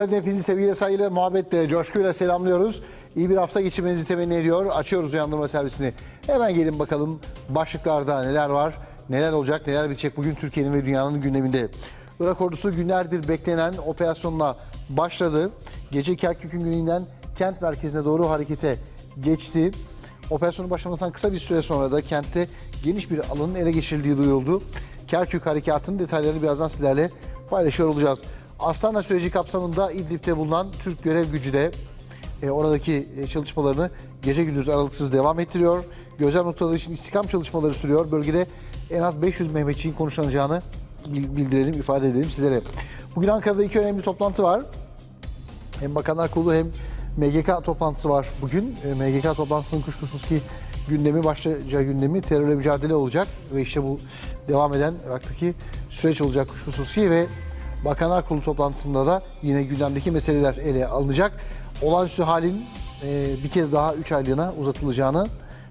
Hepinizi sevgiyle, saygıyla, muhabbetle, coşkuyla selamlıyoruz. İyi bir hafta geçirmenizi temenni ediyor. Açıyoruz uyandırma servisini. Hemen gelin bakalım başlıklarda neler var, neler olacak, neler bitecek bugün Türkiye'nin ve dünyanın gündeminde. Irak ordusu günlerdir beklenen operasyonla başladı. Gece Kerkük'ün güneyinden kent merkezine doğru harekete geçti. Operasyonun başlamasından kısa bir süre sonra da kentte geniş bir alanın ele geçirildiği duyuldu. Kerkük harekatının detaylarını birazdan sizlerle paylaşıyor olacağız. Aslanla süreci kapsamında İdlib'de bulunan Türk görev gücü de e, oradaki e, çalışmalarını gece gündüz aralıksız devam ettiriyor. Gözlem noktaları için istikam çalışmaları sürüyor. Bölgede en az 500 Mehmetçiğin konuşlanacağını bil- bildirelim, ifade edelim sizlere. Bugün Ankara'da iki önemli toplantı var. Hem Bakanlar Kurulu hem MGK toplantısı var bugün. E, MGK toplantısının kuşkusuz ki gündemi başlıca gündemi terörle mücadele olacak ve işte bu devam eden Irak'taki süreç olacak kuşkusuz ki ve Bakanlar Kurulu toplantısında da yine gündemdeki meseleler ele alınacak. Olağanüstü halin e, bir kez daha 3 aylığına uzatılacağını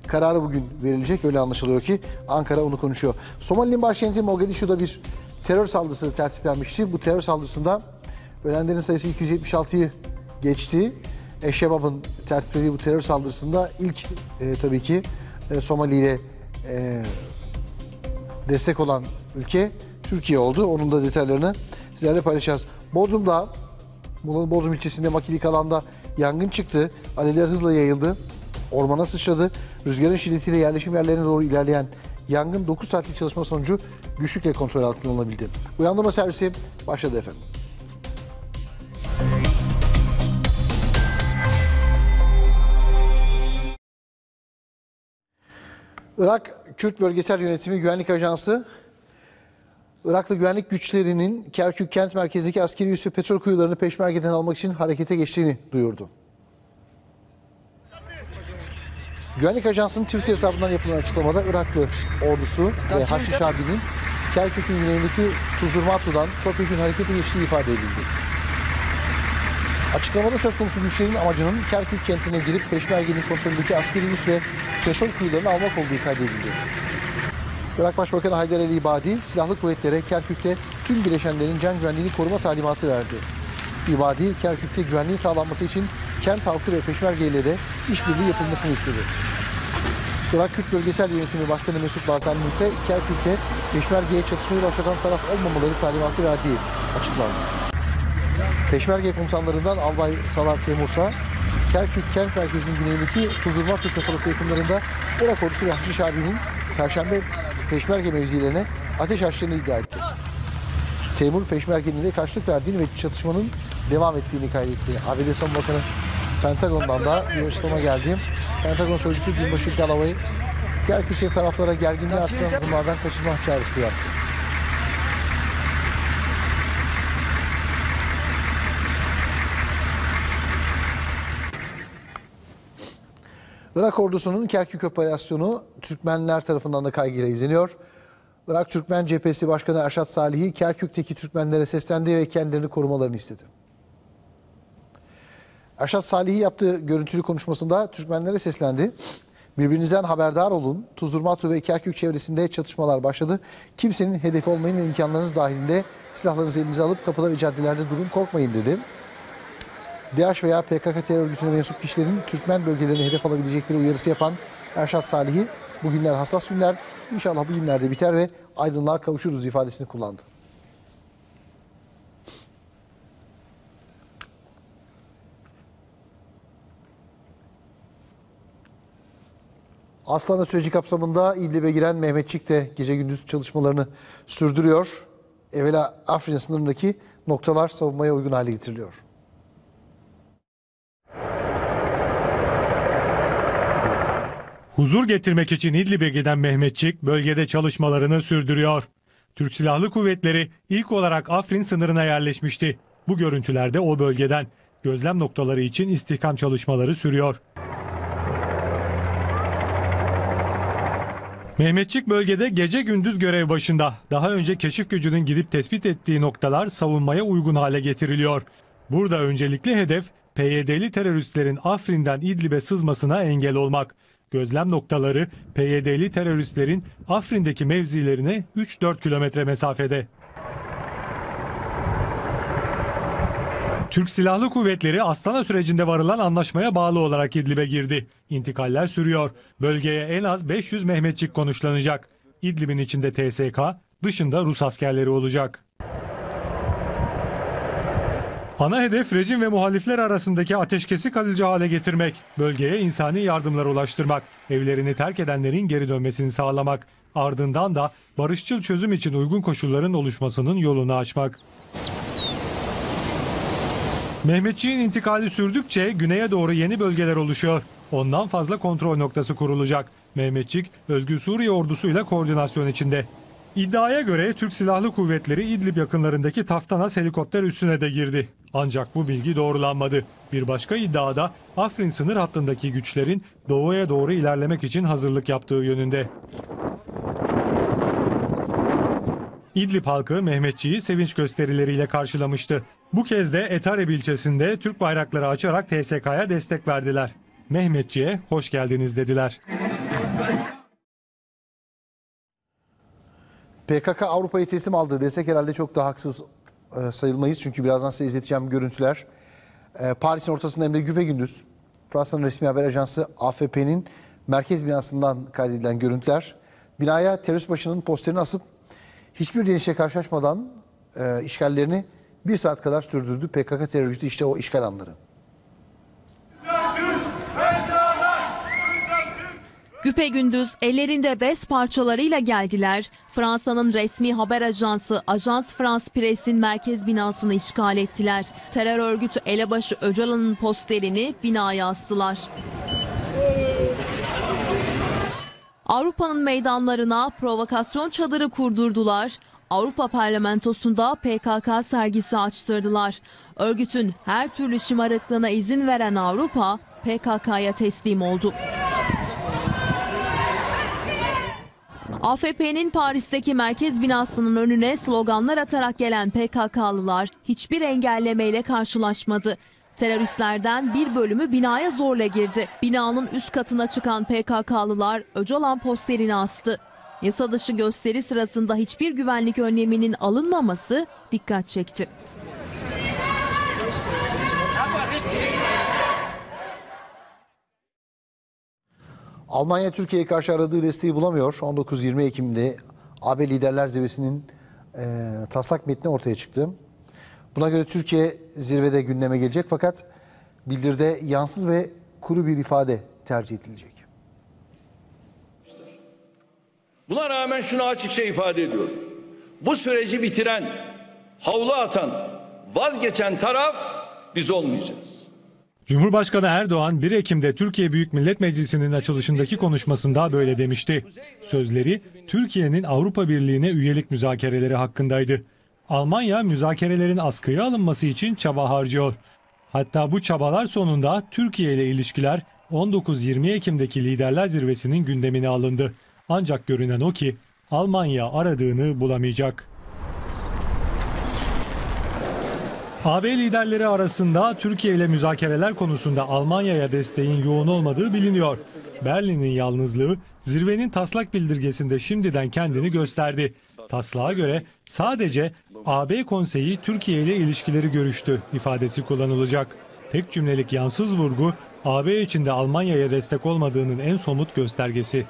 kararı bugün verilecek. Öyle anlaşılıyor ki Ankara onu konuşuyor. Somali'nin başkenti Mogadishu'da bir terör saldırısı tertiplenmişti. Bu terör saldırısında ölenlerin sayısı 276'yı geçti. Eşşebab'ın tertiplediği bu terör saldırısında ilk e, tabii ki e, Somali ile e, destek olan ülke Türkiye oldu. Onun da detaylarını sizlerle paylaşacağız. Bodrum'da, Muğla'nın Bodrum ilçesinde makilik alanda yangın çıktı. Alevler hızla yayıldı. Ormana sıçradı. Rüzgarın şiddetiyle yerleşim yerlerine doğru ilerleyen yangın 9 saatlik çalışma sonucu güçlükle kontrol altına alınabildi. Uyandırma servisi başladı efendim. Irak Kürt Bölgesel Yönetimi Güvenlik Ajansı Iraklı güvenlik güçlerinin Kerkük kent merkezindeki askeri üs ve petrol kuyularını peşmergeden almak için harekete geçtiğini duyurdu. Güvenlik Ajansı'nın Twitter hesabından yapılan açıklamada Iraklı ordusu ve Haçlı Şabi'nin Kerkük'ün güneyindeki Tuzurmatu'dan Topyekun harekete geçtiği ifade edildi. Açıklamada söz konusu güçlerin amacının Kerkük kentine girip Peşmerge'nin kontrolündeki askeri üs ve petrol kuyularını almak olduğu kaydedildi. Irak Başbakanı Haydar El İbadi, silahlı kuvvetlere Kerkük'te tüm bileşenlerin can güvenliğini koruma talimatı verdi. İbadi, Kerkük'te güvenliğin sağlanması için kent halkı ve peşmerge ile de işbirliği yapılmasını istedi. Irak Kürt Bölgesel Yönetimi Başkanı Mesut Barzani ise Kerkük'te peşmergeye çatışmayı başlatan taraf olmamaları talimatı verdiği açıklandı. Peşmerge komutanlarından Albay Salar Temursa, Kerkük kent merkezinin güneyindeki Tuzurmatu kasabası yakınlarında Irak ordusu ve Haçlı Şabi'nin Perşembe Peşmerge mevzilerine ateş açtığını iddia etti. Temur Peşmerge'nin de karşılık verdiğini ve çatışmanın devam ettiğini kaydetti. ABD Savunma Bakanı Pentagon'dan da bir açıklama geldi. Pentagon sözcüsü Binbaşı Galloway, Kerkük'te taraflara gerginliği arttıran bunlardan kaçınma çağrısı yaptı. Irak ordusunun Kerkük operasyonu Türkmenler tarafından da kaygıyla izleniyor. Irak Türkmen Cephesi Başkanı Aşat Salih'i Kerkük'teki Türkmenlere seslendi ve kendilerini korumalarını istedi. Aşat Salih'i yaptığı görüntülü konuşmasında Türkmenlere seslendi. Birbirinizden haberdar olun. Tuzurmatu ve Kerkük çevresinde çatışmalar başladı. Kimsenin hedefi olmayın ve imkanlarınız dahilinde silahlarınızı elinize alıp kapıda ve caddelerde durun korkmayın dedi. DAEŞ veya PKK terör örgütüne mensup kişilerin Türkmen bölgelerini hedef alabilecekleri uyarısı yapan Erşat Salih'i bu günler hassas günler İnşallah bu günlerde biter ve aydınlığa kavuşuruz ifadesini kullandı. Aslanlı süreci kapsamında İdlib'e giren Mehmetçik de gece gündüz çalışmalarını sürdürüyor. Evvela Afrin sınırındaki noktalar savunmaya uygun hale getiriliyor. Huzur getirmek için İdlib'e giden Mehmetçik bölgede çalışmalarını sürdürüyor. Türk Silahlı Kuvvetleri ilk olarak Afrin sınırına yerleşmişti. Bu görüntülerde o bölgeden gözlem noktaları için istihkam çalışmaları sürüyor. Mehmetçik bölgede gece gündüz görev başında. Daha önce keşif gücünün gidip tespit ettiği noktalar savunmaya uygun hale getiriliyor. Burada öncelikli hedef PYD'li teröristlerin Afrin'den İdlib'e sızmasına engel olmak. Gözlem noktaları PYD'li teröristlerin Afrin'deki mevzilerine 3-4 kilometre mesafede. Türk Silahlı Kuvvetleri Astana sürecinde varılan anlaşmaya bağlı olarak İdlib'e girdi. İntikaller sürüyor. Bölgeye en az 500 Mehmetçik konuşlanacak. İdlib'in içinde TSK, dışında Rus askerleri olacak. Ana hedef rejim ve muhalifler arasındaki ateşkesi kalıcı hale getirmek, bölgeye insani yardımlar ulaştırmak, evlerini terk edenlerin geri dönmesini sağlamak, ardından da barışçıl çözüm için uygun koşulların oluşmasının yolunu açmak. Mehmetçiğin intikali sürdükçe güneye doğru yeni bölgeler oluşuyor. Ondan fazla kontrol noktası kurulacak. Mehmetçik, Özgür Suriye ordusuyla koordinasyon içinde. İddiaya göre Türk Silahlı Kuvvetleri İdlib yakınlarındaki Taftanas helikopter üssüne de girdi. Ancak bu bilgi doğrulanmadı. Bir başka iddiada Afrin sınır hattındaki güçlerin doğuya doğru ilerlemek için hazırlık yaptığı yönünde. İdlib halkı Mehmetçiği sevinç gösterileriyle karşılamıştı. Bu kez de Etareb ilçesinde Türk bayrakları açarak TSK'ya destek verdiler. Mehmetçiğe hoş geldiniz dediler. PKK Avrupa'yı teslim aldı desek herhalde çok da haksız e, sayılmayız. Çünkü birazdan size izleteceğim görüntüler. E, Paris'in ortasında hem de güpegündüz Fransa'nın resmi haber ajansı AFP'nin merkez binasından kaydedilen görüntüler. Binaya terörist başının posterini asıp hiçbir direnişle karşılaşmadan e, işgallerini bir saat kadar sürdürdü. PKK terör işte o işgal anları. Güpegündüz ellerinde bez parçalarıyla geldiler. Fransa'nın resmi haber ajansı Ajans France Press'in merkez binasını işgal ettiler. Terör örgütü elebaşı Öcalan'ın posterini binaya astılar. Avrupa'nın meydanlarına provokasyon çadırı kurdurdular. Avrupa Parlamentosu'nda PKK sergisi açtırdılar. Örgütün her türlü şımarıklığına izin veren Avrupa PKK'ya teslim oldu. AFP'nin Paris'teki merkez binasının önüne sloganlar atarak gelen PKK'lılar hiçbir engellemeyle karşılaşmadı. Teröristlerden bir bölümü binaya zorla girdi. Binanın üst katına çıkan PKK'lılar Öcalan posterini astı. Yasa dışı gösteri sırasında hiçbir güvenlik önleminin alınmaması dikkat çekti. Almanya Türkiye'ye karşı aradığı desteği bulamıyor. 19-20 Ekim'de AB Liderler Zirvesi'nin e, taslak metni ortaya çıktı. Buna göre Türkiye zirvede gündeme gelecek fakat bildirde yansız ve kuru bir ifade tercih edilecek. Buna rağmen şunu açıkça ifade ediyorum. Bu süreci bitiren, havlu atan, vazgeçen taraf biz olmayacağız. Cumhurbaşkanı Erdoğan 1 Ekim'de Türkiye Büyük Millet Meclisi'nin açılışındaki konuşmasında böyle demişti. Sözleri Türkiye'nin Avrupa Birliği'ne üyelik müzakereleri hakkındaydı. Almanya müzakerelerin askıya alınması için çaba harcıyor. Hatta bu çabalar sonunda Türkiye ile ilişkiler 19-20 Ekim'deki liderler zirvesinin gündemine alındı. Ancak görünen o ki Almanya aradığını bulamayacak. AB liderleri arasında Türkiye ile müzakereler konusunda Almanya'ya desteğin yoğun olmadığı biliniyor. Berlin'in yalnızlığı zirvenin taslak bildirgesinde şimdiden kendini gösterdi. Taslağa göre sadece AB konseyi Türkiye ile ilişkileri görüştü ifadesi kullanılacak. Tek cümlelik yansız vurgu AB içinde Almanya'ya destek olmadığının en somut göstergesi.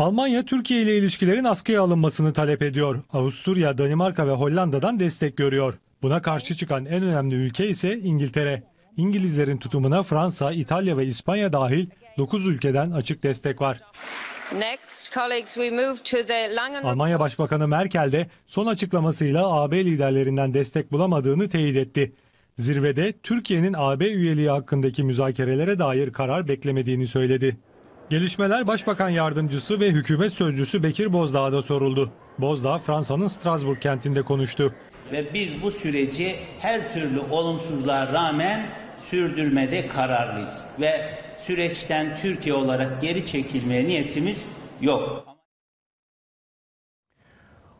Almanya Türkiye ile ilişkilerin askıya alınmasını talep ediyor. Avusturya, Danimarka ve Hollanda'dan destek görüyor. Buna karşı çıkan en önemli ülke ise İngiltere. İngilizlerin tutumuna Fransa, İtalya ve İspanya dahil 9 ülkeden açık destek var. Next, colleagues, we move to the Langen Almanya Başbakanı Merkel de son açıklamasıyla AB liderlerinden destek bulamadığını teyit etti. Zirvede Türkiye'nin AB üyeliği hakkındaki müzakerelere dair karar beklemediğini söyledi. Gelişmeler Başbakan Yardımcısı ve Hükümet Sözcüsü Bekir Bozdağ'a soruldu. Bozdağ Fransa'nın Strasbourg kentinde konuştu. Ve biz bu süreci her türlü olumsuzluğa rağmen sürdürmede kararlıyız. Ve süreçten Türkiye olarak geri çekilmeye niyetimiz yok.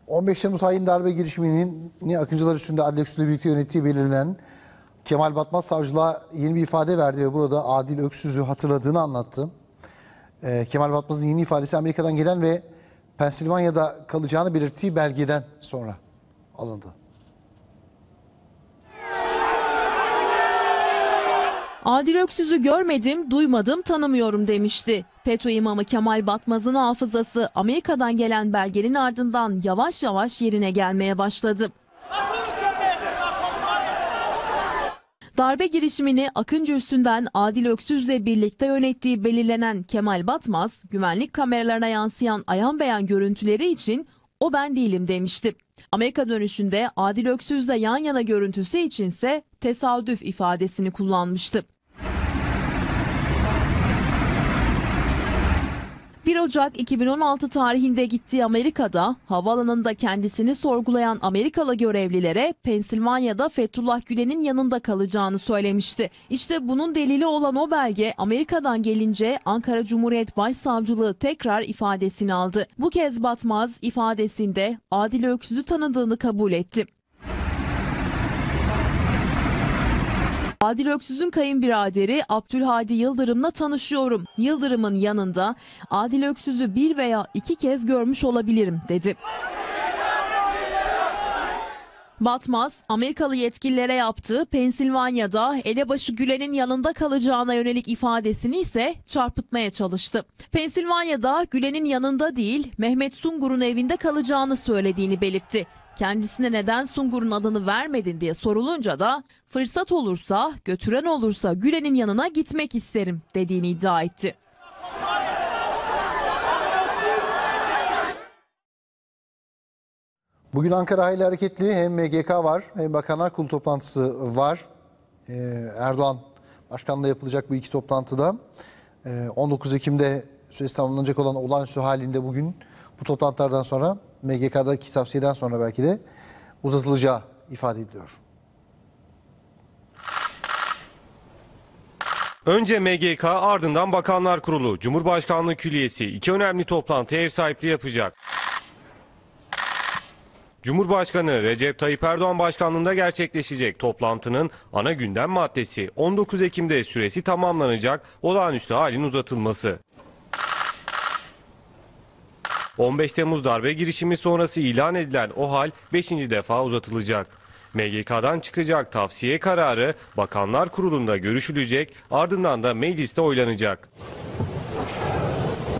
15 Temmuz hain darbe girişiminin Akıncılar üstünde Adli Öksüz'le birlikte yönettiği belirlenen Kemal Batmaz savcılığa yeni bir ifade verdi ve burada Adil Öksüz'ü hatırladığını anlattı e, Kemal Batmaz'ın yeni ifadesi Amerika'dan gelen ve Pensilvanya'da kalacağını belirttiği belgeden sonra alındı. Adil Öksüz'ü görmedim, duymadım, tanımıyorum demişti. FETÖ imamı Kemal Batmaz'ın hafızası Amerika'dan gelen belgenin ardından yavaş yavaş yerine gelmeye başladı. Darbe girişimini Akıncı üstünden Adil Öksüz'le birlikte yönettiği belirlenen Kemal Batmaz, güvenlik kameralarına yansıyan ayan beyan görüntüleri için o ben değilim demişti. Amerika dönüşünde Adil Öksüz'le yan yana görüntüsü içinse tesadüf ifadesini kullanmıştı. 1 Ocak 2016 tarihinde gittiği Amerika'da havaalanında kendisini sorgulayan Amerikalı görevlilere Pensilvanya'da Fethullah Gülen'in yanında kalacağını söylemişti. İşte bunun delili olan o belge Amerika'dan gelince Ankara Cumhuriyet Başsavcılığı tekrar ifadesini aldı. Bu kez Batmaz ifadesinde Adil Öksüz'ü tanıdığını kabul etti. Adil Öksüz'ün kayınbiraderi Abdülhadi Yıldırım'la tanışıyorum. Yıldırım'ın yanında Adil Öksüz'ü bir veya iki kez görmüş olabilirim dedi. Batmaz, Amerikalı yetkililere yaptığı Pensilvanya'da elebaşı Gülen'in yanında kalacağına yönelik ifadesini ise çarpıtmaya çalıştı. Pensilvanya'da Gülen'in yanında değil, Mehmet Sungur'un evinde kalacağını söylediğini belirtti. Kendisine neden Sungur'un adını vermedin diye sorulunca da fırsat olursa, götüren olursa Gülen'in yanına gitmek isterim dediğini iddia etti. Bugün Ankara hayli hareketli. Hem MGK var hem Bakanlar Kurulu toplantısı var. Ee, Erdoğan başkanlığı yapılacak bu iki toplantıda. Ee, 19 Ekim'de süresi tamamlanacak olan olağanüstü halinde bugün bu toplantılardan sonra MGK'daki tavsiyeden sonra belki de uzatılacağı ifade ediliyor. Önce MGK ardından Bakanlar Kurulu, Cumhurbaşkanlığı Külliyesi iki önemli toplantıya ev sahipliği yapacak. Cumhurbaşkanı Recep Tayyip Erdoğan başkanlığında gerçekleşecek toplantının ana gündem maddesi 19 Ekim'de süresi tamamlanacak olağanüstü halin uzatılması. 15 Temmuz darbe girişimi sonrası ilan edilen o hal 5. defa uzatılacak. MGK'dan çıkacak tavsiye kararı Bakanlar Kurulu'nda görüşülecek ardından da mecliste oylanacak.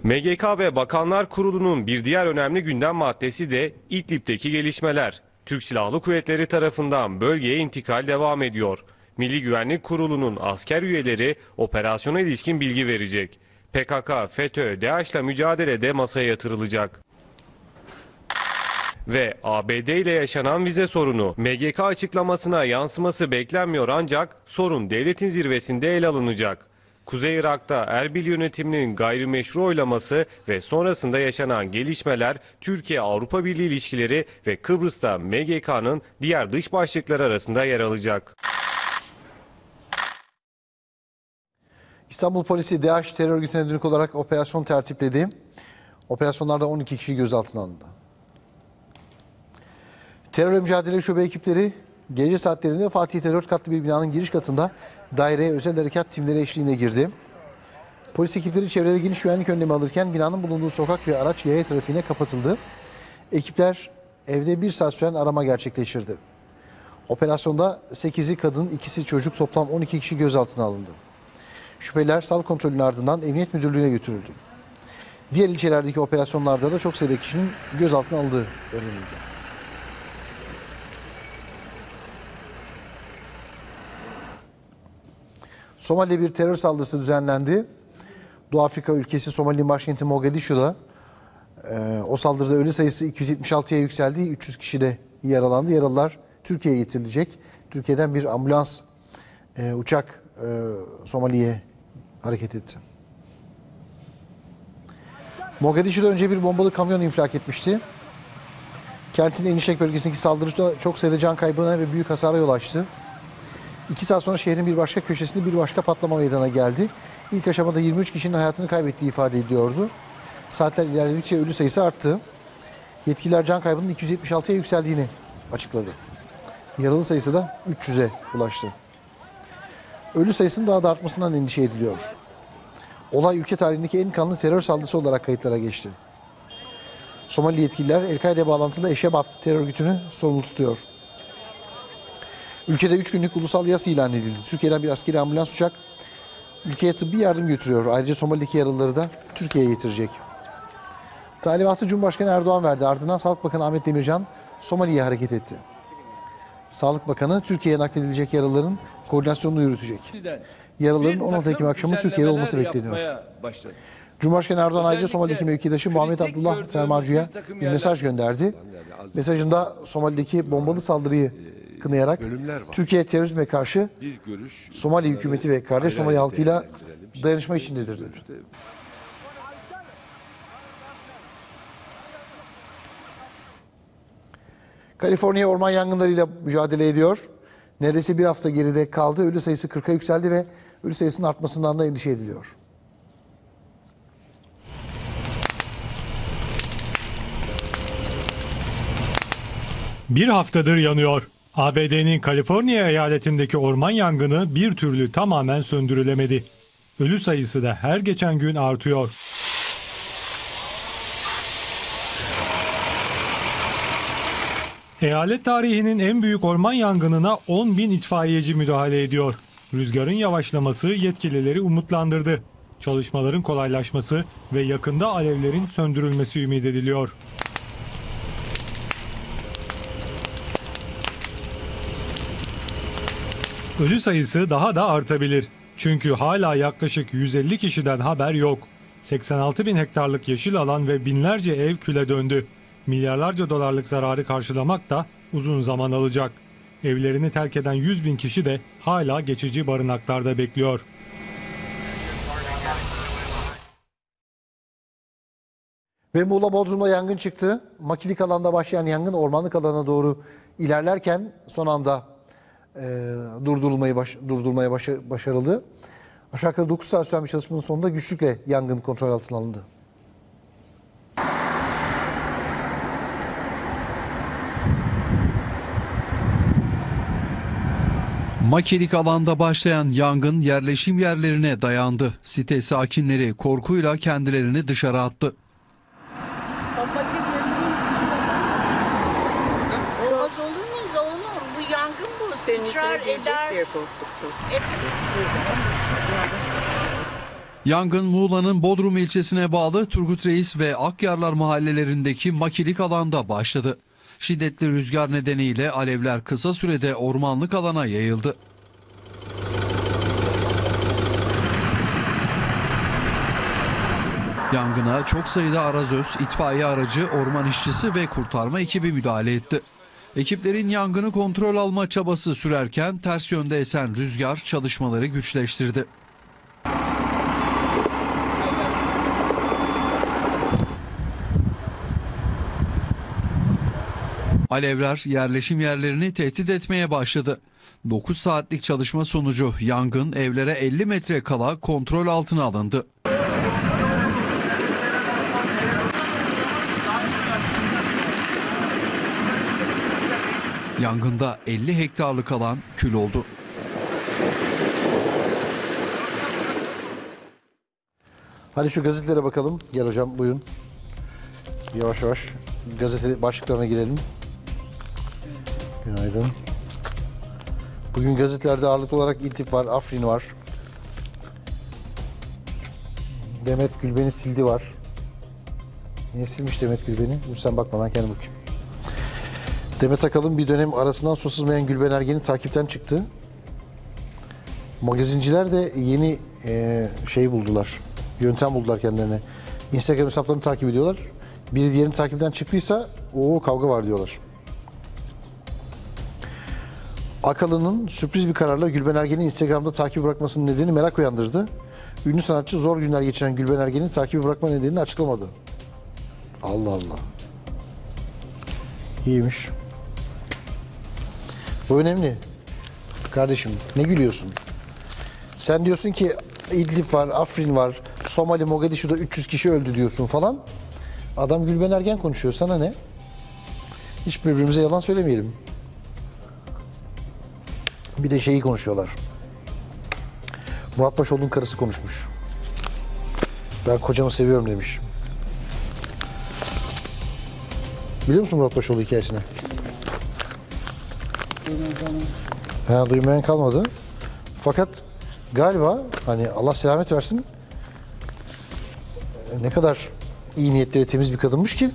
MGK ve Bakanlar Kurulu'nun bir diğer önemli gündem maddesi de İdlib'deki gelişmeler. Türk Silahlı Kuvvetleri tarafından bölgeye intikal devam ediyor. Milli Güvenlik Kurulu'nun asker üyeleri operasyona ilişkin bilgi verecek. PKK, FETÖ, DAEŞ'la mücadelede masaya yatırılacak. Ve ABD ile yaşanan vize sorunu MGK açıklamasına yansıması beklenmiyor ancak sorun devletin zirvesinde ele alınacak. Kuzey Irak'ta Erbil yönetiminin gayrimeşru oylaması ve sonrasında yaşanan gelişmeler Türkiye-Avrupa Birliği ilişkileri ve Kıbrıs'ta MGK'nın diğer dış başlıkları arasında yer alacak. İstanbul Polisi DAEŞ terör örgütüne dönük olarak operasyon tertipledi. Operasyonlarda 12 kişi gözaltına alındı. Terörle mücadele şube ekipleri gece saatlerinde Fatih'te 4 katlı bir binanın giriş katında daireye özel harekat timleri eşliğinde girdi. Polis ekipleri çevrede geniş güvenlik önlemi alırken binanın bulunduğu sokak ve araç yaya trafiğine kapatıldı. Ekipler evde bir saat süren arama gerçekleştirdi. Operasyonda 8'i kadın, ikisi çocuk toplam 12 kişi gözaltına alındı. Şüpheliler sağlık kontrolünün ardından Emniyet Müdürlüğü'ne götürüldü. Diğer ilçelerdeki operasyonlarda da çok sayıda kişinin gözaltına alındığı öğrenildi. Somali'de bir terör saldırısı düzenlendi. Doğu Afrika ülkesi Somali'nin başkenti Mogadishu'da e, o saldırıda ölü sayısı 276'ya yükseldi. 300 kişi de yaralandı. Yaralılar Türkiye'ye getirilecek. Türkiye'den bir ambulans e, uçak e, Somali'ye hareket etti. Mogadishu'da önce bir bombalı kamyon infilak etmişti. Kentin Enişek bölgesindeki saldırıda çok sayıda can kaybına ve büyük hasara yol açtı. İki saat sonra şehrin bir başka köşesinde bir başka patlama meydana geldi. İlk aşamada 23 kişinin hayatını kaybettiği ifade ediyordu. Saatler ilerledikçe ölü sayısı arttı. Yetkililer can kaybının 276'ya yükseldiğini açıkladı. Yaralı sayısı da 300'e ulaştı. Ölü sayısının daha da artmasından endişe ediliyor. Olay ülke tarihindeki en kanlı terör saldırısı olarak kayıtlara geçti. Somali yetkililer El-Kaide bağlantılı Eşebab terör örgütünü sorumlu tutuyor. Ülkede 3 günlük ulusal yas ilan edildi. Türkiye'den bir askeri ambulans uçak ülkeye tıbbi yardım götürüyor. Ayrıca Somali'deki yaralıları da Türkiye'ye getirecek. Talimatı Cumhurbaşkanı Erdoğan verdi. Ardından Sağlık Bakanı Ahmet Demircan Somali'ye hareket etti. Sağlık Bakanı Türkiye'ye nakledilecek yaralıların koordinasyonunu yürütecek. Yaralıların 16 Ekim akşamı Türkiye'de olması bekleniyor. Başladı. Cumhurbaşkanı Erdoğan ayrıca Somali'deki mevkidaşı Muhammed Abdullah Fermacı'ya bir mesaj gönderdi. Mesajında Somali'deki bombalı saldırıyı kınayarak bölümler var. Türkiye terörizme karşı bir görüş Somali hükümeti ve kardeş Somali halkıyla dayanışma içindedir dedi. Kaliforniya orman yangınlarıyla mücadele ediyor. Neredeyse bir hafta geride kaldı. Ölü sayısı 40'a yükseldi ve ölü sayısının artmasından da endişe ediliyor. Bir haftadır yanıyor. ABD'nin Kaliforniya eyaletindeki orman yangını bir türlü tamamen söndürülemedi. Ölü sayısı da her geçen gün artıyor. Eyalet tarihinin en büyük orman yangınına 10 bin itfaiyeci müdahale ediyor. Rüzgarın yavaşlaması yetkilileri umutlandırdı. Çalışmaların kolaylaşması ve yakında alevlerin söndürülmesi ümit ediliyor. Ölü sayısı daha da artabilir. Çünkü hala yaklaşık 150 kişiden haber yok. 86 bin hektarlık yeşil alan ve binlerce ev küle döndü. Milyarlarca dolarlık zararı karşılamak da uzun zaman alacak. Evlerini terk eden 100 bin kişi de hala geçici barınaklarda bekliyor. Ve Muğla Bodrum'da yangın çıktı. Makilik alanda başlayan yangın ormanlık alana doğru ilerlerken son anda e, durdurulmayı baş, durdurulmaya başa- başarıldı. Aşağı yukarı 9 saat süren bir çalışmanın sonunda güçlükle yangın kontrol altına alındı. Makilik alanda başlayan yangın yerleşim yerlerine dayandı. Site sakinleri korkuyla kendilerini dışarı attı. Olmaz olur muyuz oğlum? Bu yangın bu. Sıçrar eder. Yangın Muğla'nın Bodrum ilçesine bağlı Turgut Reis ve Akyarlar mahallelerindeki makilik alanda başladı. Şiddetli rüzgar nedeniyle alevler kısa sürede ormanlık alana yayıldı. Yangına çok sayıda arazöz, itfaiye aracı, orman işçisi ve kurtarma ekibi müdahale etti. Ekiplerin yangını kontrol alma çabası sürerken ters yönde esen rüzgar çalışmaları güçleştirdi. Alevler yerleşim yerlerini tehdit etmeye başladı. 9 saatlik çalışma sonucu yangın evlere 50 metre kala kontrol altına alındı. Yangında 50 hektarlık alan kül oldu. Hadi şu gazetelere bakalım. Gel hocam buyurun. Yavaş yavaş gazete başlıklarına girelim. Günaydın. Bugün gazetelerde ağırlıklı olarak İltip var, Afrin var. Demet Gülben'i sildi var. Niye silmiş Demet Gülben'i? Sen bakma ben kendim bakayım. Demet Akalın bir dönem arasından su sızmayan Gülben Ergen'i takipten çıktı. Magazinciler de yeni e, şey buldular. Yöntem buldular kendilerine. Instagram hesaplarını takip ediyorlar. Biri diğerinin takipten çıktıysa o kavga var diyorlar. Akalı'nın sürpriz bir kararla Gülben Ergen'i Instagram'da takip bırakmasının nedeni merak uyandırdı. Ünlü sanatçı zor günler geçiren Gülben Ergen'in takibi bırakma nedenini açıklamadı. Allah Allah. İyiymiş. Bu önemli. Kardeşim ne gülüyorsun? Sen diyorsun ki İdlib var, Afrin var, Somali, Mogadishu'da 300 kişi öldü diyorsun falan. Adam Gülben Ergen konuşuyor. Sana ne? Hiç birbirimize yalan söylemeyelim. Bir de şeyi konuşuyorlar. Murat Başoğlu'nun karısı konuşmuş. Ben kocamı seviyorum demiş. Biliyor musun Murat Başoğlu hikayesini? Ha, duymayan kalmadı. Fakat galiba hani Allah selamet versin ne kadar iyi niyetli ve temiz bir kadınmış ki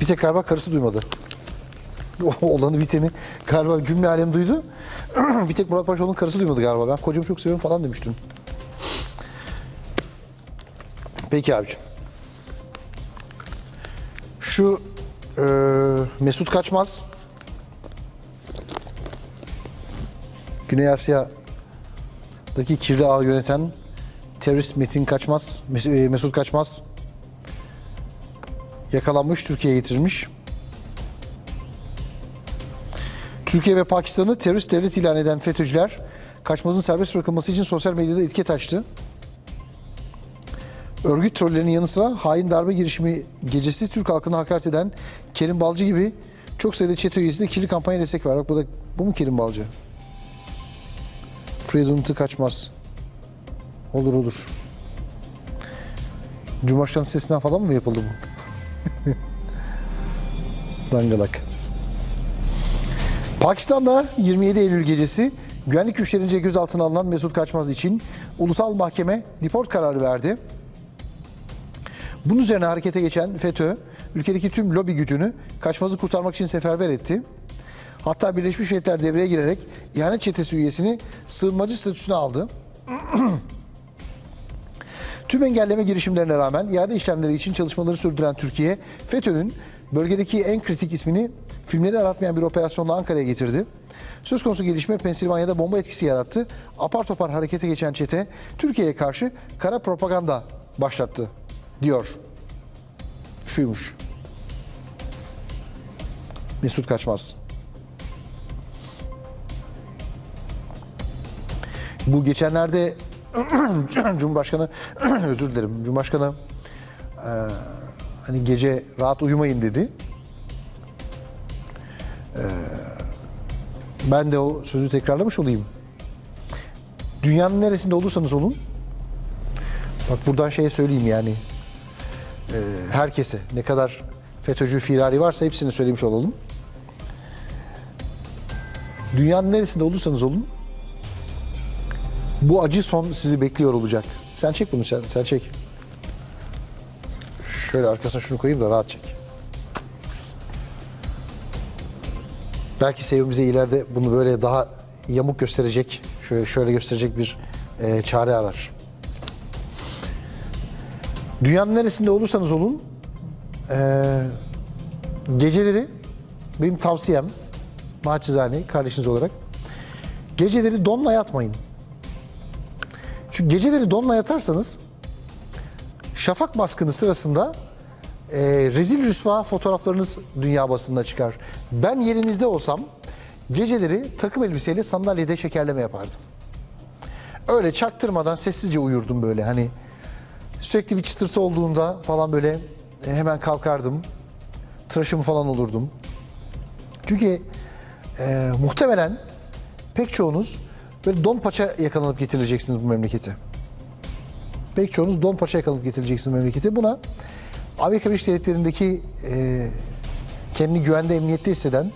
bir tek galiba karısı duymadı. Olanı biteni galiba cümle alem duydu. bir tek Murat Paşaoğlu'nun karısı duymadı galiba. Ben kocamı çok seviyorum falan demiştim. Peki abicim. Şu e, Mesut Kaçmaz Güney Asya'daki kirli ağı yöneten terörist Metin Kaçmaz, e, Mesut Kaçmaz yakalanmış, Türkiye'ye getirilmiş. Türkiye ve Pakistan'ı terörist devlet ilan eden FETÖ'cüler Kaçmaz'ın serbest bırakılması için sosyal medyada etiket açtı. Örgüt trollerinin yanı sıra hain darbe girişimi gecesi Türk halkına hakaret eden Kerim Balcı gibi çok sayıda çete üyesi de kirli kampanya destek var. Bak bu da bu mu Kerim Balcı? Freedom'ı kaçmaz. Olur olur. Cumhurbaşkanı sitesinden falan mı yapıldı bu? Dangalak. Pakistan'da 27 Eylül gecesi güvenlik güçlerince gözaltına alınan Mesut Kaçmaz için ulusal mahkeme deport kararı verdi. Bunun üzerine harekete geçen FETÖ, ülkedeki tüm lobi gücünü Kaçmaz'ı kurtarmak için seferber etti. Hatta Birleşmiş Milletler devreye girerek ihanet çetesi üyesini sığınmacı statüsüne aldı. Tüm engelleme girişimlerine rağmen iade işlemleri için çalışmaları sürdüren Türkiye, FETÖ'nün bölgedeki en kritik ismini filmleri aratmayan bir operasyonla Ankara'ya getirdi. Söz konusu gelişme Pensilvanya'da bomba etkisi yarattı. Apar topar harekete geçen çete Türkiye'ye karşı kara propaganda başlattı diyor. Şuymuş. Mesut Kaçmaz. Bu geçenlerde Cumhurbaşkanı özür dilerim. Cumhurbaşkanı e, hani gece rahat uyumayın dedi. E, ben de o sözü tekrarlamış olayım. Dünyanın neresinde olursanız olun. Bak buradan şeye söyleyeyim yani. e, herkese ne kadar FETÖ'cü firari varsa hepsini söylemiş olalım. Dünyanın neresinde olursanız olun bu acı son sizi bekliyor olacak. Sen çek bunu sen, sen çek. Şöyle arkasına şunu koyayım da rahat çek. Belki sevimize ileride bunu böyle daha yamuk gösterecek, şöyle şöyle gösterecek bir e, çare arar. Dünyanın neresinde olursanız olun, e, geceleri benim tavsiyem, naçizane kardeşiniz olarak, geceleri donla yatmayın. Çünkü geceleri donla yatarsanız şafak baskını sırasında e, rezil rüsva fotoğraflarınız dünya basında çıkar. Ben yerinizde olsam geceleri takım elbiseyle sandalyede şekerleme yapardım. Öyle çaktırmadan sessizce uyurdum böyle hani sürekli bir çıtırtı olduğunda falan böyle e, hemen kalkardım. Tıraşım falan olurdum. Çünkü e, muhtemelen pek çoğunuz böyle don paça yakalanıp getirileceksiniz bu memlekete. Pek çoğunuz don paça yakalanıp getirileceksiniz bu memlekete. Buna Amerika Birleşik Devletleri'ndeki e, kendini güvende, emniyette hisseden,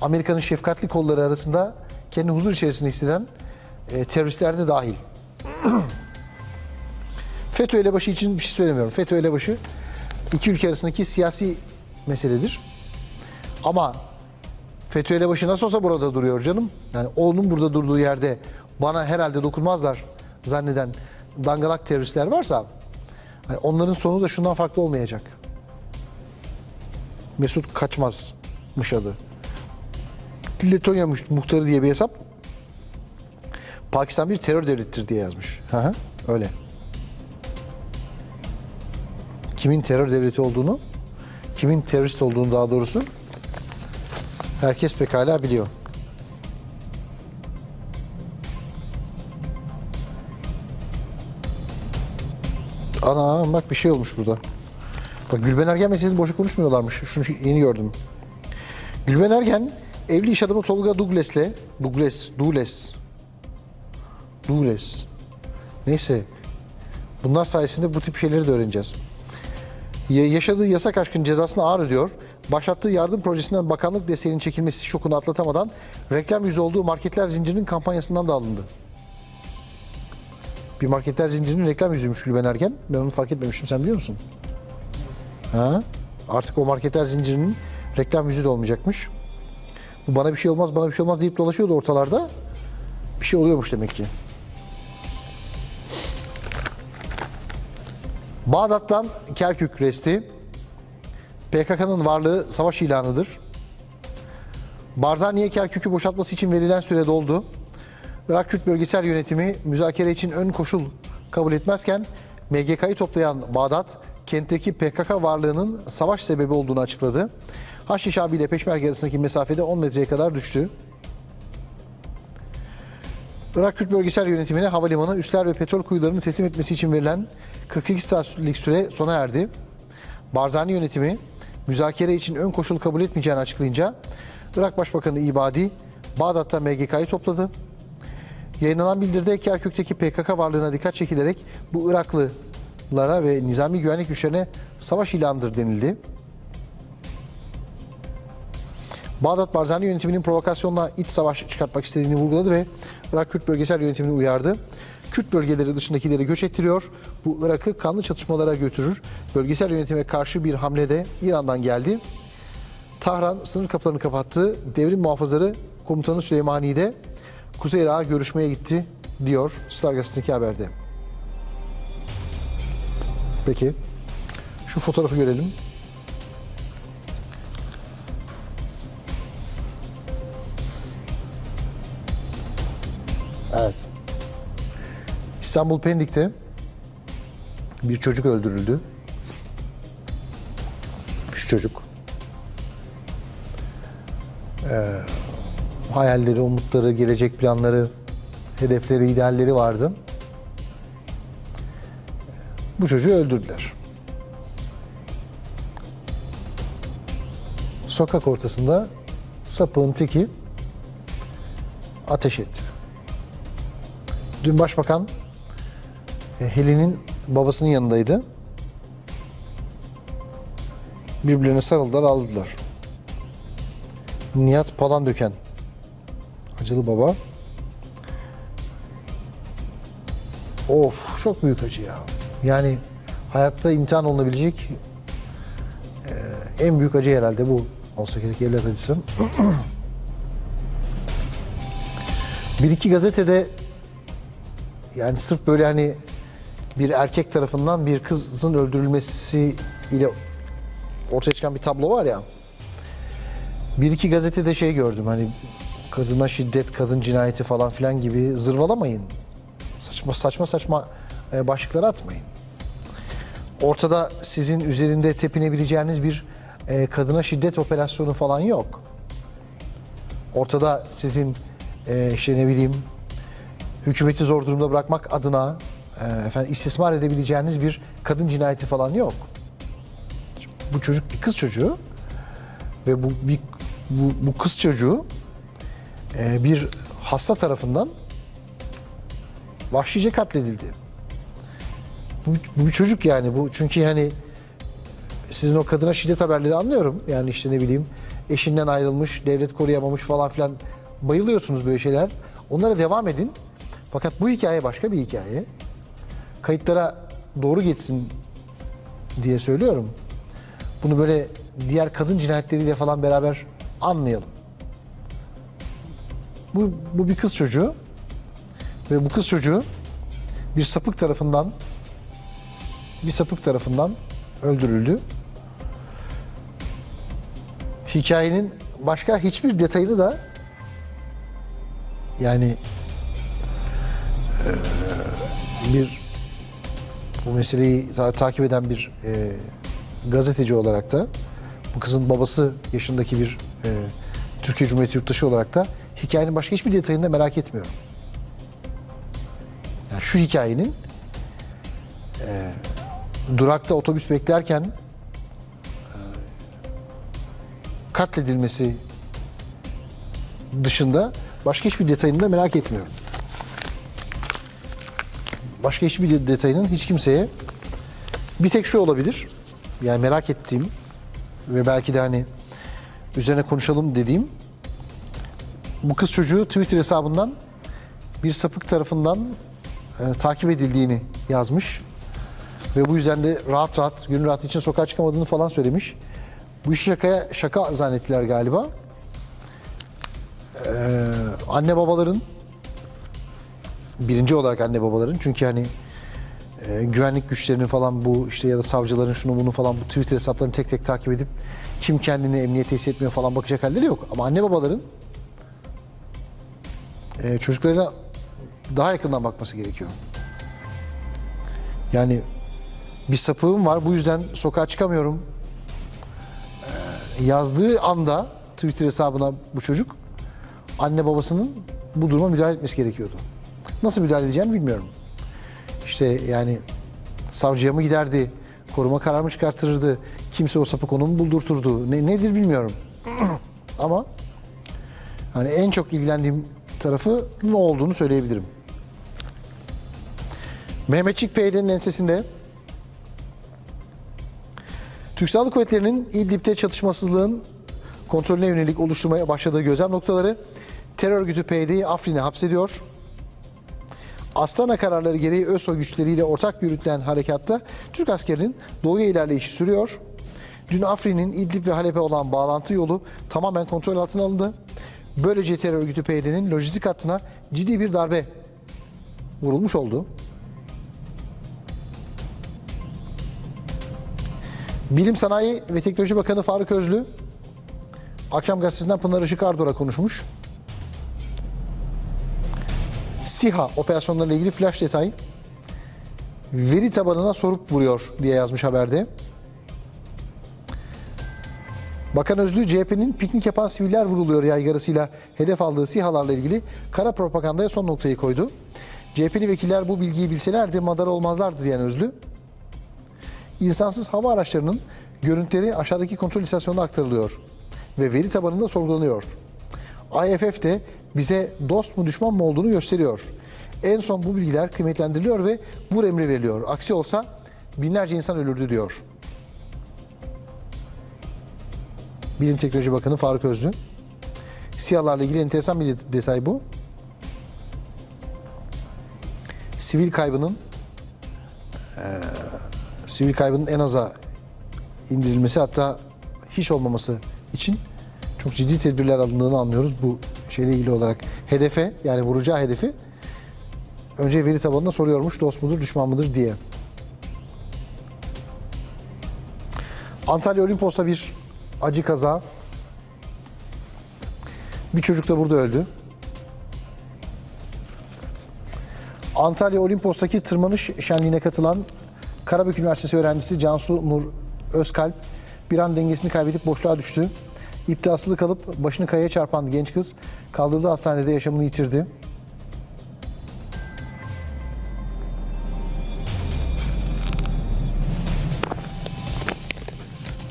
Amerika'nın şefkatli kolları arasında kendini huzur içerisinde hisseden e, teröristler de dahil. FETÖ elebaşı için bir şey söylemiyorum. FETÖ elebaşı iki ülke arasındaki siyasi meseledir. Ama FETÖ elebaşı nasıl olsa burada duruyor canım. Yani onun burada durduğu yerde bana herhalde dokunmazlar zanneden dangalak teröristler varsa hani onların sonu da şundan farklı olmayacak. Mesut Kaçmaz'mış adı. Letonya muhtarı diye bir hesap. Pakistan bir terör devlettir diye yazmış. Hı hı, öyle. Kimin terör devleti olduğunu, kimin terörist olduğunu daha doğrusu herkes pekala biliyor. Ana bak bir şey olmuş burada. Bak Gülben Ergen meselesini boşa konuşmuyorlarmış. Şunu yeni gördüm. Gülben Ergen evli iş adamı Tolga Douglas'le Douglas, Douglas Douglas neyse bunlar sayesinde bu tip şeyleri de öğreneceğiz. Ya- Yaşadığı yasak aşkın cezasını ağır ödüyor. Başlattığı yardım projesinden bakanlık desteğinin çekilmesi şokunu atlatamadan reklam yüzü olduğu marketler zincirinin kampanyasından da alındı. Bir marketler zincirinin reklam yüzüymüş Gülben Ergen. Ben onu fark etmemiştim. Sen biliyor musun? Ha? Artık o marketler zincirinin reklam yüzü de olmayacakmış. Bu bana bir şey olmaz, bana bir şey olmaz deyip dolaşıyordu ortalarda. Bir şey oluyormuş demek ki. Bağdat'tan Kerkük resti. PKK'nın varlığı savaş ilanıdır. Barzani'ye Kerkük'ü boşaltması için verilen süre doldu. Irak Kürt Bölgesel Yönetimi müzakere için ön koşul kabul etmezken MGK'yı toplayan Bağdat, kentteki PKK varlığının savaş sebebi olduğunu açıkladı. Haçlı Şabi ile Peşmerge arasındaki mesafede 10 metreye kadar düştü. Irak Kürt Bölgesel Yönetimine havalimanı, üsler ve petrol kuyularını teslim etmesi için verilen 42 saatlik süre sona erdi. Barzani yönetimi müzakere için ön koşul kabul etmeyeceğini açıklayınca Irak Başbakanı İbadi Bağdat'ta MGK'yı topladı. Yayınlanan bildiride Kerkük'teki PKK varlığına dikkat çekilerek bu Iraklılara ve nizami güvenlik güçlerine savaş ilanıdır denildi. Bağdat Barzani yönetiminin provokasyonla iç savaş çıkartmak istediğini vurguladı ve Irak Kürt Bölgesel Yönetimini uyardı. Kürt bölgeleri dışındakileri göç ettiriyor. Bu Irak'ı kanlı çatışmalara götürür. Bölgesel yönetime karşı bir hamle de İran'dan geldi. Tahran sınır kapılarını kapattı. Devrim muhafızları komutanı Süleymani de Kuzey Irak'a görüşmeye gitti diyor Star Gazetesi'ndeki haberde. Peki. Şu fotoğrafı görelim. Evet. İstanbul Pendik'te bir çocuk öldürüldü. Şu çocuk. Ee, hayalleri, umutları, gelecek planları, hedefleri, idealleri vardı. Bu çocuğu öldürdüler. Sokak ortasında sapığın teki ateş etti. Dün Başbakan e, Helin'in babasının yanındaydı. Birbirlerine sarıldılar, aldılar. Nihat Palandöken, acılı baba. Of, çok büyük acı ya. Yani hayatta imtihan olunabilecek en büyük acı herhalde bu. Olsa gerek evlat acısı. bir iki gazetede yani sırf böyle hani bir erkek tarafından bir kızın öldürülmesi ile ortaya çıkan bir tablo var ya. Bir iki gazetede şey gördüm hani kadına şiddet, kadın cinayeti falan filan gibi zırvalamayın. Saçma saçma saçma e, başlıkları atmayın. Ortada sizin üzerinde tepinebileceğiniz bir e, kadına şiddet operasyonu falan yok. Ortada sizin e, işte ne bileyim hükümeti zor durumda bırakmak adına efendim istismar edebileceğiniz bir kadın cinayeti falan yok. Bu çocuk bir kız çocuğu ve bu bir bu, bu kız çocuğu e, bir hasta tarafından vahşice katledildi. Bu, bu bir çocuk yani bu çünkü hani sizin o kadına şiddet haberleri anlıyorum. Yani işte ne bileyim eşinden ayrılmış, devlet koruyamamış falan filan bayılıyorsunuz böyle şeyler. Onlara devam edin. Fakat bu hikaye başka bir hikaye. Kayıtlara doğru geçsin diye söylüyorum. Bunu böyle diğer kadın cinayetleriyle falan beraber anmayalım. Bu, bu bir kız çocuğu ve bu kız çocuğu bir sapık tarafından bir sapık tarafından öldürüldü. Hikayenin başka hiçbir detayını da yani e, bir bu meseleyi ta- takip eden bir e, gazeteci olarak da bu kızın babası yaşındaki bir e, Türkiye Cumhuriyeti yurttaşı olarak da hikayenin başka hiçbir detayını da merak etmiyorum. Yani şu hikayenin e, durakta otobüs beklerken e, katledilmesi dışında başka hiçbir detayını da merak etmiyorum. Başka hiçbir detayının hiç kimseye bir tek şu olabilir. Yani merak ettiğim ve belki de hani üzerine konuşalım dediğim bu kız çocuğu Twitter hesabından bir sapık tarafından e, takip edildiğini yazmış. Ve bu yüzden de rahat rahat, gönül rahatı için sokağa çıkamadığını falan söylemiş. Bu işi şakaya, şaka zannettiler galiba. Ee, anne babaların birinci olarak anne babaların çünkü hani e, güvenlik güçlerinin falan bu işte ya da savcıların şunu bunu falan bu Twitter hesaplarını tek tek takip edip kim kendini emniyete hissetmiyor falan bakacak halleri yok. Ama anne babaların e, çocuklarına daha yakından bakması gerekiyor. Yani bir sapığım var bu yüzden sokağa çıkamıyorum Ee, yazdığı anda Twitter hesabına bu çocuk anne babasının bu duruma müdahale etmesi gerekiyordu. Nasıl müdahale edeceğimi bilmiyorum. İşte yani savcıya mı giderdi, koruma kararı mı çıkartırdı, kimse o sapık onu mu buldurturdu, ne, nedir bilmiyorum. Ama hani en çok ilgilendiğim tarafı ne olduğunu söyleyebilirim. Mehmetçik PYD'nin ensesinde Türk Silahlı Kuvvetleri'nin İdlib'de çatışmasızlığın kontrolüne yönelik oluşturmaya başladığı gözlem noktaları terör örgütü PYD'yi Afrin'e hapsediyor. Astana kararları gereği ÖSO güçleriyle ortak yürütülen harekatta Türk askerinin doğuya ilerleyişi sürüyor. Dün Afrin'in İdlib ve Halep'e olan bağlantı yolu tamamen kontrol altına alındı. Böylece terör örgütü PYD'nin lojistik hattına ciddi bir darbe vurulmuş oldu. Bilim Sanayi ve Teknoloji Bakanı Faruk Özlü Akşam Gazetesi'nden Pınar Işık Ardor'a konuşmuş. SİHA operasyonlarıyla ilgili flash detay veri tabanına sorup vuruyor diye yazmış haberde. Bakan Özlü CHP'nin piknik yapan siviller vuruluyor yaygarasıyla hedef aldığı SİHA'larla ilgili kara propagandaya son noktayı koydu. CHP'li vekiller bu bilgiyi bilselerdi madara olmazlardı diyen Özlü. İnsansız hava araçlarının görüntüleri aşağıdaki kontrol istasyonuna aktarılıyor ve veri tabanında sorgulanıyor. IFF de bize dost mu düşman mı olduğunu gösteriyor. En son bu bilgiler kıymetlendiriliyor ve vur emri veriliyor. Aksi olsa binlerce insan ölürdü diyor. Bilim Teknoloji Bakanı Faruk Özlü. SİHA'larla ilgili enteresan bir detay bu. Sivil kaybının eee sivil kaybının en aza indirilmesi hatta hiç olmaması için çok ciddi tedbirler alındığını anlıyoruz bu şeyle ilgili olarak. Hedefe yani vuracağı hedefi önce veri tabanına soruyormuş dost mudur düşman mıdır diye. Antalya Olimpos'ta bir acı kaza. Bir çocuk da burada öldü. Antalya Olimpos'taki tırmanış şenliğine katılan Karabük Üniversitesi öğrencisi Cansu Nur Özkalp bir an dengesini kaybedip boşluğa düştü. İpte asılı kalıp başını kayaya çarpan genç kız kaldırıldığı hastanede yaşamını yitirdi.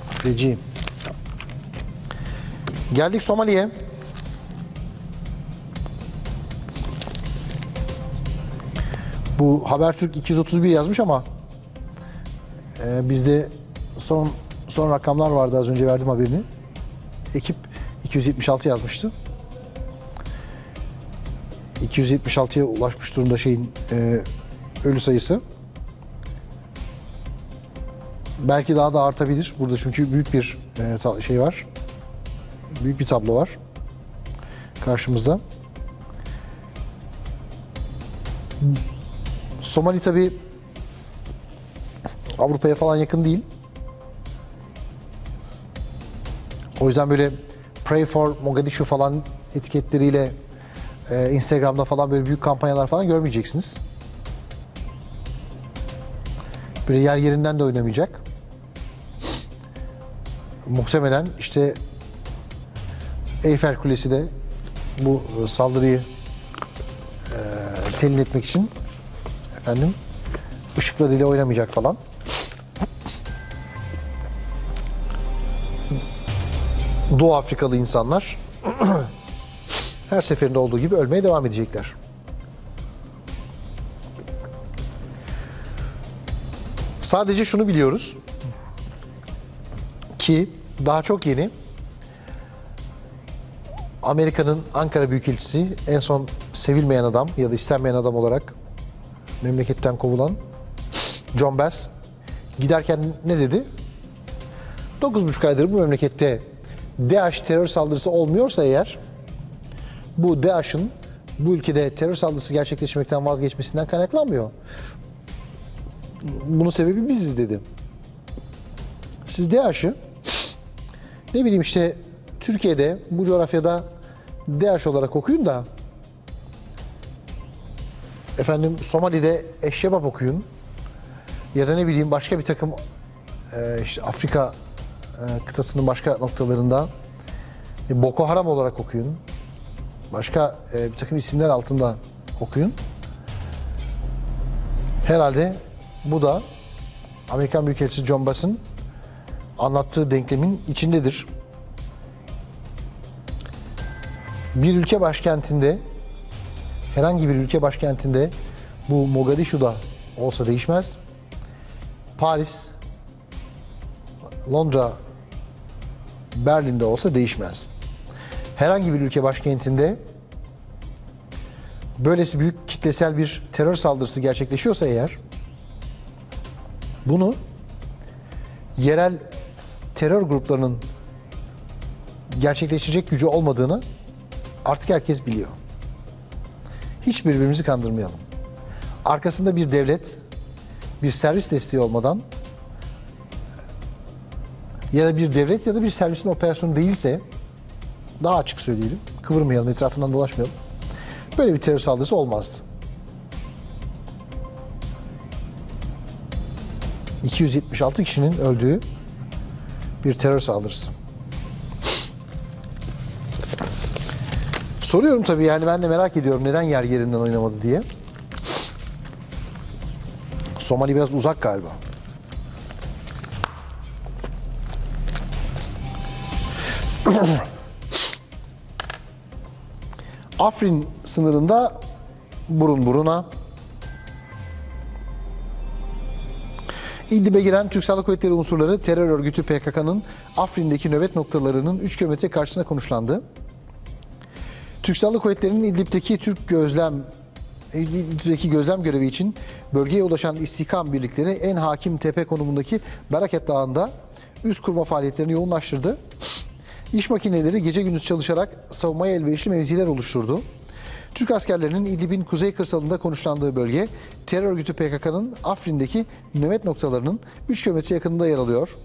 Feci. Geldik Somali'ye. Bu Habertürk 231 yazmış ama ee, bizde son son rakamlar vardı az önce verdim haberini. Ekip 276 yazmıştı. 276'ya ulaşmış durumda şeyin e, ölü sayısı. Belki daha da artabilir. Burada çünkü büyük bir e, şey var. Büyük bir tablo var karşımızda. Somali tabii Avrupa'ya falan yakın değil. O yüzden böyle Pray for Mogadishu falan etiketleriyle e, Instagram'da falan böyle büyük kampanyalar falan görmeyeceksiniz. Böyle yer yerinden de oynamayacak. Muhtemelen işte Eyfel Kulesi de bu e, saldırıyı e, telin etmek için efendim ışıklarıyla oynamayacak falan. Doğu Afrikalı insanlar her seferinde olduğu gibi ölmeye devam edecekler. Sadece şunu biliyoruz ki daha çok yeni Amerika'nın Ankara Büyükelçisi en son sevilmeyen adam ya da istenmeyen adam olarak memleketten kovulan John Bass giderken ne dedi? 9,5 aydır bu memlekette DAEŞ terör saldırısı olmuyorsa eğer bu DAEŞ'ın bu ülkede terör saldırısı gerçekleşmekten vazgeçmesinden kaynaklanmıyor. Bunun sebebi biziz dedi. Siz DAEŞ'ı ne bileyim işte Türkiye'de bu coğrafyada DAEŞ olarak okuyun da efendim Somali'de Eşşebap okuyun ya da ne bileyim başka bir takım e, işte Afrika e, kıtasının başka noktalarında e, Boko Haram olarak okuyun. Başka bir takım isimler altında okuyun. Herhalde bu da Amerikan Büyükelçisi John Bass'ın anlattığı denklemin içindedir. Bir ülke başkentinde herhangi bir ülke başkentinde bu Mogadishu'da olsa değişmez. Paris, Londra, Berlin'de olsa değişmez. Herhangi bir ülke başkentinde böylesi büyük kitlesel bir terör saldırısı gerçekleşiyorsa eğer bunu yerel terör gruplarının gerçekleşecek gücü olmadığını artık herkes biliyor. Hiç birbirimizi kandırmayalım. Arkasında bir devlet, bir servis desteği olmadan ya da bir devlet ya da bir servisin operasyonu değilse daha açık söyleyelim. Kıvırmayalım, etrafından dolaşmayalım. Böyle bir terör saldırısı olmazdı. 276 kişinin öldüğü bir terör saldırısı. Soruyorum tabii yani ben de merak ediyorum neden yer yerinden oynamadı diye. Somali biraz uzak galiba. Afrin sınırında burun buruna İdlib'e giren Türk Silahlı Kuvvetleri unsurları terör örgütü PKK'nın Afrin'deki nöbet noktalarının 3 kilometre karşısına konuşlandı. Türk Silahlı Kuvvetleri'nin İdlib'deki Türk gözlem İdlib'deki gözlem görevi için bölgeye ulaşan istihkam birlikleri en hakim tepe konumundaki Baraket Dağı'nda üst kurma faaliyetlerini yoğunlaştırdı. İş makineleri gece gündüz çalışarak savunmaya elverişli mevziler oluşturdu. Türk askerlerinin İdlib'in kuzey kırsalında konuşlandığı bölge terör örgütü PKK'nın Afrin'deki nöbet noktalarının 3 kilometre yakınında yer alıyor.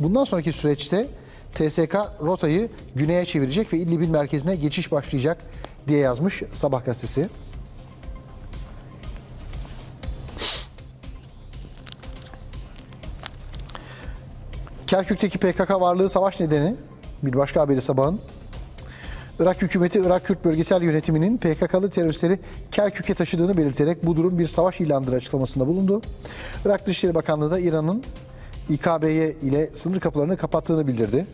Bundan sonraki süreçte TSK rotayı güneye çevirecek ve İdlib'in merkezine geçiş başlayacak diye yazmış Sabah gazetesi. Kerkük'teki PKK varlığı savaş nedeni bir başka haberi sabahın. Irak hükümeti Irak Kürt Bölgesel Yönetimi'nin PKK'lı teröristleri Kerkük'e taşıdığını belirterek bu durum bir savaş ilanıdır açıklamasında bulundu. Irak Dışişleri Bakanlığı da İran'ın İKB'ye ile sınır kapılarını kapattığını bildirdi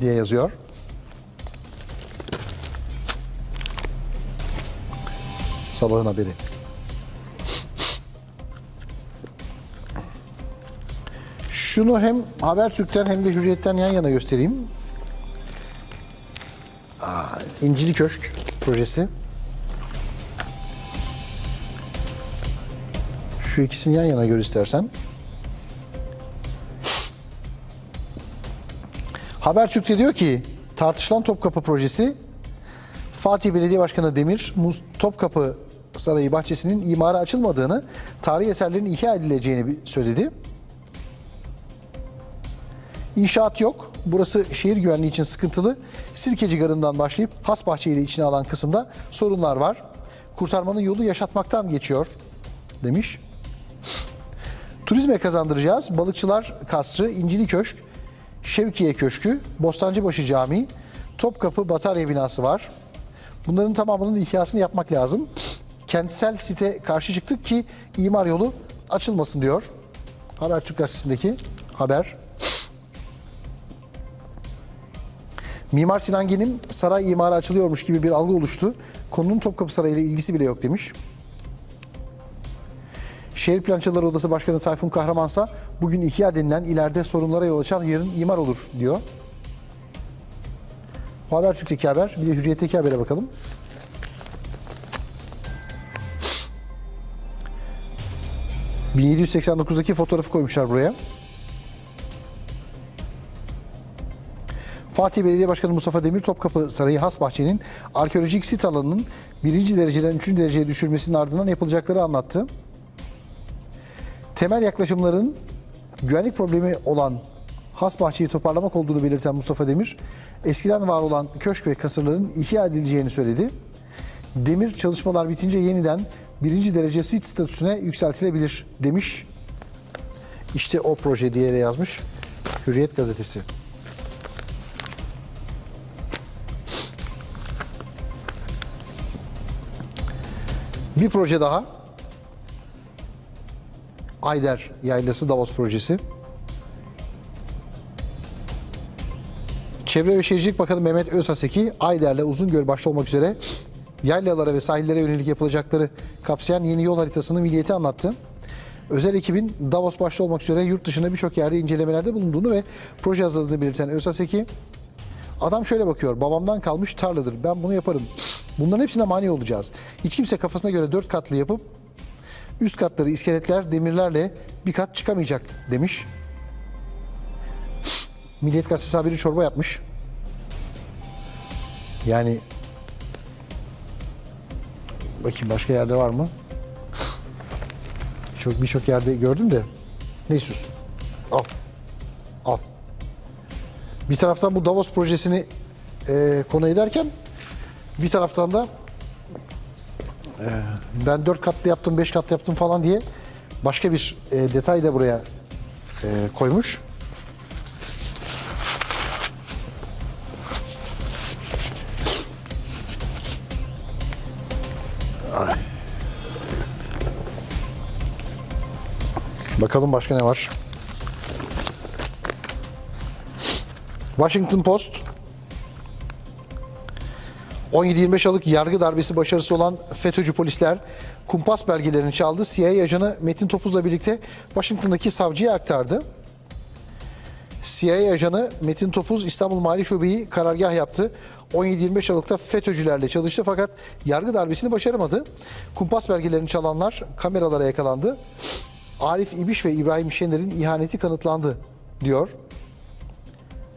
diye yazıyor. Sabahın haberi. Şunu hem Habertürk'ten hem de Hürriyet'ten yan yana göstereyim. İncili Köşk projesi. Şu ikisini yan yana gör istersen. Habertürk'te diyor ki tartışılan Topkapı projesi Fatih Belediye Başkanı Demir Topkapı Sarayı bahçesinin imara açılmadığını, tarihi eserlerin ihya edileceğini söyledi. İnşaat yok. Burası şehir güvenliği için sıkıntılı. Sirkeci Garı'ndan başlayıp Hasbahçe'yi de içine alan kısımda sorunlar var. Kurtarmanın yolu yaşatmaktan geçiyor demiş. Turizme kazandıracağız. Balıkçılar Kasrı, İncili Köşk, Şevkiye Köşkü, Bostancıbaşı Camii, Topkapı Batarya binası var. Bunların tamamının ihyasını yapmak lazım. Kentsel site karşı çıktık ki imar yolu açılmasın diyor. Habertürk gazetesindeki haber. Mimar Sinan Gen'in saray imarı açılıyormuş gibi bir algı oluştu. Konunun Topkapı Sarayı ile ilgisi bile yok demiş. Şehir Plançaları Odası Başkanı Tayfun Kahramansa bugün ihya denilen ileride sorunlara yol açan yarın imar olur diyor. Bu Habertürk'teki haber. Bir de Hürriyet'teki habere bakalım. 1789'daki fotoğrafı koymuşlar buraya. Fatih Belediye Başkanı Mustafa Demir Topkapı Sarayı Hasbahçe'nin arkeolojik sit alanının birinci dereceden üçüncü dereceye düşürmesinin ardından yapılacakları anlattı. Temel yaklaşımların güvenlik problemi olan Hasbahçe'yi toparlamak olduğunu belirten Mustafa Demir, eskiden var olan köşk ve kasırların ihya edileceğini söyledi. Demir çalışmalar bitince yeniden birinci derece sit statüsüne yükseltilebilir demiş. İşte o proje diye de yazmış Hürriyet gazetesi. Bir proje daha. Ayder Yaylası Davos projesi. Çevre ve Şehircilik Bakanı Mehmet Özhaseki, Ayder'le Uzungöl başta olmak üzere yaylalara ve sahillere yönelik yapılacakları kapsayan yeni yol haritasını milliyete anlattı. Özel ekibin Davos başta olmak üzere yurt dışında birçok yerde incelemelerde bulunduğunu ve proje hazırladığını belirten Özhaseki, Adam şöyle bakıyor. Babamdan kalmış tarladır. Ben bunu yaparım. Bunların hepsine mani olacağız. Hiç kimse kafasına göre dört katlı yapıp üst katları iskeletler, demirlerle bir kat çıkamayacak demiş. Milliyet Gazetesi haberi çorba yapmış. Yani bakayım başka yerde var mı? Çok birçok yerde gördüm de. Ne istiyorsun? Al. Al. Bir taraftan bu Davos projesini e, konu ederken bir taraftan da e, ben dört katlı yaptım, beş katlı yaptım falan diye başka bir e, detay da buraya e, koymuş. Bakalım başka ne var? Washington Post 17-25 Aralık yargı darbesi başarısı olan FETÖ'cü polisler kumpas belgelerini çaldı. CIA ajanı Metin Topuz'la birlikte Washington'daki savcıya aktardı. CIA ajanı Metin Topuz İstanbul Mali Şube'yi karargah yaptı. 17-25 Aralık'ta FETÖ'cülerle çalıştı fakat yargı darbesini başaramadı. Kumpas belgelerini çalanlar kameralara yakalandı. Arif İbiş ve İbrahim Şener'in ihaneti kanıtlandı diyor.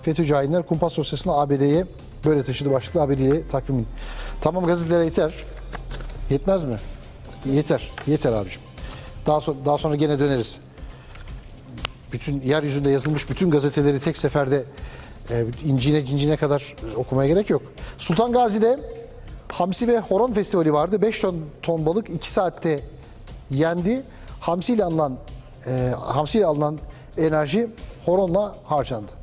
FETÖ'cü hainler kumpas dosyasını ABD'ye böyle taşıdı başlıklı haberiyle takvimin. Tamam gazetelere yeter. Yetmez mi? Yeter. Yeter abiciğim. Daha sonra, daha sonra gene döneriz. Bütün yeryüzünde yazılmış bütün gazeteleri tek seferde e, incine cincine kadar okumaya gerek yok. Sultan Gazi'de Hamsi ve Horon Festivali vardı. 5 ton, ton balık 2 saatte yendi. Hamsi ile alınan e, hamsi ile alınan enerji horonla harcandı.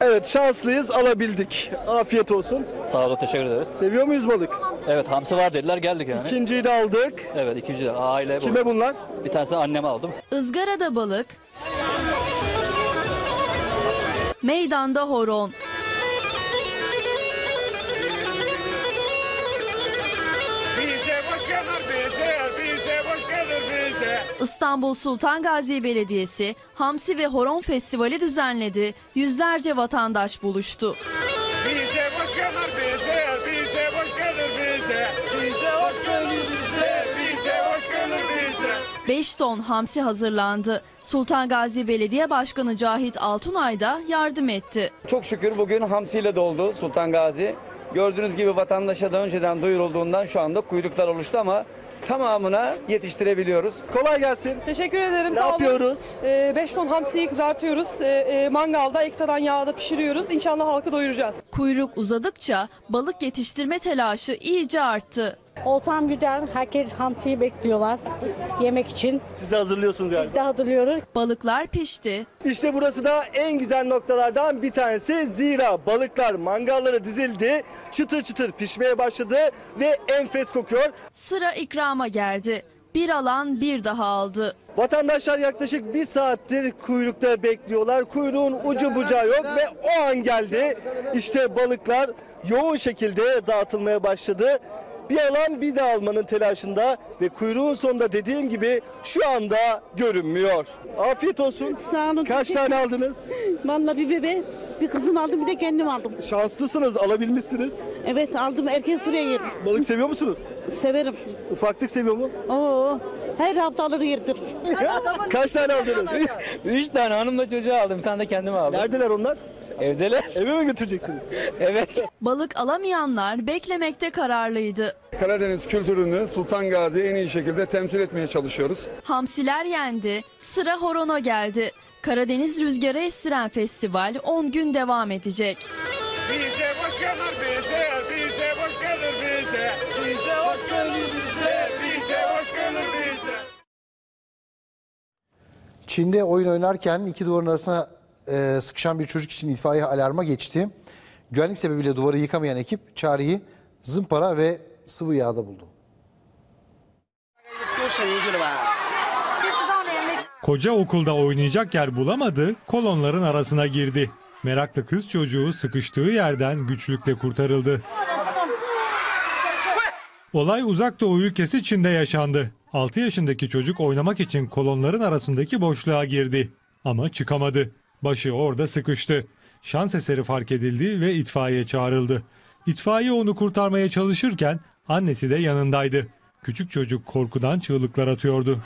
Evet şanslıyız alabildik. Afiyet olsun. Sağ olun teşekkür ederiz. Seviyor muyuz balık? Evet hamsi var dediler geldik yani. İkinciyi de aldık. Evet ikinci de aile bu. Kime bunlar? Bir tanesini anneme aldım. Izgarada balık, meydanda horon. İstanbul Sultan Gazi Belediyesi Hamsi ve Horon Festivali düzenledi. Yüzlerce vatandaş buluştu. Bize gelir bize, bize gelir bize, bize gelir bize, bize gelir bize. 5 ton hamsi hazırlandı. Sultan Gazi Belediye Başkanı Cahit Altunay da yardım etti. Çok şükür bugün hamsiyle doldu Sultan Gazi. Gördüğünüz gibi vatandaşa da önceden duyurulduğundan şu anda kuyruklar oluştu ama tamamına yetiştirebiliyoruz. Kolay gelsin. Teşekkür ederim. Ne sağ olun. yapıyoruz? 5 ton hamsiyi kızartıyoruz. Ee, e, mangalda ekstradan yağda pişiriyoruz. İnşallah halkı doyuracağız. Kuyruk uzadıkça balık yetiştirme telaşı iyice arttı. Oltam güzel. Herkes hamsiyi bekliyorlar yemek için. Siz de hazırlıyorsunuz yani. Daha duruyoruz. Balıklar pişti. İşte burası da en güzel noktalardan bir tanesi. Zira balıklar mangallara dizildi. Çıtır çıtır pişmeye başladı ve enfes kokuyor. Sıra ikrama geldi. Bir alan bir daha aldı. Vatandaşlar yaklaşık bir saattir kuyrukta bekliyorlar. Kuyruğun ucu bucağı yok ve o an geldi. İşte balıklar yoğun şekilde dağıtılmaya başladı. Bir alan bir de almanın telaşında ve kuyruğun sonunda dediğim gibi şu anda görünmüyor. Afiyet olsun. Sağ olun. Kaç tane aldınız? Vallahi bir bebe, bir kızım aldım bir de kendim aldım. Şanslısınız alabilmişsiniz. Evet aldım erken sıraya girdim. Balık seviyor musunuz? Severim. Ufaklık seviyor mu? Oo, her hafta alır yerdir. Kaç tane aldınız? Üç tane hanımla çocuğu aldım. Bir tane de kendime aldım. Neredeler onlar? Evdeler. Eve mi götüreceksiniz? Evet. Balık alamayanlar beklemekte kararlıydı. Karadeniz kültürünü Sultan Gazi'ye en iyi şekilde temsil etmeye çalışıyoruz. Hamsiler yendi, sıra horona geldi. Karadeniz rüzgarı estiren festival 10 gün devam edecek. Bize hoş gelir bize, bize hoş gelir bize, bize hoş gelir bize, bize hoş gelir bize. Çin'de oyun oynarken iki duvarın arasına e, sıkışan bir çocuk için itfaiye alarma geçti. Güvenlik sebebiyle duvarı yıkamayan ekip çareyi zımpara ve sıvı yağda buldu. Koca okulda oynayacak yer bulamadı, kolonların arasına girdi. Meraklı kız çocuğu sıkıştığı yerden güçlükle kurtarıldı. Olay uzak doğu ülkesi Çin'de yaşandı. 6 yaşındaki çocuk oynamak için kolonların arasındaki boşluğa girdi. Ama çıkamadı. Başı orada sıkıştı. Şans eseri fark edildi ve itfaiye çağrıldı. İtfaiye onu kurtarmaya çalışırken annesi de yanındaydı. Küçük çocuk korkudan çığlıklar atıyordu.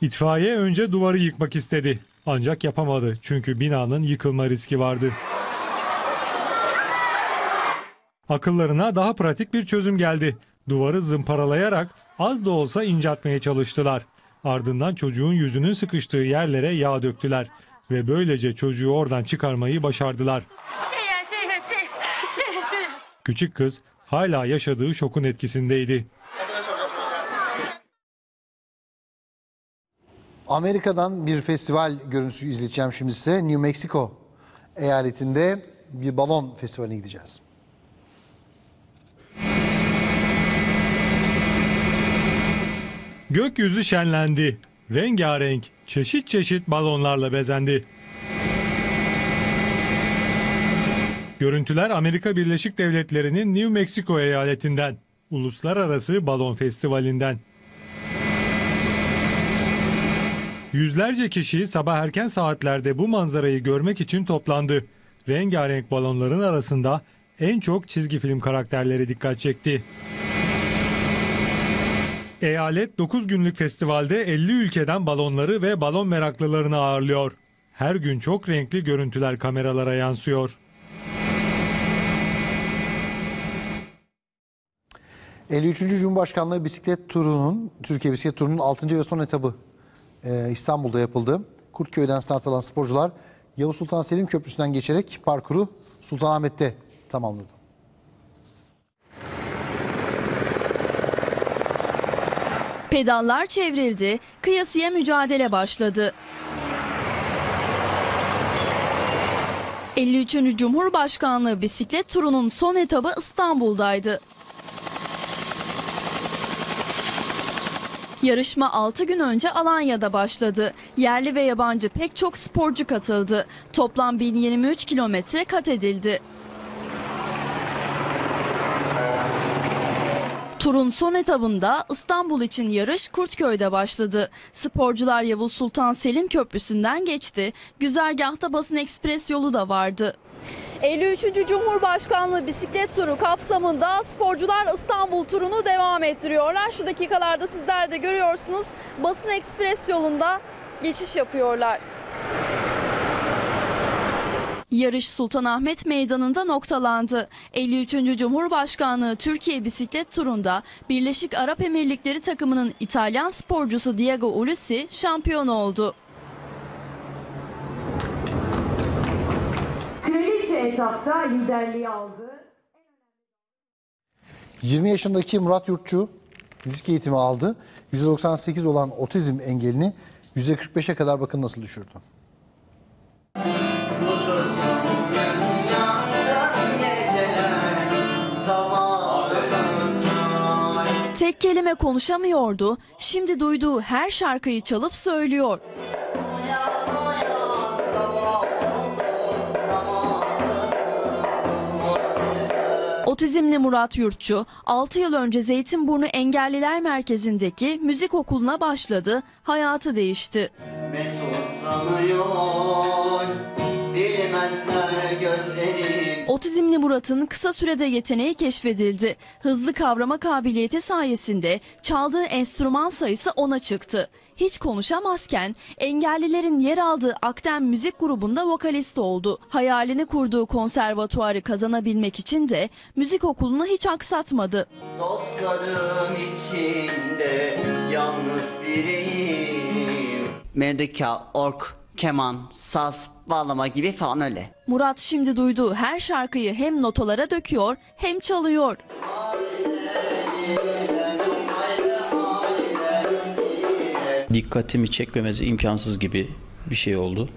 İtfaiye önce duvarı yıkmak istedi. Ancak yapamadı çünkü binanın yıkılma riski vardı. Akıllarına daha pratik bir çözüm geldi. Duvarı zımparalayarak az da olsa inceltmeye çalıştılar. Ardından çocuğun yüzünün sıkıştığı yerlere yağ döktüler ve böylece çocuğu oradan çıkarmayı başardılar. Küçük kız hala yaşadığı şokun etkisindeydi. Amerika'dan bir festival görüntüsü izleteceğim şimdi size. New Mexico eyaletinde bir balon festivaline gideceğiz. Gökyüzü şenlendi. Rengarenk, çeşit çeşit balonlarla bezendi. Görüntüler Amerika Birleşik Devletleri'nin New Mexico eyaletinden, Uluslararası Balon Festivali'nden. Yüzlerce kişi sabah erken saatlerde bu manzarayı görmek için toplandı. Rengarenk balonların arasında en çok çizgi film karakterleri dikkat çekti. Eyalet 9 günlük festivalde 50 ülkeden balonları ve balon meraklılarını ağırlıyor. Her gün çok renkli görüntüler kameralara yansıyor. ...53. Cumhurbaşkanlığı bisiklet turunun, Türkiye bisiklet turunun 6. ve son etabı e, İstanbul'da yapıldı. Kurtköy'den start alan sporcular Yavuz Sultan Selim Köprüsü'nden geçerek parkuru Sultanahmet'te tamamladı. Pedallar çevrildi, kıyasıya mücadele başladı. 53. Cumhurbaşkanlığı bisiklet turunun son etabı İstanbul'daydı. Yarışma 6 gün önce Alanya'da başladı. Yerli ve yabancı pek çok sporcu katıldı. Toplam 1023 kilometre kat edildi. Turun son etabında İstanbul için yarış Kurtköy'de başladı. Sporcular Yavuz Sultan Selim Köprüsü'nden geçti. Güzergahta basın ekspres yolu da vardı. 53. Cumhurbaşkanlığı bisiklet turu kapsamında sporcular İstanbul turunu devam ettiriyorlar. Şu dakikalarda sizler de görüyorsunuz basın ekspres yolunda geçiş yapıyorlar. Yarış Sultanahmet Meydanı'nda noktalandı. 53. Cumhurbaşkanlığı Türkiye bisiklet turunda Birleşik Arap Emirlikleri takımının İtalyan sporcusu Diego Ulissi şampiyon oldu. Kraliçe etapta liderliği aldı. 20 yaşındaki Murat Yurtçu müzik eğitimi aldı. %98 olan otizm engelini %45'e kadar bakın nasıl düşürdü. Tek kelime konuşamıyordu. Şimdi duyduğu her şarkıyı çalıp söylüyor. Otizmli Murat Yurtçu 6 yıl önce Zeytinburnu Engelliler Merkezi'ndeki müzik okuluna başladı. Hayatı değişti. Mesut sanıyor Otizmli Murat'ın kısa sürede yeteneği keşfedildi. Hızlı kavrama kabiliyeti sayesinde çaldığı enstrüman sayısı 10'a çıktı. Hiç konuşamazken engellilerin yer aldığı Akdem Müzik grubunda vokalist oldu. Hayalini kurduğu konservatuarı kazanabilmek için de müzik okulunu hiç aksatmadı. Dostlarım içinde Yalnız biriyim Melodika, ork, keman, saz, bağlama gibi falan öyle Murat şimdi duyduğu her şarkıyı hem notalara döküyor hem çalıyor. dikkatimi çekmemesi imkansız gibi bir şey oldu.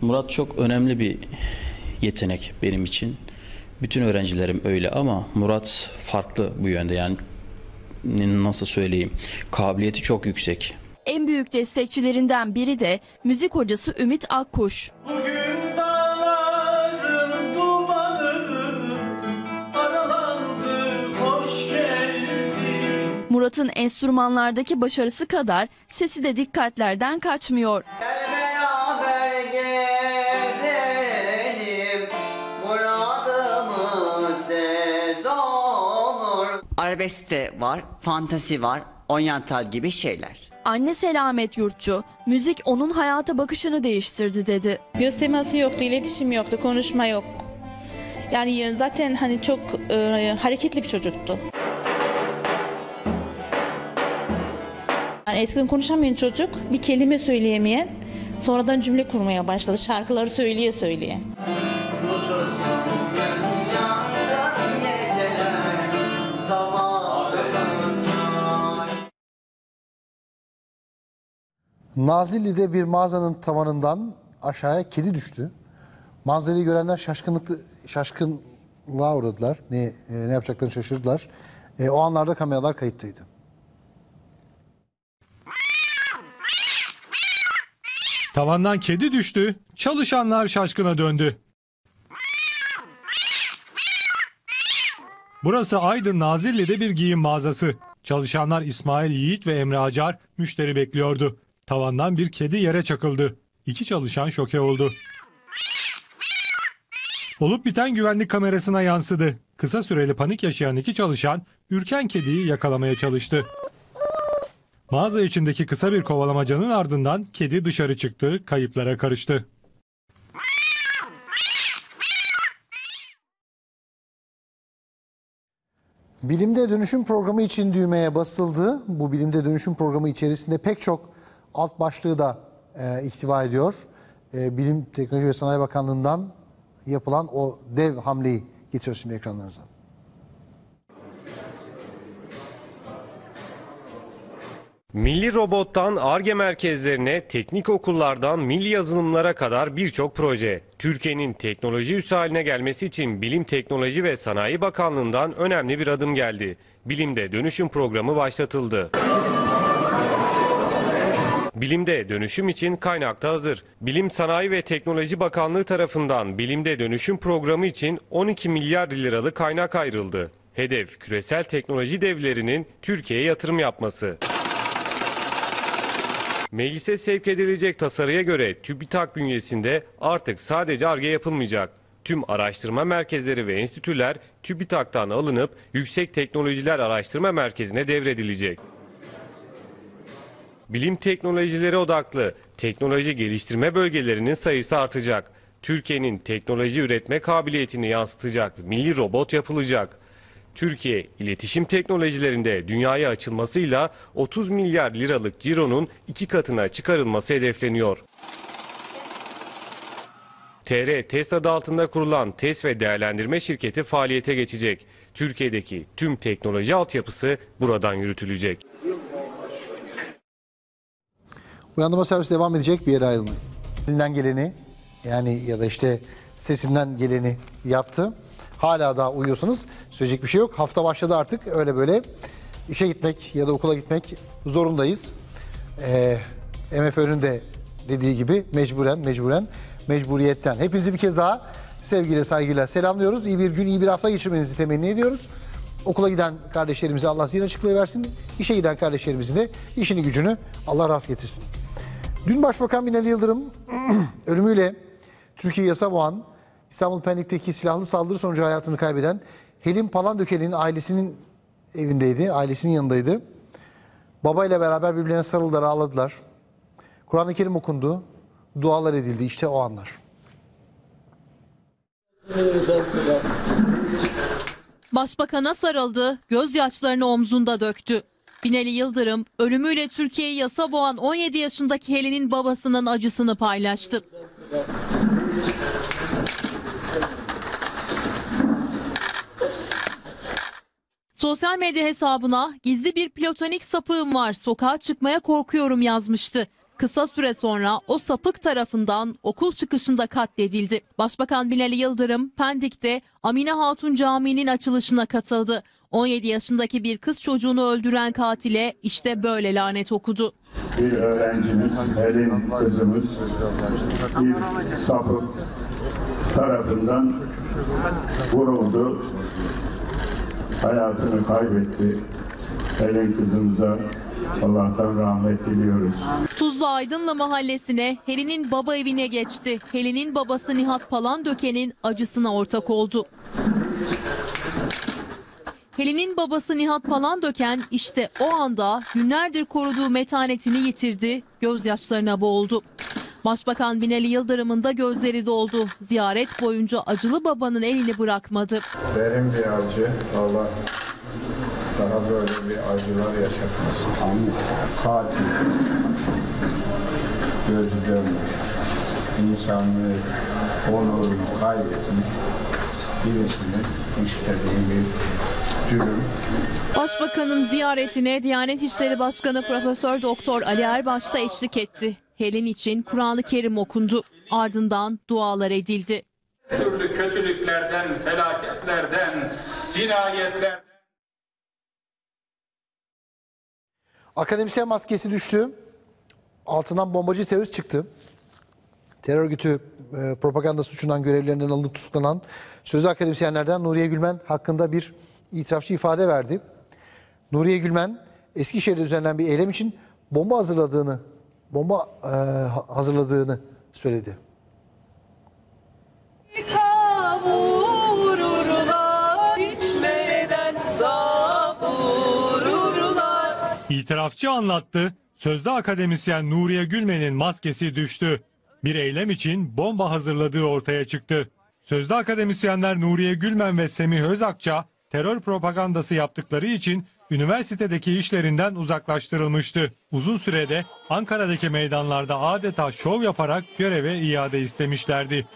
Murat çok önemli bir yetenek benim için. Bütün öğrencilerim öyle ama Murat farklı bu yönde yani nasıl söyleyeyim kabiliyeti çok yüksek. En büyük destekçilerinden biri de müzik hocası Ümit Akkuş. Bugün dağların dumanı Aralandı hoş geldin Murat'ın enstrümanlardaki başarısı kadar sesi de dikkatlerden kaçmıyor. Gel Arabesk de var, fantasi var, oryantal gibi şeyler. Anne Selamet Yurtçu, müzik onun hayata bakışını değiştirdi dedi. Göz teması yoktu, iletişim yoktu, konuşma yok. Yani zaten hani çok e, hareketli bir çocuktu. Yani eskiden konuşamayan çocuk, bir kelime söyleyemeyen, sonradan cümle kurmaya başladı. Şarkıları söyleye söyleye. Nazilli'de bir mağazanın tavanından aşağıya kedi düştü. Manzarayı görenler şaşkınlık şaşkınlığa uğradılar. Ne, e, ne yapacaklarını şaşırdılar. E, o anlarda kameralar kayıttaydı. Tavandan kedi düştü, çalışanlar şaşkına döndü. Burası Aydın Nazilli'de bir giyim mağazası. Çalışanlar İsmail Yiğit ve Emre Acar müşteri bekliyordu. Tavandan bir kedi yere çakıldı. İki çalışan şoke oldu. Olup biten güvenlik kamerasına yansıdı. Kısa süreli panik yaşayan iki çalışan ürken kediyi yakalamaya çalıştı. Mağaza içindeki kısa bir kovalamacanın ardından kedi dışarı çıktı, kayıplara karıştı. Bilimde dönüşüm programı için düğmeye basıldı. Bu bilimde dönüşüm programı içerisinde pek çok alt başlığı da e, ihtiva ediyor. E, Bilim, Teknoloji ve Sanayi Bakanlığı'ndan yapılan o dev hamleyi getiriyoruz şimdi ekranlarınıza. Milli robottan ARGE merkezlerine, teknik okullardan milli yazılımlara kadar birçok proje. Türkiye'nin teknoloji üssü haline gelmesi için Bilim, Teknoloji ve Sanayi Bakanlığı'ndan önemli bir adım geldi. Bilimde dönüşüm programı başlatıldı. Bilimde dönüşüm için kaynak da hazır. Bilim Sanayi ve Teknoloji Bakanlığı tarafından bilimde dönüşüm programı için 12 milyar liralık kaynak ayrıldı. Hedef küresel teknoloji devlerinin Türkiye'ye yatırım yapması. Meclise sevk edilecek tasarıya göre TÜBİTAK bünyesinde artık sadece ARGE yapılmayacak. Tüm araştırma merkezleri ve enstitüler TÜBİTAK'tan alınıp Yüksek Teknolojiler Araştırma Merkezi'ne devredilecek. Bilim teknolojileri odaklı teknoloji geliştirme bölgelerinin sayısı artacak. Türkiye'nin teknoloji üretme kabiliyetini yansıtacak milli robot yapılacak. Türkiye iletişim teknolojilerinde dünyaya açılmasıyla 30 milyar liralık cironun iki katına çıkarılması hedefleniyor. TR TES adı altında kurulan TES ve değerlendirme şirketi faaliyete geçecek. Türkiye'deki tüm teknoloji altyapısı buradan yürütülecek. Uyandırma servisi devam edecek bir yere ayrılmayın. Elinden geleni yani ya da işte sesinden geleni yaptı. Hala daha uyuyorsunuz. Söyleyecek bir şey yok. Hafta başladı artık. Öyle böyle işe gitmek ya da okula gitmek zorundayız. Ee, MFÖ'nün de dediği gibi mecburen, mecburen, mecburiyetten. Hepinizi bir kez daha sevgiyle saygıyla selamlıyoruz. İyi bir gün, iyi bir hafta geçirmenizi temenni ediyoruz. Okula giden kardeşlerimize Allah zihin açıklığı versin. İşe giden kardeşlerimizi de işini gücünü Allah rast getirsin. Dün Başbakan Binali Yıldırım ölümüyle Türkiye yasa boğan İstanbul Pendik'teki silahlı saldırı sonucu hayatını kaybeden Helin Palandöken'in ailesinin evindeydi, ailesinin yanındaydı. Babayla beraber birbirlerine sarıldılar, ağladılar. Kur'an-ı Kerim okundu, dualar edildi. İşte o anlar. Başbakan'a sarıldı, gözyaşlarını omzunda döktü. Binali Yıldırım ölümüyle Türkiye'yi yasa boğan 17 yaşındaki Helen'in babasının acısını paylaştı. Sosyal medya hesabına gizli bir platonik sapığım var, sokağa çıkmaya korkuyorum yazmıştı. Kısa süre sonra o sapık tarafından okul çıkışında katledildi. Başbakan Binali Yıldırım Pendik'te Amine Hatun Camii'nin açılışına katıldı. 17 yaşındaki bir kız çocuğunu öldüren katile işte böyle lanet okudu. bir öğrencimiz, Elin kızımız bir sapık tarafından vuruldu. Hayatını kaybetti. Elin kızımıza Allah'tan rahmet diliyoruz. Tuzla Aydınlı mahallesine Helin'in baba evine geçti. Helin'in babası Nihat Palandöken'in acısına ortak oldu. Helin'in babası Nihat Palandöken işte o anda günlerdir koruduğu metanetini yitirdi, gözyaşlarına boğuldu. Başbakan Binali Yıldırım'ın da gözleri doldu. Ziyaret boyunca acılı babanın elini bırakmadı. Derin bir acı. Allah daha böyle bir acılar yaşatmasın. Amin. Katil. Gözü dönmüş. İnsanlığı, onurunu kaybetmiş. Birisinin işlediği bir cürüm. Başbakanın ziyaretine Diyanet İşleri Başkanı Profesör Doktor Ali Erbaş da eşlik etti. Helin için Kur'an-ı Kerim okundu. Ardından dualar edildi. türlü kötülüklerden, felaketlerden, cinayetlerden Akademisyen maskesi düştü. Altından bombacı terörist çıktı. Terör örgütü e, propaganda suçundan görevlerinden alınıp tutuklanan sözlü akademisyenlerden Nuriye Gülmen hakkında bir itirafçı ifade verdi. Nuriye Gülmen Eskişehir'de düzenlenen bir eylem için bomba hazırladığını bomba e, ha- hazırladığını söyledi. İtirafçı anlattı, sözde akademisyen Nuriye Gülmen'in maskesi düştü. Bir eylem için bomba hazırladığı ortaya çıktı. Sözde akademisyenler Nuriye Gülmen ve Semih Özakça terör propagandası yaptıkları için üniversitedeki işlerinden uzaklaştırılmıştı. Uzun sürede Ankara'daki meydanlarda adeta şov yaparak göreve iade istemişlerdi.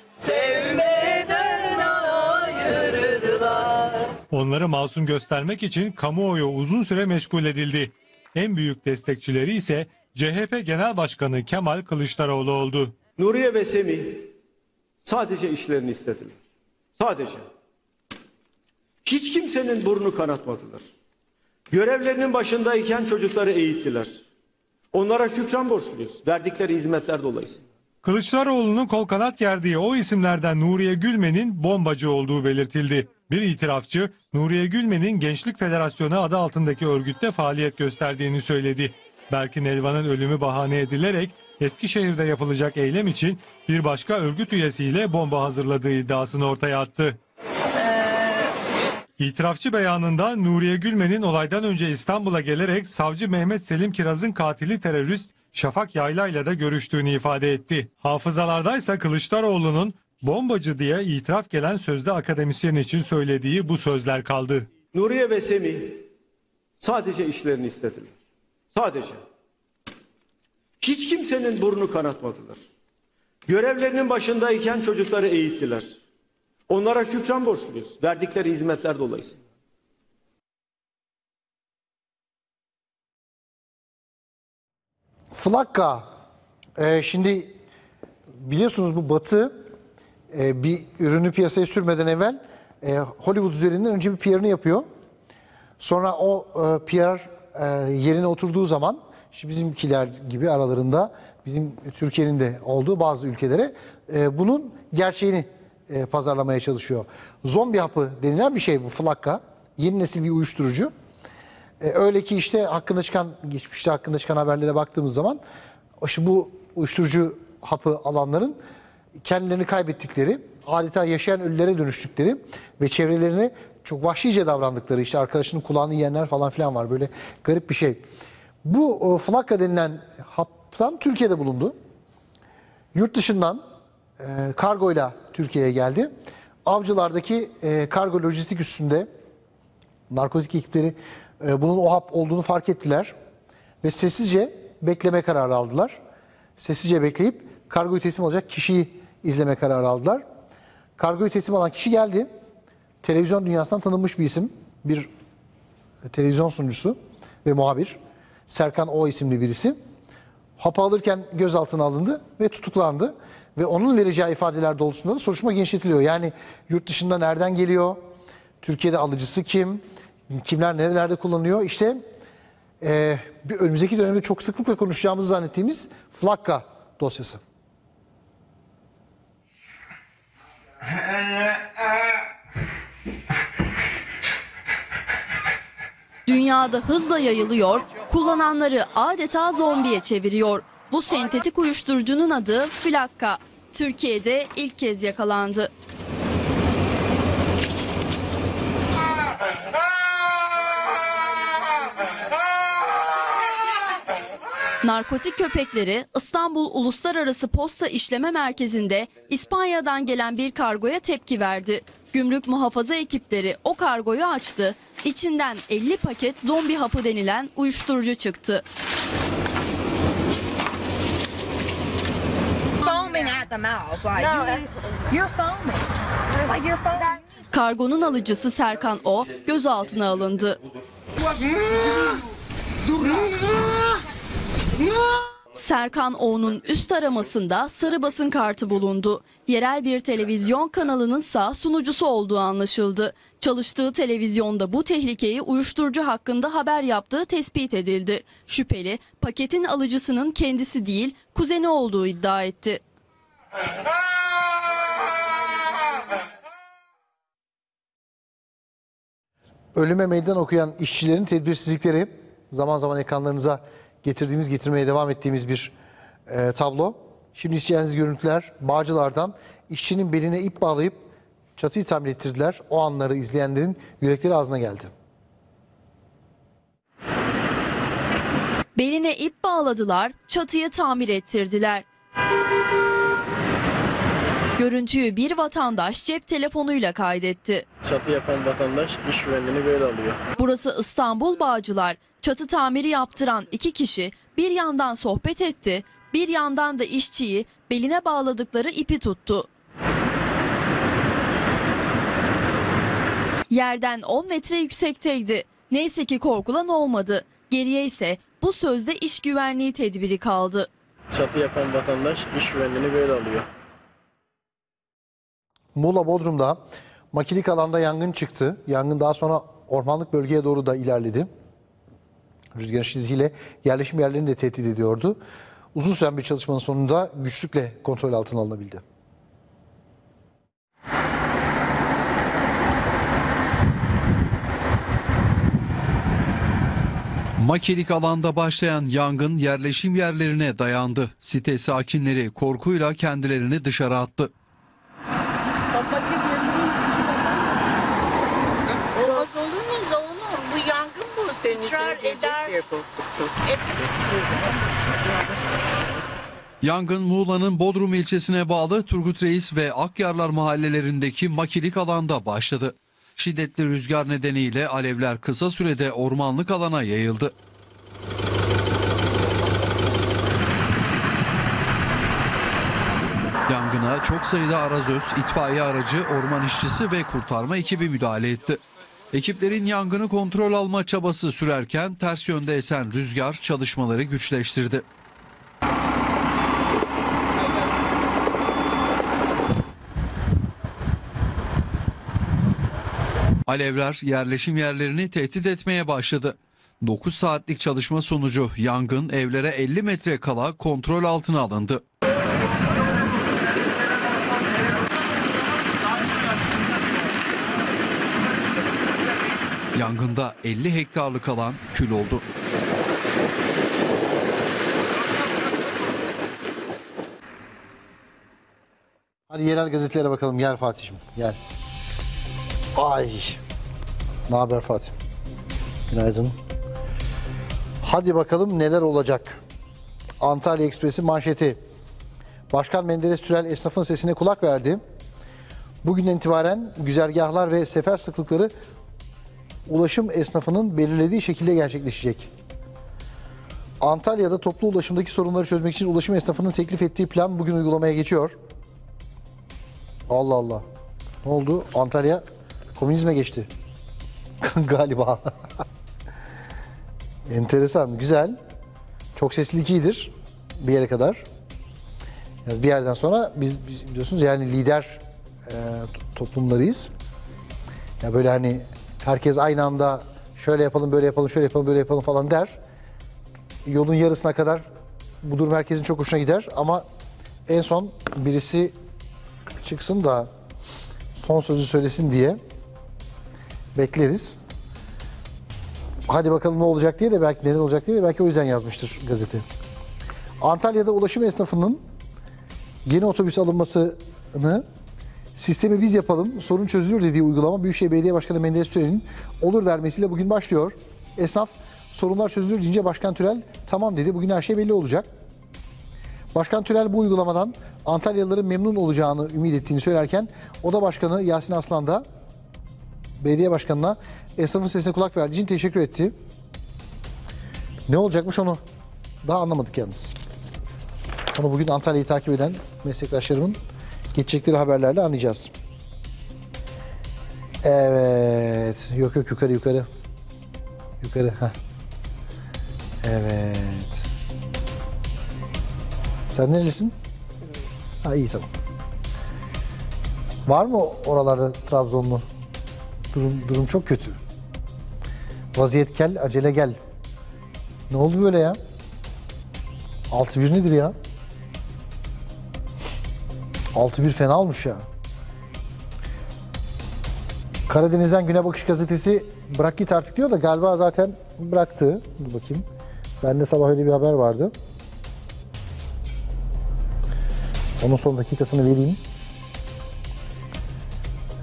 Onları masum göstermek için kamuoyu uzun süre meşgul edildi. En büyük destekçileri ise CHP Genel Başkanı Kemal Kılıçdaroğlu oldu. Nuriye ve Semih sadece işlerini istediler. Sadece. Hiç kimsenin burnu kanatmadılar. Görevlerinin başındayken çocukları eğittiler. Onlara şükran borçluyuz. Verdikleri hizmetler dolayısıyla. Kılıçdaroğlu'nun kol kanat gerdiği o isimlerden Nuriye Gülmen'in bombacı olduğu belirtildi. Bir itirafçı Nuriye Gülmen'in Gençlik Federasyonu adı altındaki örgütte faaliyet gösterdiğini söyledi. Berkin Elvan'ın ölümü bahane edilerek Eskişehir'de yapılacak eylem için bir başka örgüt üyesiyle bomba hazırladığı iddiasını ortaya attı. İtirafçı beyanında Nuriye Gülmen'in olaydan önce İstanbul'a gelerek savcı Mehmet Selim Kiraz'ın katili terörist Şafak Yayla da görüştüğünü ifade etti. Hafızalardaysa Kılıçdaroğlu'nun bombacı diye itiraf gelen sözde akademisyen için söylediği bu sözler kaldı. Nuriye ve Semih sadece işlerini istediler. Sadece. Hiç kimsenin burnu kanatmadılar. Görevlerinin başındayken çocukları eğittiler. Onlara şükran borçluyuz. Verdikleri hizmetler dolayısıyla. Flakka. Ee, şimdi biliyorsunuz bu Batı e, bir ürünü piyasaya sürmeden evvel e, Hollywood üzerinden önce bir PR'ını yapıyor. Sonra o e, PR e, yerine oturduğu zaman işte bizimkiler gibi aralarında bizim Türkiye'nin de olduğu bazı ülkelere e, bunun gerçeğini e, pazarlamaya çalışıyor. Zombi hapı denilen bir şey bu flakka. Yeni nesil bir uyuşturucu. E, öyle ki işte hakkında çıkan, geçmişte hakkında çıkan haberlere baktığımız zaman işte bu uyuşturucu hapı alanların kendilerini kaybettikleri, adeta yaşayan ölülere dönüştükleri ve çevrelerine çok vahşice davrandıkları, işte arkadaşının kulağını yiyenler falan filan var. Böyle garip bir şey. Bu e, flakka denilen haptan Türkiye'de bulundu. Yurt dışından e, kargoyla Türkiye'ye geldi. Avcılardaki e, kargo lojistik üstünde narkotik ekipleri e, bunun o hap olduğunu fark ettiler ve sessizce bekleme kararı aldılar. Sessizce bekleyip kargoyu teslim alacak kişiyi izleme kararı aldılar. Kargoyu teslim alan kişi geldi. Televizyon dünyasından tanınmış bir isim. Bir televizyon sunucusu ve muhabir. Serkan O isimli birisi. Hapı alırken gözaltına alındı ve tutuklandı. Ve onun vereceği ifadeler doğrultusunda da soruşturma genişletiliyor. Yani yurt dışında nereden geliyor? Türkiye'de alıcısı kim? Kimler nerelerde kullanıyor? İşte e, bir önümüzdeki dönemde çok sıklıkla konuşacağımızı zannettiğimiz Flakka dosyası. Dünyada hızla yayılıyor, kullananları adeta zombiye çeviriyor. Bu sentetik uyuşturucunun adı Flakka. Türkiye'de ilk kez yakalandı. Narkotik köpekleri İstanbul Uluslararası Posta İşleme Merkezi'nde İspanya'dan gelen bir kargoya tepki verdi. Gümrük muhafaza ekipleri o kargoyu açtı. İçinden 50 paket zombi hapı denilen uyuşturucu çıktı. Foaming at the mouth. Like you, you're foaming. Like you're foaming. Kargonun alıcısı Serkan O gözaltına alındı. Serkan O'nun üst aramasında sarı basın kartı bulundu. Yerel bir televizyon kanalının sağ sunucusu olduğu anlaşıldı. Çalıştığı televizyonda bu tehlikeyi uyuşturucu hakkında haber yaptığı tespit edildi. Şüpheli paketin alıcısının kendisi değil kuzeni olduğu iddia etti. Ölüme meydan okuyan işçilerin tedbirsizlikleri zaman zaman ekranlarınıza getirdiğimiz, getirmeye devam ettiğimiz bir e, tablo. Şimdi izleyeceğiniz görüntüler Bağcılar'dan işçinin beline ip bağlayıp çatıyı tamir ettirdiler. O anları izleyenlerin yürekleri ağzına geldi. Beline ip bağladılar, çatıyı tamir ettirdiler. Görüntüyü bir vatandaş cep telefonuyla kaydetti. Çatı yapan vatandaş iş güvenliğini böyle alıyor. Burası İstanbul Bağcılar. Çatı tamiri yaptıran iki kişi bir yandan sohbet etti, bir yandan da işçiyi beline bağladıkları ipi tuttu. Yerden 10 metre yüksekteydi. Neyse ki korkulan olmadı. Geriye ise bu sözde iş güvenliği tedbiri kaldı. Çatı yapan vatandaş iş güvenliğini böyle alıyor. Muğla Bodrum'da makilik alanda yangın çıktı. Yangın daha sonra ormanlık bölgeye doğru da ilerledi. Rüzgarın şiddetiyle yerleşim yerlerini de tehdit ediyordu. Uzun süren bir çalışmanın sonunda güçlükle kontrol altına alınabildi. Makilik alanda başlayan yangın yerleşim yerlerine dayandı. Site sakinleri korkuyla kendilerini dışarı attı. Olmaz olur muyuz oğlum? Bu yangın bu. Sıçrar Yangın Muğla'nın Bodrum ilçesine bağlı Turgut Reis ve Akyarlar mahallelerindeki makilik alanda başladı. Şiddetli rüzgar nedeniyle alevler kısa sürede ormanlık alana yayıldı. Yangına çok sayıda arazöz, itfaiye aracı, orman işçisi ve kurtarma ekibi müdahale etti. Ekiplerin yangını kontrol alma çabası sürerken ters yönde esen rüzgar çalışmaları güçleştirdi. Alevler yerleşim yerlerini tehdit etmeye başladı. 9 saatlik çalışma sonucu yangın evlere 50 metre kala kontrol altına alındı. Yangında 50 hektarlık alan kül oldu. Hadi yerel gazetelere bakalım. Gel Fatih'im. Gel. Ay. Ne haber Fatih? Günaydın. Hadi bakalım neler olacak. Antalya Ekspresi manşeti. Başkan Menderes Türel esnafın sesine kulak verdi. Bugünden itibaren güzergahlar ve sefer sıklıkları ulaşım esnafının belirlediği şekilde gerçekleşecek. Antalya'da toplu ulaşımdaki sorunları çözmek için ulaşım esnafının teklif ettiği plan bugün uygulamaya geçiyor. Allah Allah. Ne oldu? Antalya komünizme geçti. Galiba. Enteresan, güzel. Çok seslilik iyidir bir yere kadar. Yani bir yerden sonra biz, biliyorsunuz yani lider e, to- toplumlarıyız. Ya böyle hani herkes aynı anda şöyle yapalım, böyle yapalım, şöyle yapalım, böyle yapalım falan der. Yolun yarısına kadar bu durum herkesin çok hoşuna gider ama en son birisi çıksın da son sözü söylesin diye bekleriz. Hadi bakalım ne olacak diye de belki neden olacak diye de belki o yüzden yazmıştır gazete. Antalya'da ulaşım esnafının yeni otobüs alınmasını sistemi biz yapalım sorun çözülür dediği uygulama Büyükşehir Belediye Başkanı Menderes Türel'in olur vermesiyle bugün başlıyor. Esnaf sorunlar çözülür deyince Başkan Türel tamam dedi bugün her şey belli olacak. Başkan Türel bu uygulamadan Antalyalıların memnun olacağını ümit ettiğini söylerken Oda Başkanı Yasin Aslan da belediye başkanına esnafın sesine kulak verdiği için teşekkür etti. Ne olacakmış onu daha anlamadık yalnız. Onu bugün Antalya'yı takip eden meslektaşlarımın geçecekleri haberlerle anlayacağız. Evet. Yok yok yukarı yukarı. Yukarı. Heh. Evet. Sen nerelisin? Ha iyi tamam. Var mı oralarda Trabzonlu? Durum, durum çok kötü. Vaziyet kel, acele gel. Ne oldu böyle ya? 6-1 nedir ya? 6-1 fena olmuş ya. Karadeniz'den Güne Bakış Gazetesi bırak git artık diyor da galiba zaten bıraktı. Dur bakayım. Bende sabah öyle bir haber vardı. Onun son dakikasını vereyim.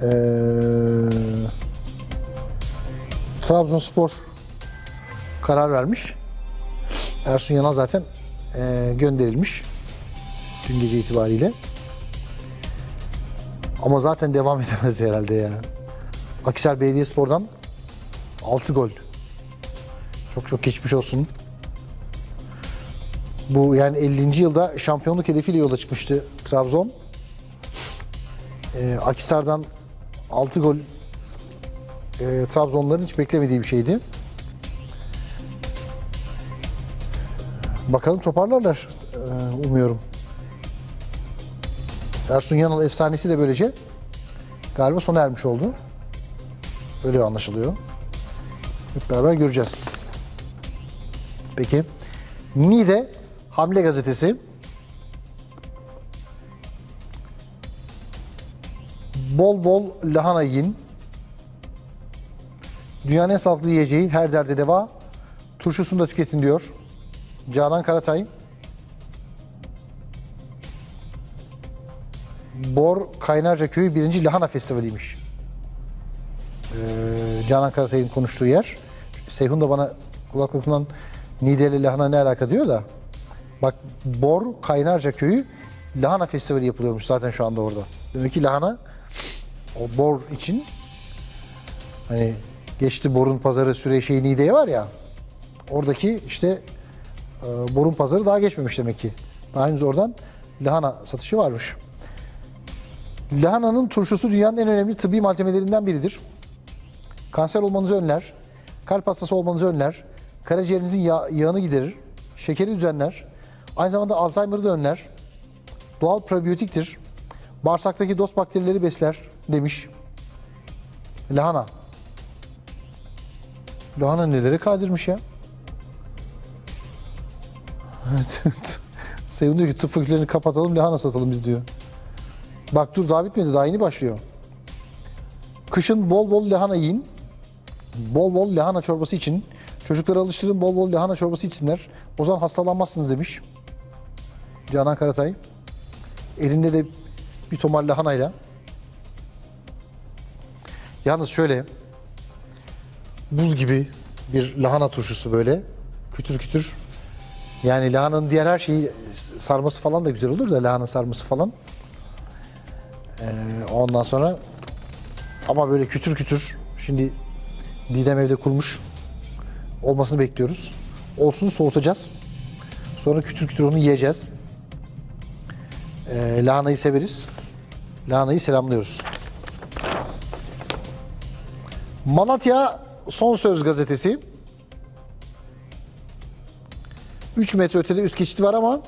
Ee, Trabzonspor karar vermiş. Ersun Yanal zaten ee, gönderilmiş. Dün gece itibariyle. Ama zaten devam edemez herhalde ya. Akhisar Belediyespor'dan 6 gol. Çok çok geçmiş olsun. Bu yani 50. yılda şampiyonluk hedefiyle yola çıkmıştı Trabzon. Ee, Akhisar'dan 6 gol e, Trabzonların hiç beklemediği bir şeydi. Bakalım toparlarlar e, umuyorum. Ersun Yanal efsanesi de böylece galiba sona ermiş oldu. Öyle anlaşılıyor. Hep beraber göreceğiz. Peki. Niğde Hamle Gazetesi. Bol bol lahana yiyin. Dünyanın en sağlıklı yiyeceği her derde deva. Turşusunu da tüketin diyor. Canan Karatay. Bor Kaynarca Köyü 1. Lahana Festivali'ymiş. Ee, Canan Karatay'ın konuştuğu yer. Seyhun da bana kulaklıktan Niğde'li lahana ne alaka diyor da. Bak Bor Kaynarca Köyü Lahana Festivali yapılıyormuş zaten şu anda orada. Demek ki lahana o Bor için hani geçti Bor'un pazarı Süreşe Niğde'ye var ya oradaki işte e, Bor'un pazarı daha geçmemiş demek ki. Daha henüz oradan lahana satışı varmış. Lahananın turşusu dünyanın en önemli tıbbi malzemelerinden biridir. Kanser olmanızı önler, kalp hastası olmanızı önler, karaciğerinizin yağ- yağını giderir, şekeri düzenler, aynı zamanda Alzheimer'ı da önler, doğal probiyotiktir, bağırsaktaki dost bakterileri besler demiş. Lahana. Lahana nelere kadirmiş ya? Evet. Sevim diyor ki tıp fakültelerini kapatalım lahana satalım biz diyor. Bak dur daha bitmedi daha yeni başlıyor. Kışın bol bol lahana yiyin. Bol bol lahana çorbası için. Çocukları alıştırın bol bol lahana çorbası içsinler. O zaman hastalanmazsınız demiş. Canan Karatay. Elinde de bir tomar lahanayla. Yalnız şöyle buz gibi bir lahana turşusu böyle kütür kütür. Yani lahananın diğer her şeyi sarması falan da güzel olur da lahana sarması falan. Ee, ondan sonra ama böyle kütür kütür. Şimdi Didem evde kurmuş. Olmasını bekliyoruz. Olsun soğutacağız. Sonra kütür kütür onu yiyeceğiz. Ee, lahanayı severiz. Lahanayı selamlıyoruz. Malatya Son Söz gazetesi. 3 metre ötede üst geçit var ama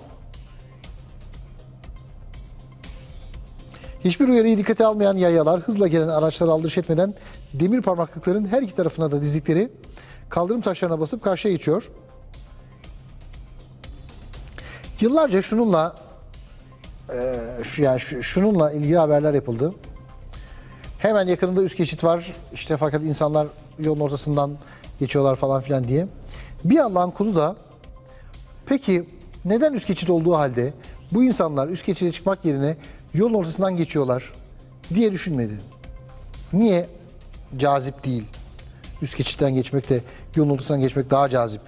hiçbir uyarıyı dikkate almayan yayalar hızla gelen araçlara aldırış etmeden demir parmaklıkların her iki tarafına da dizdikleri kaldırım taşlarına basıp karşıya geçiyor. Yıllarca şununla eee, şu yani şu- şununla ilgili haberler yapıldı. Hemen yakınında üst geçit var. İşte fakat insanlar yolun ortasından geçiyorlar falan filan diye. Bir Allah'ın kulu da peki neden üst geçit olduğu halde bu insanlar üst geçide çıkmak yerine yolun ortasından geçiyorlar diye düşünmedi. Niye cazip değil? Üst geçitten geçmek de yolun ortasından geçmek daha cazip.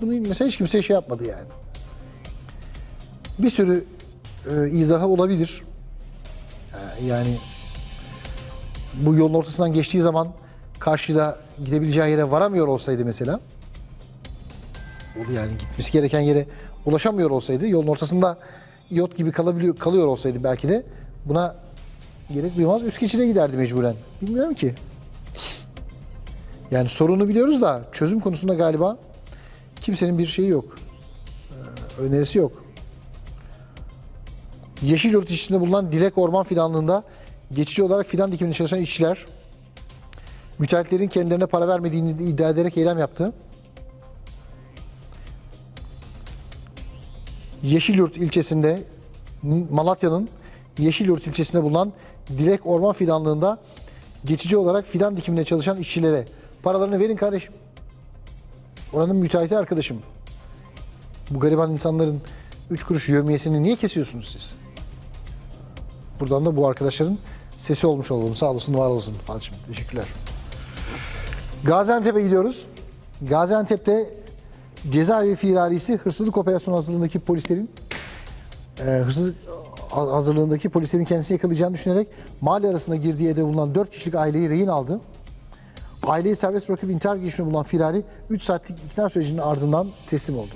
Bunu mesela hiç kimse şey yapmadı yani. Bir sürü e, izahı olabilir. E, Yani bu yolun ortasından geçtiği zaman karşıda gidebileceği yere varamıyor olsaydı mesela yani gitmesi gereken yere ulaşamıyor olsaydı yolun ortasında yot gibi kalabiliyor kalıyor olsaydı belki de buna gerek duymaz üst geçide giderdi mecburen. Bilmiyorum ki. Yani sorunu biliyoruz da çözüm konusunda galiba kimsenin bir şeyi yok. Ee, önerisi yok. Yeşilyurt içinde bulunan Dilek Orman Fidanlığı'nda geçici olarak fidan dikiminde çalışan işçiler müteahhitlerin kendilerine para vermediğini iddia ederek eylem yaptı. Yeşilyurt ilçesinde Malatya'nın Yeşilyurt ilçesinde bulunan Dilek Orman Fidanlığı'nda geçici olarak fidan dikiminde çalışan işçilere paralarını verin kardeşim. Oranın müteahhiti arkadaşım. Bu gariban insanların 3 kuruş yövmiyesini niye kesiyorsunuz siz? Buradan da bu arkadaşların sesi olmuş olalım. Sağ olasın, var olasın Fatih'im. Teşekkürler. Gaziantep'e gidiyoruz. Gaziantep'te cezaevi firarisi hırsızlık operasyonu hazırlığındaki polislerin e, hırsızlık hazırlığındaki polislerin kendisini yakalayacağını düşünerek mahalle arasında girdiği evde bulunan 4 kişilik aileyi rehin aldı. Aileyi serbest bırakıp intihar girişiminde bulunan firari 3 saatlik ikna sürecinin ardından teslim oldu.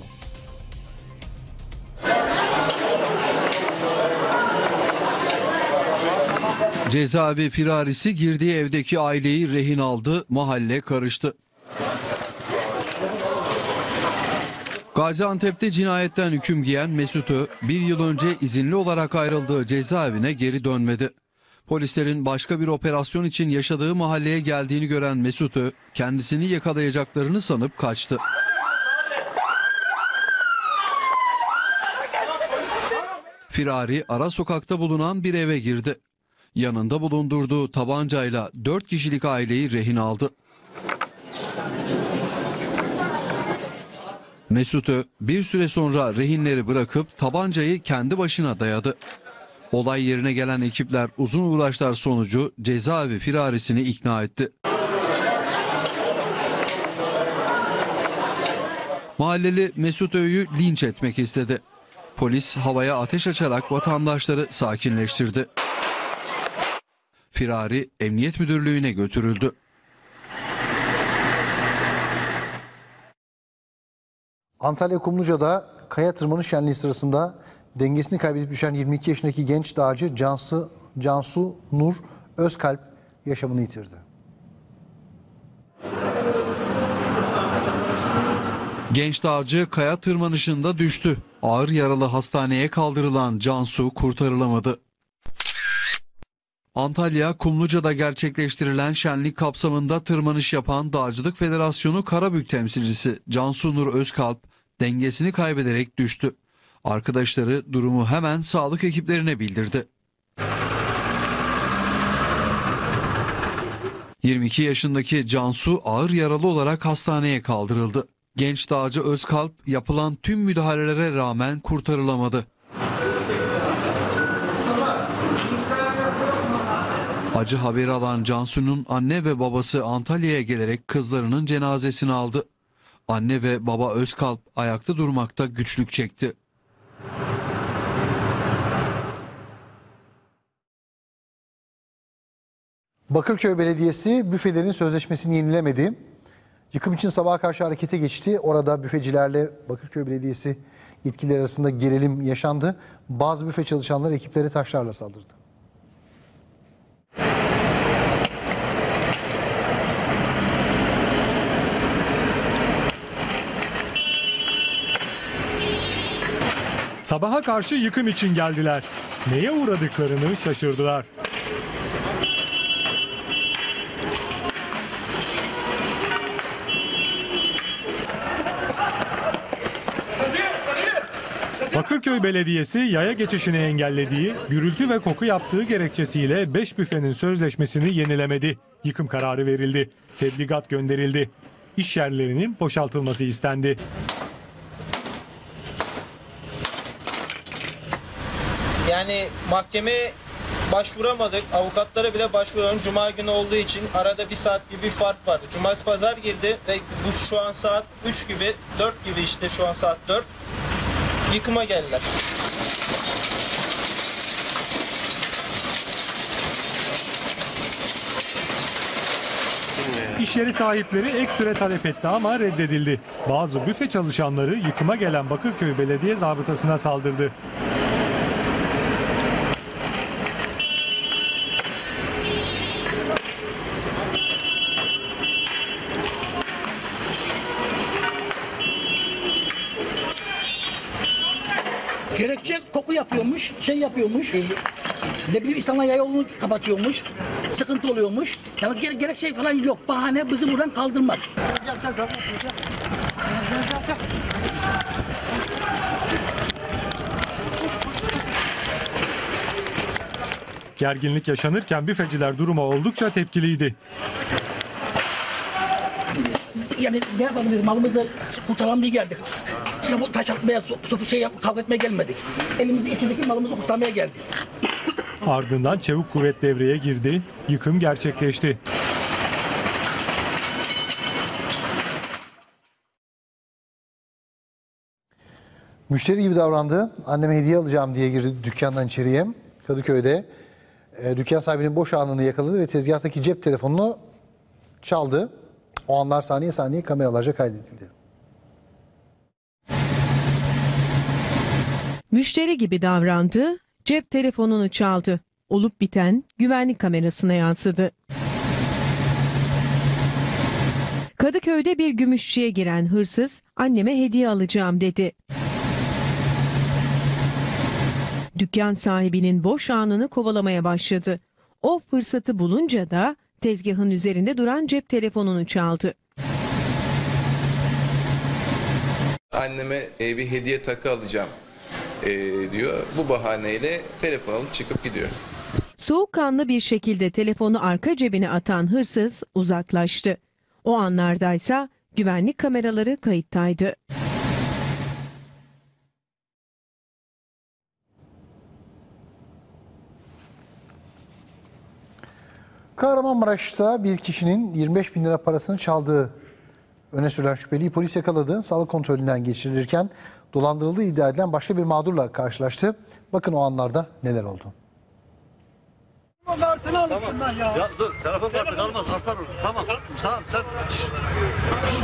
Cezaevi firarisi girdiği evdeki aileyi rehin aldı, mahalle karıştı. Gaziantep'te cinayetten hüküm giyen Mesut'u bir yıl önce izinli olarak ayrıldığı cezaevine geri dönmedi. Polislerin başka bir operasyon için yaşadığı mahalleye geldiğini gören Mesut'u kendisini yakalayacaklarını sanıp kaçtı. Firari ara sokakta bulunan bir eve girdi. Yanında bulundurduğu tabancayla 4 kişilik aileyi rehin aldı. Mesut'u bir süre sonra rehinleri bırakıp tabancayı kendi başına dayadı. Olay yerine gelen ekipler uzun uğraşlar sonucu cezaevi firarisini ikna etti. Mahalleli Mesut Öğü'yü linç etmek istedi. Polis havaya ateş açarak vatandaşları sakinleştirdi. Firari Emniyet Müdürlüğü'ne götürüldü. Antalya Kumluca'da kaya tırmanış şenliği sırasında dengesini kaybedip düşen 22 yaşındaki genç dağcı Cansu, Cansu Nur Özkalp yaşamını yitirdi. Genç dağcı kaya tırmanışında düştü. Ağır yaralı hastaneye kaldırılan Cansu kurtarılamadı. Antalya Kumluca'da gerçekleştirilen şenlik kapsamında tırmanış yapan Dağcılık Federasyonu Karabük temsilcisi Cansu Nur Özkalp dengesini kaybederek düştü. Arkadaşları durumu hemen sağlık ekiplerine bildirdi. 22 yaşındaki Cansu ağır yaralı olarak hastaneye kaldırıldı. Genç dağcı Özkalp yapılan tüm müdahalelere rağmen kurtarılamadı. Acı haberi alan Cansu'nun anne ve babası Antalya'ya gelerek kızlarının cenazesini aldı. Anne ve baba Özkalp ayakta durmakta güçlük çekti. Bakırköy Belediyesi büfelerin sözleşmesini yenilemedi. Yıkım için sabaha karşı harekete geçti. Orada büfecilerle Bakırköy Belediyesi yetkilileri arasında gerilim yaşandı. Bazı büfe çalışanları ekiplere taşlarla saldırdı. Sabaha karşı yıkım için geldiler. Neye uğradıklarını şaşırdılar. Bakırköy Belediyesi yaya geçişini engellediği, gürültü ve koku yaptığı gerekçesiyle 5 büfenin sözleşmesini yenilemedi. Yıkım kararı verildi. Tebligat gönderildi. İş yerlerinin boşaltılması istendi. Yani mahkemeye başvuramadık. Avukatlara bile başvuruyorum. Cuma günü olduğu için arada bir saat gibi bir fark vardı. Cumartesi pazar girdi ve bu şu an saat 3 gibi, 4 gibi işte şu an saat 4. Yıkıma geldiler. İş yeri sahipleri ek süre talep etti ama reddedildi. Bazı büfe çalışanları yıkıma gelen Bakırköy Belediye zabıtasına saldırdı. Yapıyormuş, şey yapıyormuş. e, Ne bileyim insanlar yaya yolunu kapatıyormuş. Sıkıntı oluyormuş. Yani gerek, gerek şey falan yok. Bahane bizi buradan kaldırmak. Gerginlik yaşanırken büfeciler duruma oldukça tepkiliydi. Yani ne yapalım biz malımızı kurtaralım diye geldik. İşte bu taş atmaya, su- şey yap, kavga etmeye gelmedik. Elimizi içindeki malımızı kurtarmaya geldik. Ardından çevik kuvvet devreye girdi, yıkım gerçekleşti. Müşteri gibi davrandı. Anneme hediye alacağım diye girdi dükkandan içeriye. Kadıköy'de. E, dükkan sahibinin boş anını yakaladı ve tezgahtaki cep telefonunu çaldı. O anlar saniye saniye kameralarca kaydedildi. Müşteri gibi davrandı, cep telefonunu çaldı. Olup biten güvenlik kamerasına yansıdı. Kadıköy'de bir gümüşçüye giren hırsız, anneme hediye alacağım dedi. Dükkan sahibinin boş anını kovalamaya başladı. O fırsatı bulunca da tezgahın üzerinde duran cep telefonunu çaldı. Anneme bir hediye takı alacağım diyor. Bu bahaneyle telefon alıp çıkıp gidiyor. Soğukkanlı bir şekilde telefonu arka cebine atan hırsız uzaklaştı. O anlardaysa güvenlik kameraları kayıttaydı. Kahramanmaraş'ta bir kişinin 25 bin lira parasını çaldığı öne sürülen şüpheliyi polis yakaladı. Sağlık kontrolünden geçirilirken dolandırıldığı iddia edilen başka bir mağdurla karşılaştı. Bakın o anlarda neler oldu. Kartını alın şundan ya. Ya dur telefon kartı kalmaz atar onu. Tamam. Tamam sen.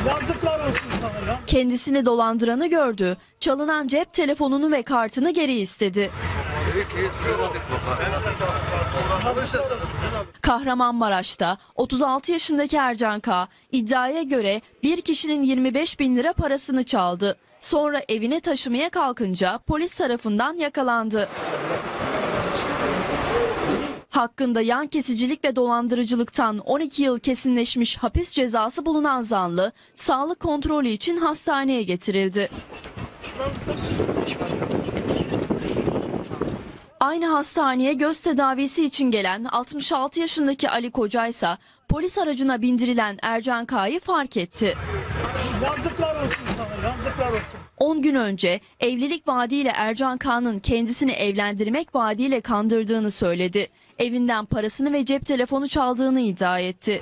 Yazıklar olsun sana ya. Kendisini dolandıranı gördü. Çalınan cep telefonunu ve kartını geri istedi. Kahramanmaraş'ta 36 yaşındaki Ercan K. iddiaya göre bir kişinin 25 bin lira parasını çaldı. Sonra evine taşımaya kalkınca polis tarafından yakalandı. Hakkında yan kesicilik ve dolandırıcılıktan 12 yıl kesinleşmiş hapis cezası bulunan zanlı sağlık kontrolü için hastaneye getirildi. Aynı hastaneye göz tedavisi için gelen 66 yaşındaki Ali Koca ise polis aracına bindirilen Ercan K'yı fark etti. Yazıklar olsun yazıklar olsun. 10 gün önce evlilik vaadiyle Ercan K'nın kendisini evlendirmek vaadiyle kandırdığını söyledi. Evinden parasını ve cep telefonu çaldığını iddia etti.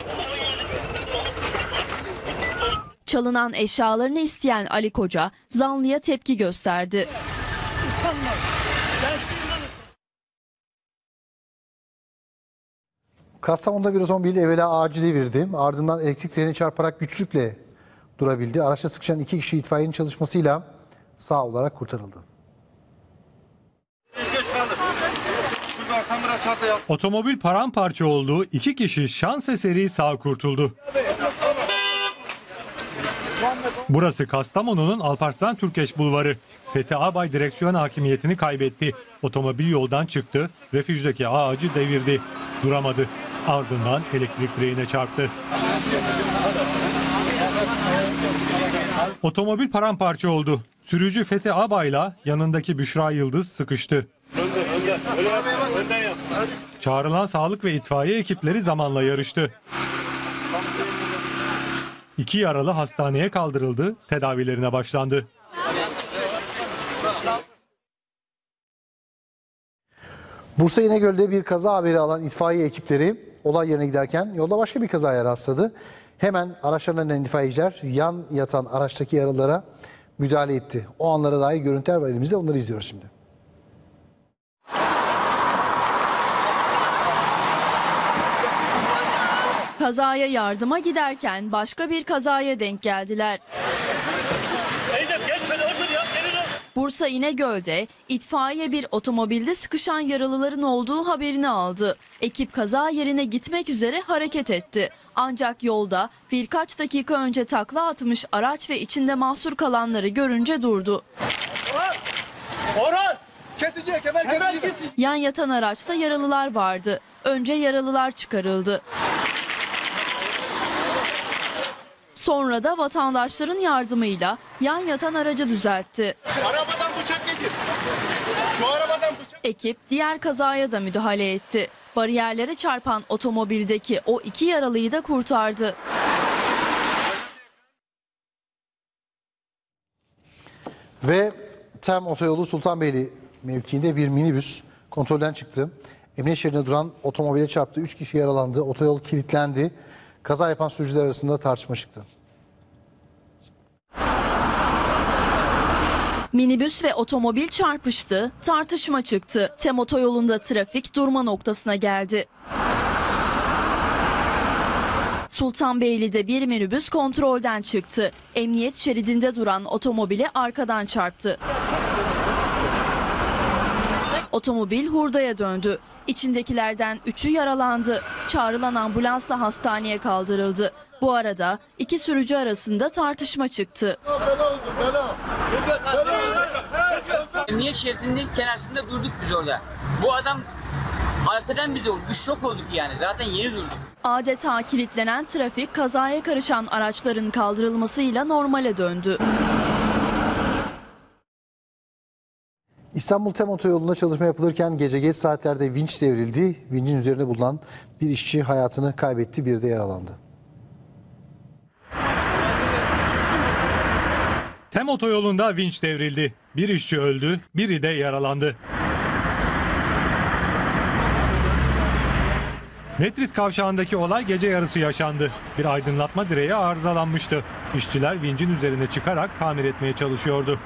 Çalınan eşyalarını isteyen Ali Koca zanlıya tepki gösterdi. Kastamonu'da bir otomobil evvela ağacı devirdi. Ardından elektrik direğine çarparak güçlükle durabildi. Araçta sıkışan iki kişi itfaiyenin çalışmasıyla sağ olarak kurtarıldı. Otomobil paramparça oldu. iki kişi şans eseri sağ kurtuldu. Burası Kastamonu'nun Alparslan Türkeş Bulvarı. Fethi Abay direksiyon hakimiyetini kaybetti. Otomobil yoldan çıktı, refüjdeki ağacı devirdi. Duramadı. Ardından elektrik direğine çarptı. Otomobil paramparça oldu. Sürücü Fethi Abay'la yanındaki Büşra Yıldız sıkıştı. Çağrılan sağlık ve itfaiye ekipleri zamanla yarıştı. İki yaralı hastaneye kaldırıldı, tedavilerine başlandı. Bursa İnegöl'de bir kaza haberi alan itfaiye ekipleri olay yerine giderken yolda başka bir kazaya rastladı. Hemen araçlarından itfaiyeciler yan yatan araçtaki yaralılara müdahale etti. O anlara dair görüntüler var elimizde onları izliyoruz şimdi. Kazaya yardıma giderken başka bir kazaya denk geldiler. Teyzem geç şöyle otur ya. Gelin otur. Bursa İnegöl'de itfaiye bir otomobilde sıkışan yaralıların olduğu haberini aldı. Ekip kaza yerine gitmek üzere hareket etti. Ancak yolda birkaç dakika önce takla atmış araç ve içinde mahsur kalanları görünce durdu. Orhan! Kesici kemer kesici. Yan yatan araçta yaralılar vardı. Önce yaralılar çıkarıldı. Sonra da vatandaşların yardımıyla yan yatan aracı düzeltti. Arabadan bıçak getir. Şu arabadan bıçak. Ekip diğer kazaya da müdahale etti. Bariyerlere çarpan otomobildeki o iki yaralıyı da kurtardı. Ve Tem Otoyolu Sultanbeyli mevkiinde bir minibüs kontrolden çıktı. Emniyet şeridinde duran otomobile çarptı. Üç kişi yaralandı. Otoyol kilitlendi. Kaza yapan sürücüler arasında tartışma çıktı. Minibüs ve otomobil çarpıştı, tartışma çıktı. Tem otoyolunda trafik durma noktasına geldi. Sultanbeyli'de bir minibüs kontrolden çıktı. Emniyet şeridinde duran otomobile arkadan çarptı. Otomobil hurdaya döndü. İçindekilerden üçü yaralandı. Çağrılan ambulansla hastaneye kaldırıldı. Bu arada iki sürücü arasında tartışma çıktı. Emniyet şeridinin kenarında durduk biz orada. Bu adam arkadan bize vurdu. Şok olduk yani. Zaten yeni durduk. Adeta kilitlenen trafik kazaya karışan araçların kaldırılmasıyla normale döndü. İstanbul Tem Otoyolu'nda çalışma yapılırken gece geç saatlerde vinç devrildi. Vincin üzerine bulunan bir işçi hayatını kaybetti, bir de yaralandı. Tem otoyolunda vinç devrildi. Bir işçi öldü, biri de yaralandı. Metris kavşağındaki olay gece yarısı yaşandı. Bir aydınlatma direği arızalanmıştı. İşçiler vincin üzerine çıkarak tamir etmeye çalışıyordu.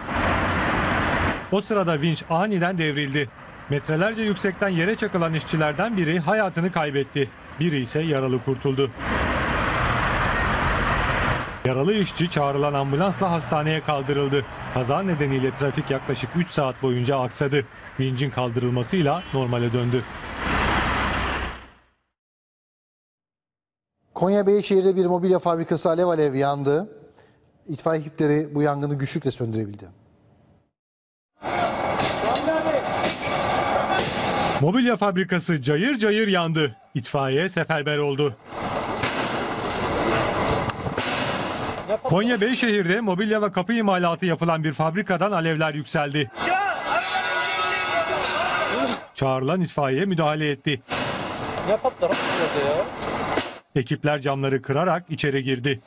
O sırada vinç aniden devrildi. Metrelerce yüksekten yere çakılan işçilerden biri hayatını kaybetti. Biri ise yaralı kurtuldu. Yaralı işçi çağrılan ambulansla hastaneye kaldırıldı. Kaza nedeniyle trafik yaklaşık 3 saat boyunca aksadı. Vincin kaldırılmasıyla normale döndü. Konya Beyşehir'de bir mobilya fabrikası alev alev yandı. İtfaiye ekipleri bu yangını güçlükle söndürebildi. Mobilya fabrikası cayır cayır yandı. İtfaiye seferber oldu. Konya Beyşehir'de mobilya ve kapı imalatı yapılan bir fabrikadan alevler yükseldi. Çağrılan itfaiye müdahale etti. Ne patladı ya? Ekipler camları kırarak içeri girdi.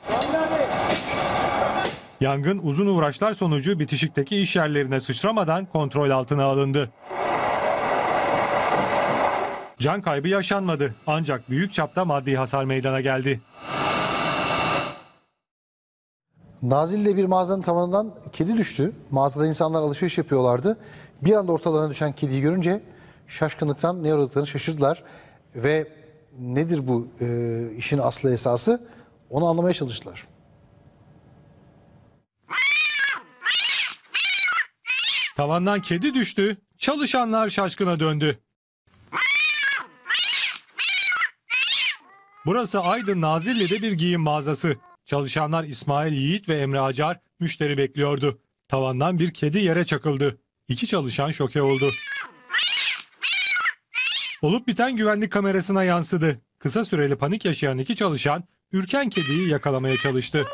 Yangın uzun uğraşlar sonucu bitişikteki iş yerlerine sıçramadan kontrol altına alındı. Can kaybı yaşanmadı ancak büyük çapta maddi hasar meydana geldi. Nazilli'de bir mağazanın tavanından kedi düştü. Mağazada insanlar alışveriş yapıyorlardı. Bir anda ortalarına düşen kediyi görünce şaşkınlıktan ne uğradıklarını şaşırdılar. Ve nedir bu e, işin aslı esası onu anlamaya çalıştılar. Tavandan kedi düştü, çalışanlar şaşkına döndü. Burası Aydın Nazilli'de bir giyim mağazası. Çalışanlar İsmail Yiğit ve Emre Acar müşteri bekliyordu. Tavandan bir kedi yere çakıldı. İki çalışan şoke oldu. Olup biten güvenlik kamerasına yansıdı. Kısa süreli panik yaşayan iki çalışan ürken kediyi yakalamaya çalıştı.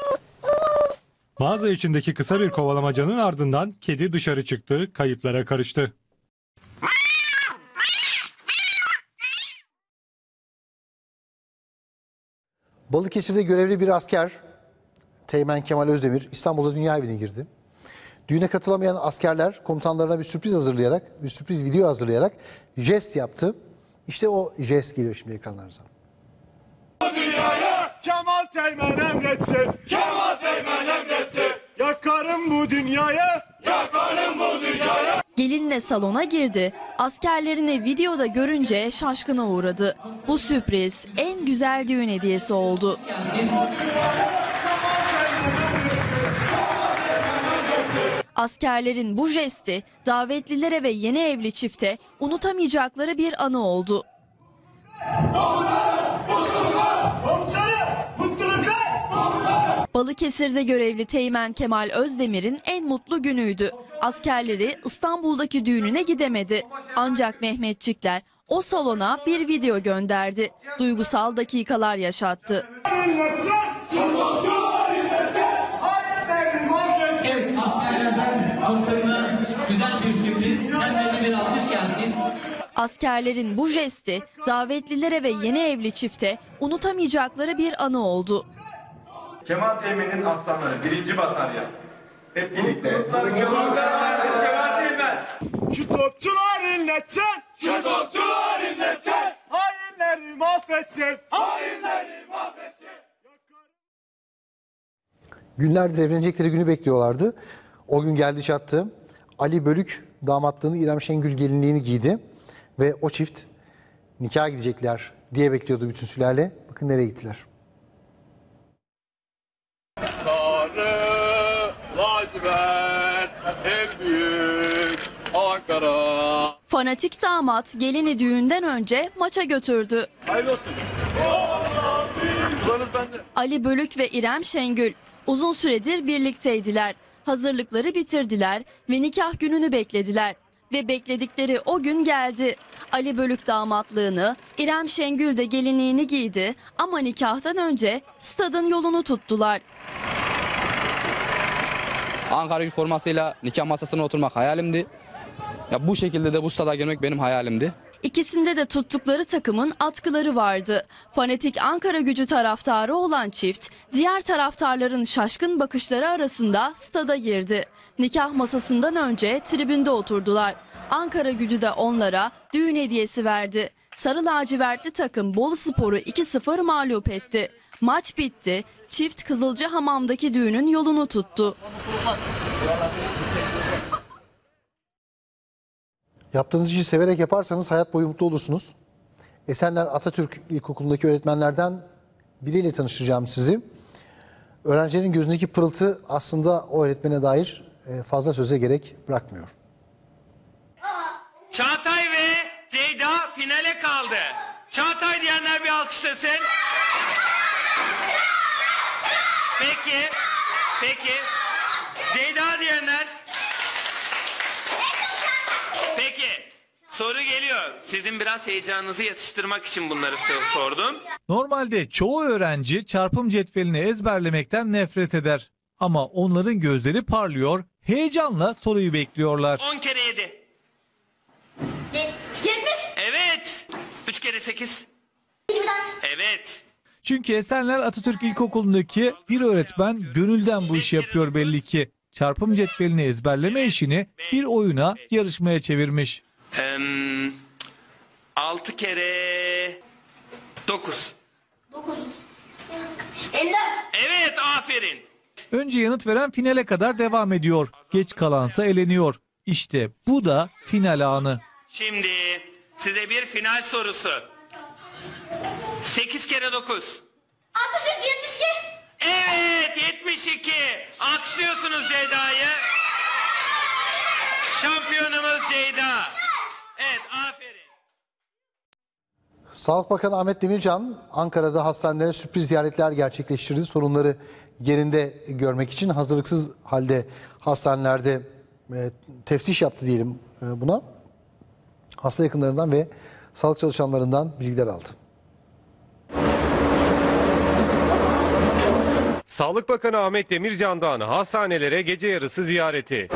Mağaza içindeki kısa bir kovalamacanın ardından kedi dışarı çıktı, kayıplara karıştı. Balıkesir'de görevli bir asker Teğmen Kemal Özdemir İstanbul'da dünya evine girdi. Düğüne katılamayan askerler komutanlarına bir sürpriz hazırlayarak, bir sürpriz video hazırlayarak jest yaptı. İşte o jest geliyor şimdi ekranlarınıza. dünyaya Kemal Teğmen emretsin. Kemal Teğmen emretsin. Yakarım bu dünyaya. Yakarım bu dünyaya. Gelinle salona girdi. Askerlerini videoda görünce şaşkına uğradı. Bu sürpriz en güzel düğün hediyesi oldu. Askerlerin bu jesti davetlilere ve yeni evli çifte unutamayacakları bir anı oldu. Balıkesir'de görevli Teğmen Kemal Özdemir'in en mutlu günüydü. Askerleri İstanbul'daki düğününe gidemedi. Ancak Mehmetçikler o salona bir video gönderdi. Duygusal dakikalar yaşattı. Askerlerin bu jesti davetlilere ve yeni evli çifte unutamayacakları bir anı oldu. Kemal Teğmen'in aslanları, birinci batarya. Hep birlikte. Kemal Teğmen. Şu topçular inletsin. Şu topçular inletsin. Hainleri mahvetsin. Hainleri mahvetsin. Günlerdir evlenecekleri günü bekliyorlardı. O gün geldi çattı. Ali Bölük damatlığını İrem Şengül gelinliğini giydi. Ve o çift nikah gidecekler diye bekliyordu bütün sülale. Bakın nereye gittiler. Sarı lacivert en büyük Ankara. Fanatik damat gelini düğünden önce maça götürdü. Hayırlı olsun. Ali Bölük ve İrem Şengül uzun süredir birlikteydiler. Hazırlıkları bitirdiler ve nikah gününü beklediler. Ve bekledikleri o gün geldi. Ali Bölük damatlığını, İrem Şengül de gelinliğini giydi ama nikahtan önce stadın yolunu tuttular. Ankara gücü formasıyla nikah masasına oturmak hayalimdi. Ya bu şekilde de bu stada gelmek benim hayalimdi. İkisinde de tuttukları takımın atkıları vardı. Fanatik Ankara gücü taraftarı olan çift, diğer taraftarların şaşkın bakışları arasında stada girdi. Nikah masasından önce tribünde oturdular. Ankara gücü de onlara düğün hediyesi verdi. Sarı lacivertli takım Bolu Spor'u 2-0 mağlup etti. Maç bitti. Çift Kızılcahamam'daki düğünün yolunu tuttu. Yaptığınız işi severek yaparsanız hayat boyu mutlu olursunuz. Esenler Atatürk İlkokulu'ndaki öğretmenlerden biriyle tanıştıracağım sizi. Öğrencilerin gözündeki pırıltı aslında o öğretmene dair e, fazla söze gerek bırakmıyor. Çağatay ve Ceyda finale kaldı. Çağatay diyenler bir alkışlasın. Peki. Peki. Ceyda diyenler. Peki. Soru geliyor. Sizin biraz heyecanınızı yatıştırmak için bunları so- sordum. Normalde çoğu öğrenci çarpım cetvelini ezberlemekten nefret eder. Ama onların gözleri parlıyor, heyecanla soruyu bekliyorlar. 10 kere 7. 70 kere 8. Evet. Çünkü Esenler Atatürk İlkokulu'ndaki bir öğretmen gönülden bu işi yapıyor belli ki. Çarpım cetvelini ezberleme işini bir oyuna, yarışmaya çevirmiş. Ee, 6 kere 9. 9. 54. Evet aferin. Önce yanıt veren finale kadar devam ediyor. Geç kalansa eleniyor. İşte bu da final anı. Şimdi size bir final sorusu. 8 kere 9. 63 72. Evet 72. Alkışlıyorsunuz Ceyda'yı. Şampiyonumuz Ceyda. Evet aferin. Sağlık Bakanı Ahmet Demircan Ankara'da hastanelere sürpriz ziyaretler gerçekleştirdi. Sorunları yerinde görmek için hazırlıksız halde hastanelerde e, teftiş yaptı diyelim e, buna. Hasta yakınlarından ve sağlık çalışanlarından bilgiler aldı. Sağlık Bakanı Ahmet Demircan'dan hastanelere gece yarısı ziyareti.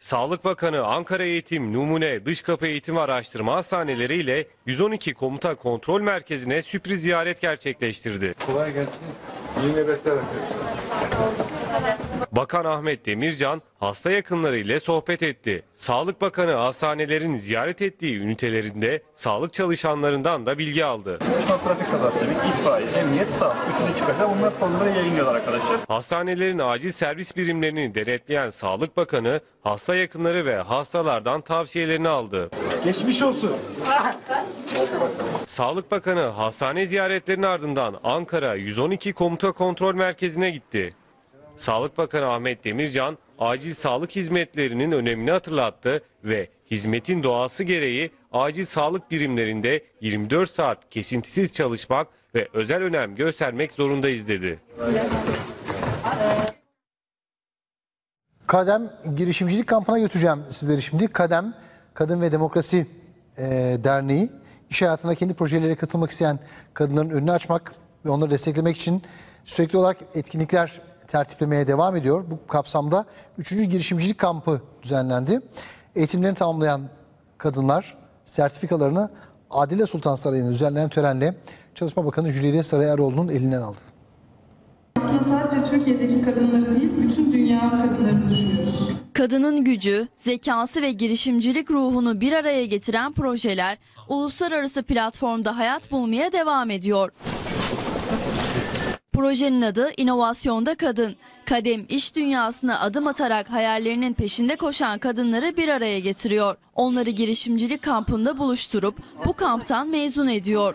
Sağlık Bakanı Ankara Eğitim, Numune, Dış Kapı Eğitim ve Araştırma Hastaneleri ile 112 Komuta Kontrol Merkezi'ne sürpriz ziyaret gerçekleştirdi. Kolay gelsin. İyi nöbetler arkadaşlar. Bakan Ahmet Demircan hasta yakınları ile sohbet etti. Sağlık Bakanı hastanelerin ziyaret ettiği ünitelerinde sağlık çalışanlarından da bilgi aldı. Çalışma trafik kazası itfaiye, emniyet, sağlık. Üçünü çıkacak. Bunlar konuları yayınlıyorlar arkadaşlar. Hastanelerin acil servis birimlerini denetleyen Sağlık Bakanı hasta yakınları ve hastalardan tavsiyelerini aldı. Geçmiş olsun. Sağlık Bakanı hastane ziyaretlerinin ardından Ankara 112 Komuta Kontrol Merkezi'ne gitti. Sağlık Bakanı Ahmet Demircan acil sağlık hizmetlerinin önemini hatırlattı ve hizmetin doğası gereği acil sağlık birimlerinde 24 saat kesintisiz çalışmak ve özel önem göstermek zorundayız dedi. Kadem girişimcilik kampına götüreceğim sizleri şimdi. Kadem Kadın ve Demokrasi e, Derneği iş hayatına kendi projeleriyle katılmak isteyen kadınların önünü açmak ve onları desteklemek için sürekli olarak etkinlikler tertiplemeye devam ediyor. Bu kapsamda 3. girişimcilik kampı düzenlendi. Eğitimlerini tamamlayan kadınlar sertifikalarını Adile Sultan Sarayı'nda düzenlenen törenle Çalışma Bakanı Jülide Sarayeroğlu'nun elinden aldı. Aslında sadece Türkiye'deki kadınları değil, bütün dünya kadınlarını düşünüyoruz. Kadının gücü, zekası ve girişimcilik ruhunu bir araya getiren projeler uluslararası platformda hayat bulmaya devam ediyor. Projenin adı İnovasyonda Kadın. Kadem iş dünyasına adım atarak hayallerinin peşinde koşan kadınları bir araya getiriyor. Onları girişimcilik kampında buluşturup bu kamptan mezun ediyor.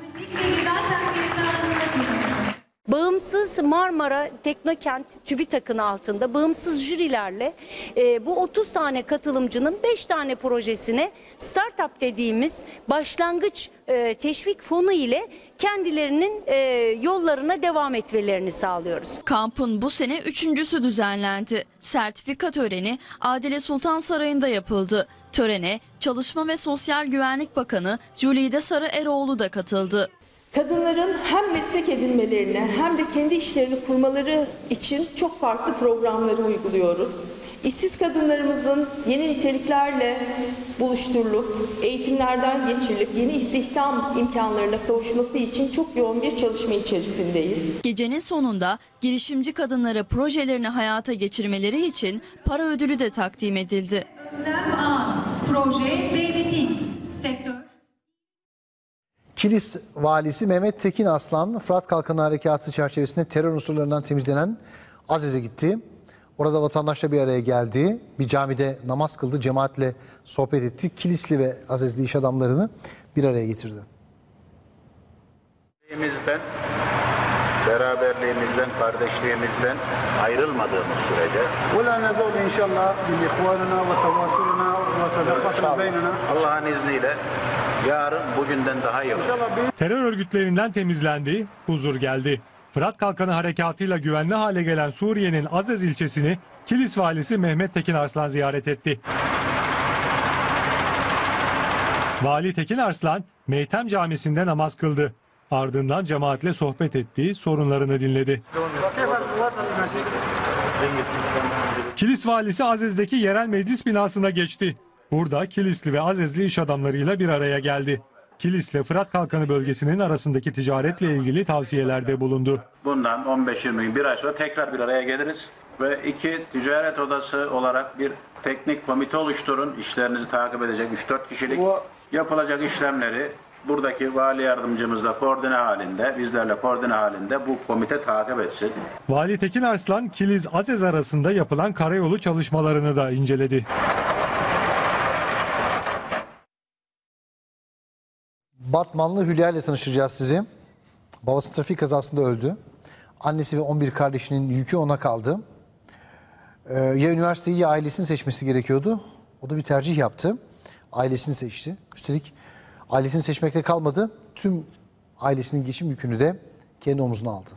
Bağımsız Marmara Teknokent TÜBİTAK'ın altında bağımsız jürilerle e, bu 30 tane katılımcının 5 tane projesine startup dediğimiz başlangıç e, teşvik fonu ile kendilerinin e, yollarına devam etmelerini sağlıyoruz. Kampın bu sene üçüncüsü düzenlendi. Sertifika töreni Adile Sultan Sarayı'nda yapıldı. Törene Çalışma ve Sosyal Güvenlik Bakanı Julide Sarı Eroğlu da katıldı. Kadınların hem meslek edinmelerine hem de kendi işlerini kurmaları için çok farklı programları uyguluyoruz. İşsiz kadınlarımızın yeni niteliklerle buluşturulup, eğitimlerden geçirilip yeni istihdam imkanlarına kavuşması için çok yoğun bir çalışma içerisindeyiz. Gecenin sonunda girişimci kadınlara projelerini hayata geçirmeleri için para ödülü de takdim edildi. Proje Baby Teens sektör. Kilis valisi Mehmet Tekin Aslan, Fırat Kalkanı Harekatı çerçevesinde terör unsurlarından temizlenen Aziz'e gitti. Orada vatandaşla bir araya geldi. Bir camide namaz kıldı, cemaatle sohbet etti. Kilisli ve Azizli iş adamlarını bir araya getirdi beraberliğimizden, kardeşliğimizden ayrılmadığımız sürece ولا نزول ان شاء الله باخواننا وتواصلنا وصداقتنا بيننا Allah'ın izniyle yarın bugünden daha iyi olacak. Terör örgütlerinden temizlendi, huzur geldi. Fırat Kalkanı harekatıyla güvenli hale gelen Suriye'nin Azez ilçesini Kilis valisi Mehmet Tekin Arslan ziyaret etti. Vali Tekin Arslan, Meytem Camisi'nde namaz kıldı. Ardından cemaatle sohbet etti, sorunlarını dinledi. Kilis valisi Azez'deki yerel meclis binasına geçti. Burada Kilisli ve Azezli iş adamlarıyla bir araya geldi. Kilis'le Fırat Kalkanı bölgesinin arasındaki ticaretle ilgili tavsiyelerde bulundu. Bundan 15-20 gün bir ay sonra tekrar bir araya geliriz. Ve iki ticaret odası olarak bir teknik komite oluşturun. İşlerinizi takip edecek 3-4 kişilik. Yapılacak işlemleri buradaki vali yardımcımızla koordine halinde, bizlerle koordine halinde bu komite takip etsin. Vali Tekin Arslan, Kilis Azez arasında yapılan karayolu çalışmalarını da inceledi. Batmanlı Hülya ile tanıştıracağız sizi. Babası trafik kazasında öldü. Annesi ve 11 kardeşinin yükü ona kaldı. Ee, ya üniversiteyi ya ailesini seçmesi gerekiyordu. O da bir tercih yaptı. Ailesini seçti. Üstelik ailesini seçmekle kalmadı. Tüm ailesinin geçim yükünü de kendi omzuna aldı.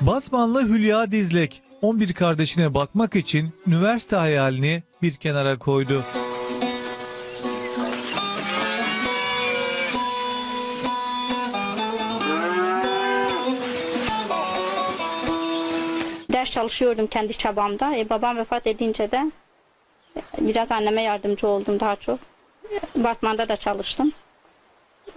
Batmanlı Hülya Dizlek 11 kardeşine bakmak için üniversite hayalini bir kenara koydu. Ders çalışıyordum kendi çabamda. E, babam vefat edince de biraz anneme yardımcı oldum daha çok. Batman'da da çalıştım.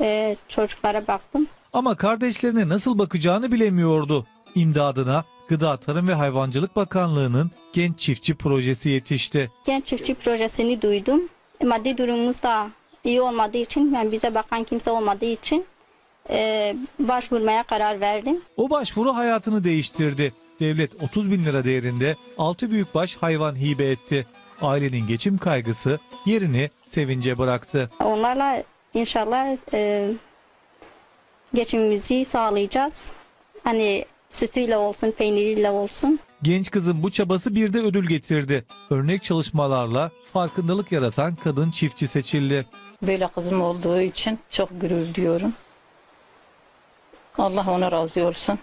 E, çocuklara baktım. Ama kardeşlerine nasıl bakacağını bilemiyordu. İmdadına Gıda Tarım ve Hayvancılık Bakanlığı'nın Genç Çiftçi projesi yetişti. Genç çiftçi projesini duydum. E, maddi durumumuz da iyi olmadığı için, yani bize bakan kimse olmadığı için e, başvurmaya karar verdim. O başvuru hayatını değiştirdi. Devlet 30 bin lira değerinde 6 büyükbaş hayvan hibe etti. Ailenin geçim kaygısı yerini sevince bıraktı. Onlarla inşallah e, geçimimizi sağlayacağız. Hani sütüyle olsun, peyniriyle olsun. Genç kızın bu çabası bir de ödül getirdi. Örnek çalışmalarla farkındalık yaratan kadın çiftçi seçildi. Böyle kızım olduğu için çok gurur duyuyorum. Allah ona razı olsun.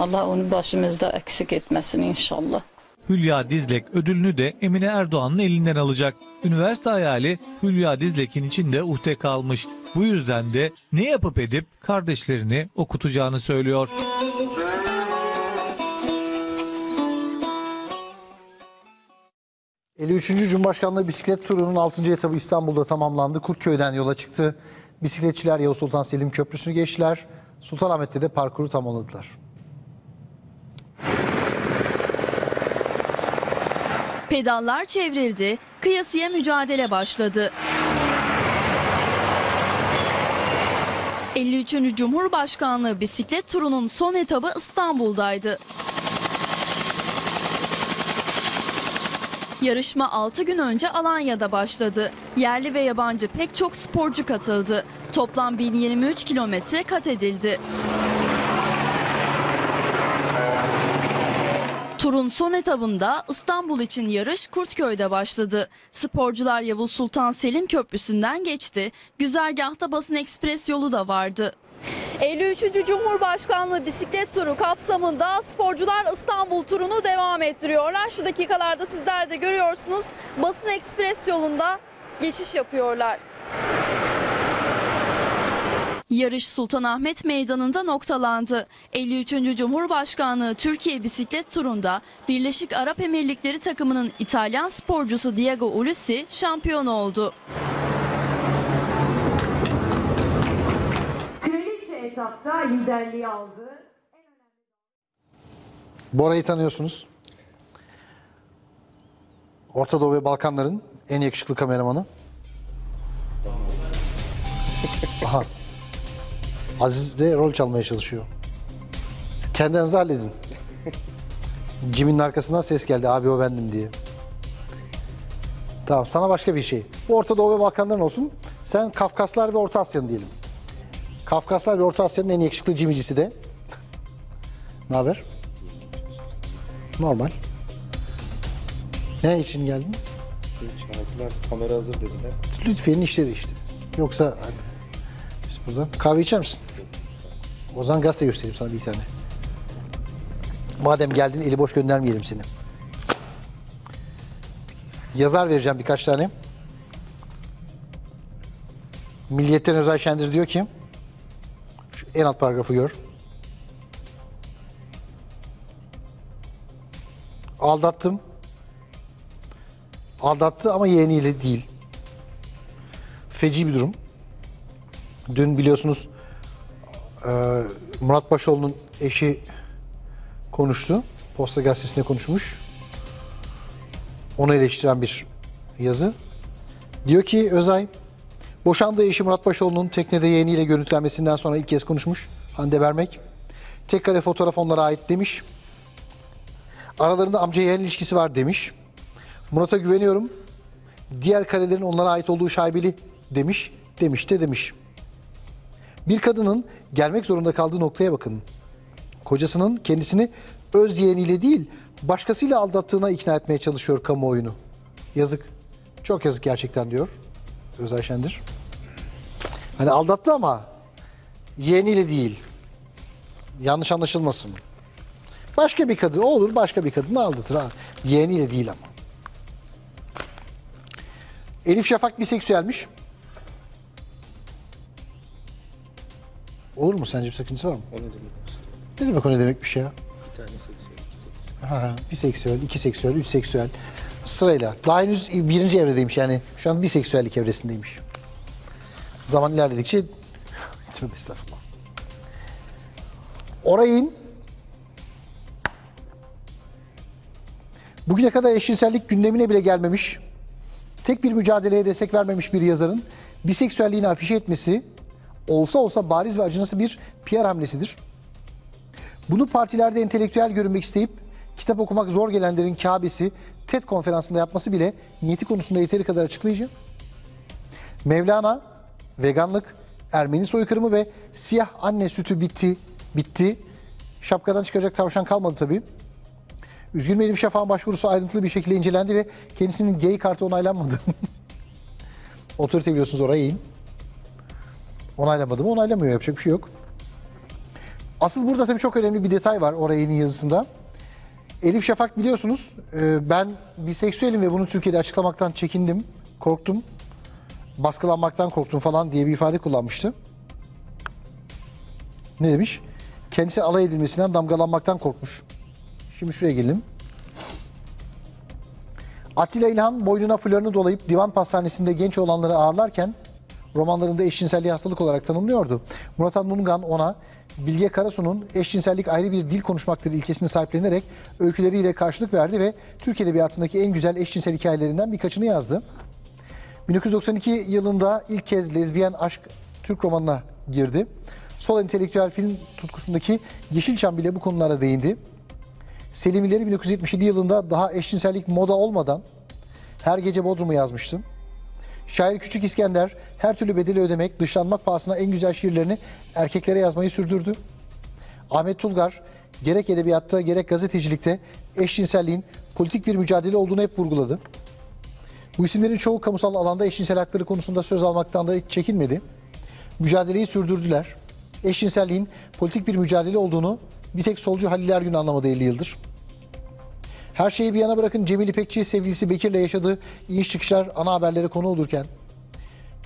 Allah onu başımızda eksik etmesin inşallah. Hülya Dizlek ödülünü de Emine Erdoğan'ın elinden alacak. Üniversite hayali Hülya Dizlek'in içinde uhde kalmış. Bu yüzden de ne yapıp edip kardeşlerini okutacağını söylüyor. ...53. Cumhurbaşkanlığı bisiklet turunun 6. etabı İstanbul'da tamamlandı. Kurtköy'den yola çıktı. Bisikletçiler Yavuz Sultan Selim Köprüsü'nü geçtiler. Sultanahmet'te de parkuru tamamladılar. Pedallar çevrildi, kıyasıya mücadele başladı. 53. Cumhurbaşkanlığı bisiklet turunun son etabı İstanbul'daydı. Yarışma 6 gün önce Alanya'da başladı. Yerli ve yabancı pek çok sporcu katıldı. Toplam 1023 kilometre kat edildi. Turun son etabında İstanbul için yarış Kurtköy'de başladı. Sporcular Yavuz Sultan Selim Köprüsü'nden geçti. Güzergahta basın ekspres yolu da vardı. 53. Cumhurbaşkanlığı bisiklet turu kapsamında sporcular İstanbul turunu devam ettiriyorlar. Şu dakikalarda sizler de görüyorsunuz basın ekspres yolunda geçiş yapıyorlar. Yarış Sultanahmet Meydanı'nda noktalandı. 53. Cumhurbaşkanlığı Türkiye bisiklet turunda Birleşik Arap Emirlikleri takımının İtalyan sporcusu Diego Ulissi şampiyon oldu. Kraliçe etapta liderliği aldı. Bora'yı tanıyorsunuz. Orta Doğu ve Balkanların en yakışıklı kameramanı. Aha. Aziz de rol çalmaya çalışıyor. Kendinizi halledin. Jimin'in arkasından ses geldi. Abi o bendim diye. Tamam sana başka bir şey. Bu Orta Doğu ve Balkanların olsun. Sen Kafkaslar ve Orta Asya'nın diyelim. Kafkaslar ve Orta Asya'nın en yakışıklı cimicisi de. Ne haber? Normal. Ne için geldin? Çağırdılar, kamera hazır dediler. Lütfen'in işleri işte. Yoksa hani, biz buradan kahve içer misin? O zaman gazete göstereyim sana bir tane. Madem geldin eli boş göndermeyelim seni. Yazar vereceğim birkaç tane. Milliyetten Özay Şendir diyor ki şu En alt paragrafı gör. Aldattım. Aldattı ama yeğeniyle değil. Feci bir durum. Dün biliyorsunuz e, Murat Başoğlu'nun eşi konuştu. Posta Gazetesi'ne konuşmuş. Onu eleştiren bir yazı. Diyor ki Özay, boşandığı eşi Murat Başoğlu'nun teknede yeğeniyle görüntülenmesinden sonra ilk kez konuşmuş. Hande Bermek. Tek kare fotoğraf onlara ait demiş. Aralarında amca yeğen ilişkisi var demiş. Murat'a güveniyorum. Diğer karelerin onlara ait olduğu şaibeli demiş. Demiş de demiş. Bir kadının gelmek zorunda kaldığı noktaya bakın. Kocasının kendisini öz yeğeniyle değil, başkasıyla aldattığına ikna etmeye çalışıyor kamuoyunu. Yazık. Çok yazık gerçekten diyor Özay Şendir. Hani aldattı ama yeğeniyle değil. Yanlış anlaşılmasın. Başka bir kadın olur, başka bir kadını aldatır ha. Yeğeniyle değil ama. Elif Şafak biseksüelmiş. Olur mu sence bir sakıncası var mı? O ne demek? Ne demek o ne demekmiş ya? Bir tane seksüel, iki seksüel. Ha, ha, biseksüel, iki seksüel, üç seksüel sırayla. Daha henüz birinci evredeymiş yani. Şu an biseksüellik evresindeymiş. Zaman ilerledikçe tövbe estağfurullah. Orayın bugüne kadar eşcinsellik gündemine bile gelmemiş, tek bir mücadeleye destek vermemiş bir yazarın biseksüelliğini afişe etmesi olsa olsa bariz ve acınası bir PR hamlesidir. Bunu partilerde entelektüel görünmek isteyip kitap okumak zor gelenlerin Kabe'si TED konferansında yapması bile niyeti konusunda yeteri kadar açıklayıcı. Mevlana, veganlık, Ermeni soykırımı ve siyah anne sütü bitti, bitti. Şapkadan çıkacak tavşan kalmadı tabii. Üzgün Elif Şafak'ın başvurusu ayrıntılı bir şekilde incelendi ve kendisinin gay kartı onaylanmadı. Otorite biliyorsunuz oraya in. Onaylanmadı mı? Onaylamıyor. Yapacak bir şey yok. Asıl burada tabii çok önemli bir detay var Oray'ın yazısında. Elif Şafak biliyorsunuz e, ben biseksüelim ve bunu Türkiye'de açıklamaktan çekindim, korktum. Baskılanmaktan korktum falan diye bir ifade kullanmıştı. Ne demiş? Kendisi alay edilmesinden damgalanmaktan korkmuş. Şimdi şuraya gelelim. Atilla İlhan boynuna flörünü dolayıp divan pastanesinde genç olanları ağırlarken romanlarında eşcinselliği hastalık olarak tanımlıyordu. Murat Han Mungan ona Bilge Karasu'nun eşcinsellik ayrı bir dil konuşmaktır ilkesini sahiplenerek öyküleriyle karşılık verdi ve Türk Edebiyatı'ndaki en güzel eşcinsel hikayelerinden birkaçını yazdı. 1992 yılında ilk kez lezbiyen aşk Türk romanına girdi. Sol entelektüel film tutkusundaki Yeşilçam bile bu konulara değindi. Selimileri 1977 yılında daha eşcinsellik moda olmadan her gece Bodrum'u yazmıştı. Şair Küçük İskender her türlü bedeli ödemek, dışlanmak pahasına en güzel şiirlerini erkeklere yazmayı sürdürdü. Ahmet Tulgar gerek edebiyatta gerek gazetecilikte eşcinselliğin politik bir mücadele olduğunu hep vurguladı. Bu isimlerin çoğu kamusal alanda eşcinsel hakları konusunda söz almaktan da hiç çekinmedi. Mücadeleyi sürdürdüler. Eşcinselliğin politik bir mücadele olduğunu bir tek solcu Halil Ergün anlamadı 50 yıldır. Her şeyi bir yana bırakın Cemil İpekçi sevgilisi Bekir'le yaşadığı iniş çıkışlar ana haberlere konu olurken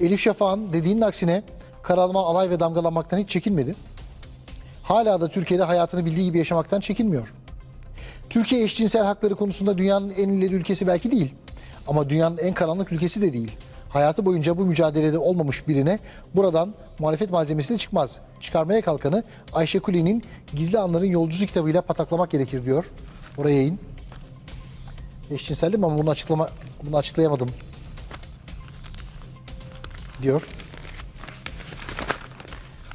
Elif Şafak'ın dediğinin aksine karalama, alay ve damgalanmaktan hiç çekinmedi. Hala da Türkiye'de hayatını bildiği gibi yaşamaktan çekinmiyor. Türkiye eşcinsel hakları konusunda dünyanın en ileri ülkesi belki değil. Ama dünyanın en karanlık ülkesi de değil. Hayatı boyunca bu mücadelede olmamış birine buradan muhalefet malzemesi de çıkmaz. Çıkarmaya kalkanı Ayşe Kuli'nin Gizli Anların Yolcusu kitabıyla pataklamak gerekir diyor. Oraya in. Eşcinseldim ama bunu açıklama bunu açıklayamadım diyor.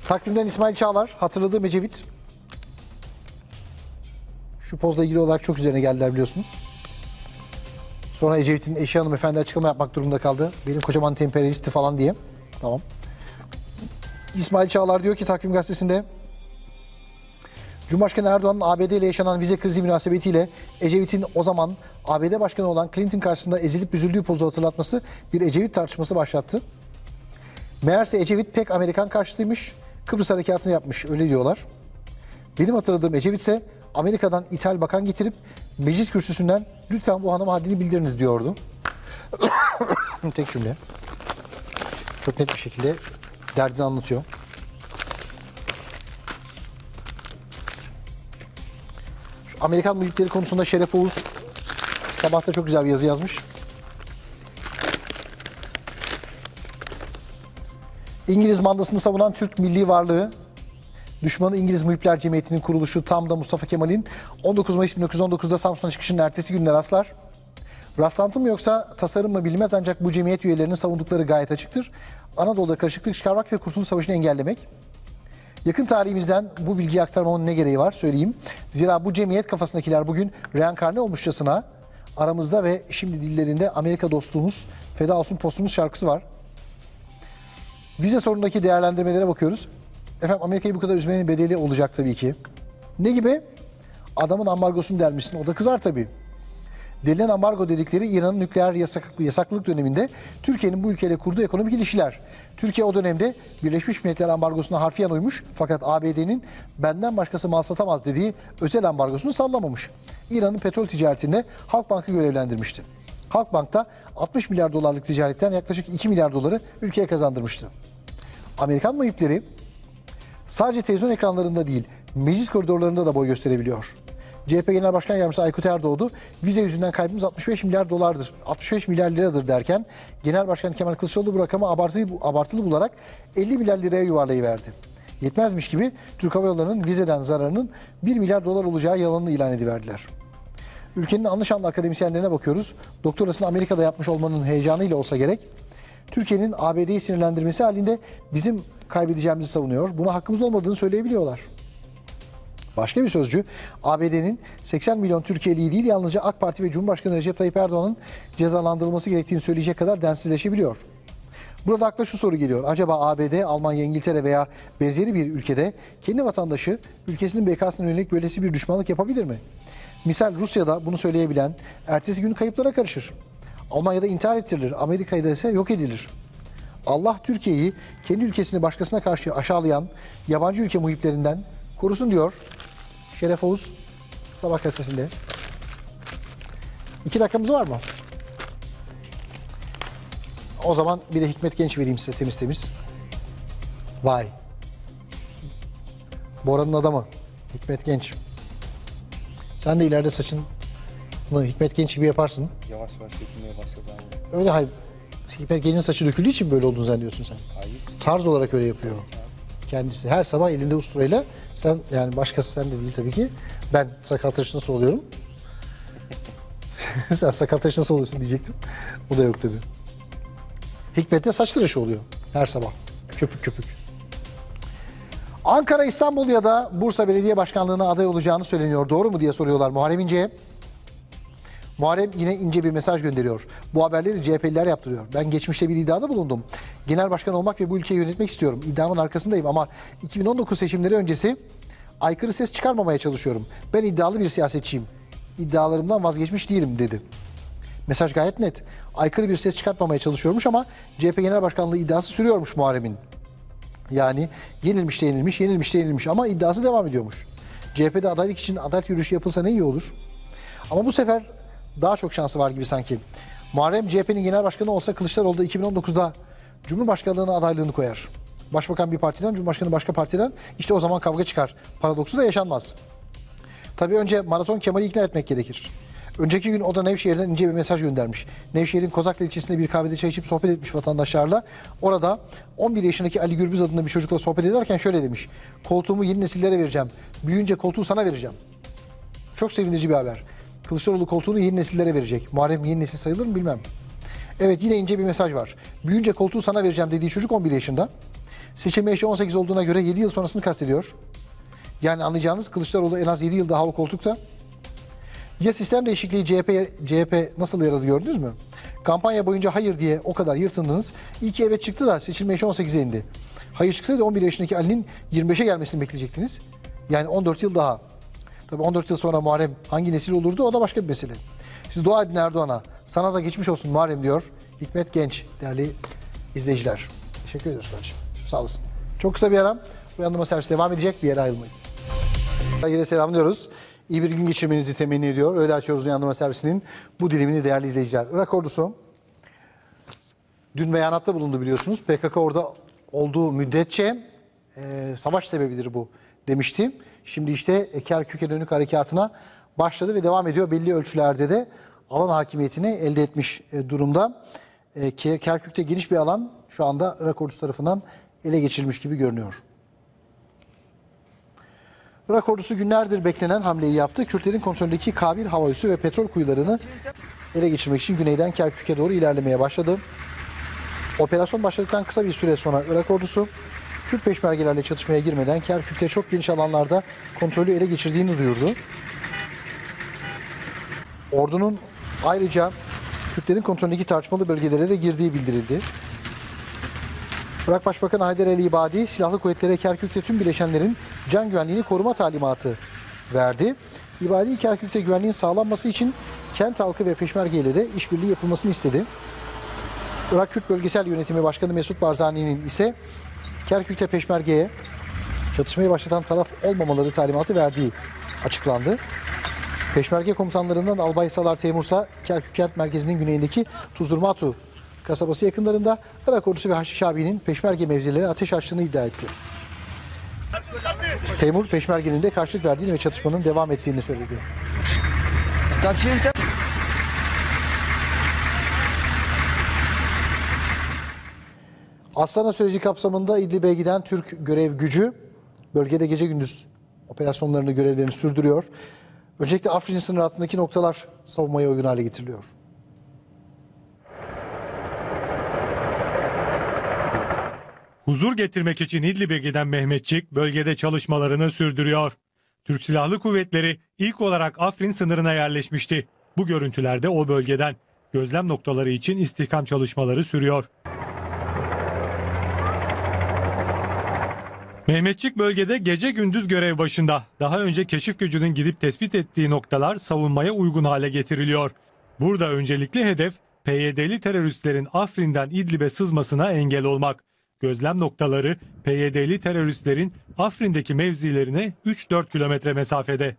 Takvimden İsmail Çağlar, hatırladığı Ecevit. Şu pozla ilgili olarak çok üzerine geldiler biliyorsunuz. Sonra Ecevit'in eşi hanımefendi açıklama yapmak durumunda kaldı. Benim kocaman temperyalisti falan diye. Tamam. İsmail Çağlar diyor ki Takvim Gazetesi'nde Cumhurbaşkanı Erdoğan'ın ABD ile yaşanan vize krizi münasebetiyle Ecevit'in o zaman ABD Başkanı olan Clinton karşısında ezilip üzüldüğü pozu hatırlatması bir Ecevit tartışması başlattı. Meğerse Ecevit pek Amerikan karşıtıymış, Kıbrıs harekatını yapmış öyle diyorlar. Benim hatırladığım Ecevit ise Amerika'dan ithal bakan getirip meclis kürsüsünden lütfen bu hanıma haddini bildiriniz diyordu. Tek cümle. Çok net bir şekilde derdini anlatıyor. Amerikan muhitleri konusunda Şeref Oğuz sabahta çok güzel bir yazı yazmış. İngiliz mandasını savunan Türk Milli Varlığı, düşmanı İngiliz Muhipler Cemiyeti'nin kuruluşu tam da Mustafa Kemal'in 19 Mayıs 1919'da Samsun'a çıkışının ertesi gününe rastlar. Rastlantı mı yoksa tasarım mı bilmez ancak bu cemiyet üyelerinin savundukları gayet açıktır. Anadolu'da karışıklık çıkarmak ve Kurtuluş Savaşı'nı engellemek. Yakın tarihimizden bu bilgiyi aktarmamın ne gereği var söyleyeyim. Zira bu cemiyet kafasındakiler bugün reenkarne olmuşçasına aramızda ve şimdi dillerinde Amerika dostluğumuz, feda olsun postumuz şarkısı var. Vize sorunundaki değerlendirmelere bakıyoruz. Efendim Amerika'yı bu kadar üzmenin bedeli olacak tabii ki. Ne gibi? Adamın ambargosunu delmişsin. O da kızar tabii. Delilen ambargo dedikleri İran'ın nükleer yasak, yasaklılık döneminde Türkiye'nin bu ülkeyle kurduğu ekonomik ilişkiler. Türkiye o dönemde Birleşmiş Milletler ambargosuna harfiyen uymuş fakat ABD'nin benden başkası mal satamaz dediği özel ambargosunu sallamamış. İran'ın petrol ticaretinde Halkbank'ı görevlendirmişti. Halkbank'ta 60 milyar dolarlık ticaretten yaklaşık 2 milyar doları ülkeye kazandırmıştı. Amerikan muhipleri sadece televizyon ekranlarında değil, meclis koridorlarında da boy gösterebiliyor. CHP Genel Başkan Yardımcısı Aykut Erdoğdu, vize yüzünden kaybımız 65 milyar dolardır, 65 milyar liradır derken Genel Başkan Kemal Kılıçdaroğlu bu rakamı abartılı, abartılı bularak 50 milyar liraya yuvarlayıverdi. Yetmezmiş gibi Türk Hava Yolları'nın vizeden zararının 1 milyar dolar olacağı yalanını ilan ediverdiler. Ülkenin anlı şanlı akademisyenlerine bakıyoruz. Doktorasını Amerika'da yapmış olmanın heyecanıyla olsa gerek. Türkiye'nin ABD'yi sinirlendirmesi halinde bizim kaybedeceğimizi savunuyor. Buna hakkımız olmadığını söyleyebiliyorlar. Başka bir sözcü ABD'nin 80 milyon Türkiye'liyi değil yalnızca AK Parti ve Cumhurbaşkanı Recep Tayyip Erdoğan'ın cezalandırılması gerektiğini söyleyecek kadar densizleşebiliyor. Burada akla şu soru geliyor. Acaba ABD, Almanya, İngiltere veya benzeri bir ülkede kendi vatandaşı ülkesinin bekasına yönelik böylesi bir düşmanlık yapabilir mi? Misal Rusya'da bunu söyleyebilen ertesi gün kayıplara karışır. Almanya'da intihar ettirilir, Amerika'da ise yok edilir. Allah Türkiye'yi kendi ülkesini başkasına karşı aşağılayan yabancı ülke muhiplerinden korusun diyor Şeref Oğuz sabah gazetesinde. İki dakikamız var mı? O zaman bir de Hikmet Genç vereyim size temiz temiz. Vay. Bora'nın adamı. Hikmet Genç. Sen de ileride saçın bunu Hikmet Genç gibi yaparsın. Yavaş yavaş dökülmeye başladı abi. Öyle hayır. Hikmet Genç'in saçı döküldüğü için böyle olduğunu zannediyorsun sen. Hayır. Tarz olarak öyle yapıyor. Kendisi. Her sabah elinde usturayla sen yani başkası sen de değil tabii ki. Ben sakal tıraşı nasıl oluyorum? sen sakal tıraşı nasıl oluyorsun diyecektim. O da yok tabii. Hikmet'te saç tıraşı oluyor her sabah. Köpük köpük. Ankara, İstanbul ya da Bursa Belediye Başkanlığı'na aday olacağını söyleniyor. Doğru mu diye soruyorlar Muharrem İnce'ye. Muharrem yine ince bir mesaj gönderiyor. Bu haberleri CHP'liler yaptırıyor. Ben geçmişte bir iddiada bulundum. Genel başkan olmak ve bu ülkeyi yönetmek istiyorum. İddiamın arkasındayım ama 2019 seçimleri öncesi aykırı ses çıkarmamaya çalışıyorum. Ben iddialı bir siyasetçiyim. İddialarımdan vazgeçmiş değilim dedi. Mesaj gayet net. Aykırı bir ses çıkartmamaya çalışıyormuş ama CHP Genel Başkanlığı iddiası sürüyormuş Muharrem'in. Yani yenilmiş de yenilmiş, yenilmiş de yenilmiş ama iddiası devam ediyormuş. CHP'de adaylık için adalet yürüyüşü yapılsa ne iyi olur. Ama bu sefer daha çok şansı var gibi sanki. Muharrem CHP'nin genel başkanı olsa Kılıçdaroğlu da 2019'da Cumhurbaşkanlığına adaylığını koyar. Başbakan bir partiden, Cumhurbaşkanı başka partiden işte o zaman kavga çıkar. Paradoksu da yaşanmaz. Tabii önce Maraton Kemal'i ikna etmek gerekir. Önceki gün o da Nevşehir'den ince bir mesaj göndermiş. Nevşehir'in Kozaklı ilçesinde bir kahvede çay içip sohbet etmiş vatandaşlarla. Orada 11 yaşındaki Ali Gürbüz adında bir çocukla sohbet ederken şöyle demiş. Koltuğumu yeni nesillere vereceğim. Büyüyünce koltuğu sana vereceğim. Çok sevindirici bir haber. Kılıçdaroğlu koltuğunu yeni nesillere verecek. Muharrem yeni nesil sayılır mı bilmem. Evet yine ince bir mesaj var. Büyüyünce koltuğu sana vereceğim dediği çocuk 11 yaşında. Seçim yaşı 18 olduğuna göre 7 yıl sonrasını kastediyor. Yani anlayacağınız Kılıçdaroğlu en az 7 yıl daha o koltukta. Ya sistem değişikliği CHP, CHP nasıl yaradı gördünüz mü? Kampanya boyunca hayır diye o kadar yırtındınız. İyi ki evet çıktı da seçilme yaşı 18'e indi. Hayır çıksaydı 11 yaşındaki Ali'nin 25'e gelmesini bekleyecektiniz. Yani 14 yıl daha. Tabii 14 yıl sonra Muharrem hangi nesil olurdu o da başka bir mesele. Siz dua edin Erdoğan'a. Sana da geçmiş olsun Muharrem diyor. Hikmet Genç değerli izleyiciler. Teşekkür ediyoruz kardeşim. Sağ olasın. Çok kısa bir ara. Uyandırma servisi devam edecek. Bir yere ayrılmayın. Yine selamlıyoruz. İyi bir gün geçirmenizi temenni ediyor. Öyle açıyoruz uyandırma servisinin bu dilimini değerli izleyiciler. Irak ordusu dün beyanatta bulundu biliyorsunuz. PKK orada olduğu müddetçe e, savaş sebebidir bu demişti. Şimdi işte Kerkük'e dönük harekatına başladı ve devam ediyor. Belli ölçülerde de alan hakimiyetini elde etmiş e, durumda. E, Ke- Kerkük'te geniş bir alan şu anda Irak tarafından ele geçirilmiş gibi görünüyor. Irak ordusu günlerdir beklenen hamleyi yaptı. Kürtlerin kontrolündeki Kabil hava üssü ve petrol kuyularını ele geçirmek için güneyden Kerkük'e doğru ilerlemeye başladı. Operasyon başladıktan kısa bir süre sonra Irak ordusu Kürt peşmergelerle çatışmaya girmeden Kerkük'te çok geniş alanlarda kontrolü ele geçirdiğini duyurdu. Ordunun ayrıca Kürtlerin kontrolündeki tartışmalı bölgelere de girdiği bildirildi. Irak Başbakanı Haydar El İbadi, silahlı kuvvetlere Kerkük'te tüm bileşenlerin can güvenliğini koruma talimatı verdi. İbadi, Kerkük'te güvenliğin sağlanması için kent halkı ve peşmerge ile de işbirliği yapılmasını istedi. Irak Kürt Bölgesel Yönetimi Başkanı Mesut Barzani'nin ise Kerkük'te peşmergeye çatışmayı başlatan taraf olmamaları talimatı verdiği açıklandı. Peşmerge komutanlarından Albay Salar Teymursa, Kerkük kent merkezinin güneyindeki Tuzurmatu kasabası yakınlarında Irak ordusu ve Haşiş abi'nin peşmerge mevzilerine ateş açtığını iddia etti. Teymur peşmergenin de karşılık verdiğini ve çatışmanın devam ettiğini söyledi. Aslan'a süreci kapsamında İdlib'e giden Türk görev gücü bölgede gece gündüz operasyonlarını, görevlerini sürdürüyor. Öncelikle Afrin sınır hattındaki noktalar savunmaya uygun hale getiriliyor. Huzur getirmek için İdlib'e giden Mehmetçik bölgede çalışmalarını sürdürüyor. Türk Silahlı Kuvvetleri ilk olarak Afrin sınırına yerleşmişti. Bu görüntülerde o bölgeden. Gözlem noktaları için istihkam çalışmaları sürüyor. Mehmetçik bölgede gece gündüz görev başında. Daha önce keşif gücünün gidip tespit ettiği noktalar savunmaya uygun hale getiriliyor. Burada öncelikli hedef PYD'li teröristlerin Afrin'den İdlib'e sızmasına engel olmak. Gözlem noktaları PYD'li teröristlerin Afrin'deki mevzilerine 3-4 kilometre mesafede.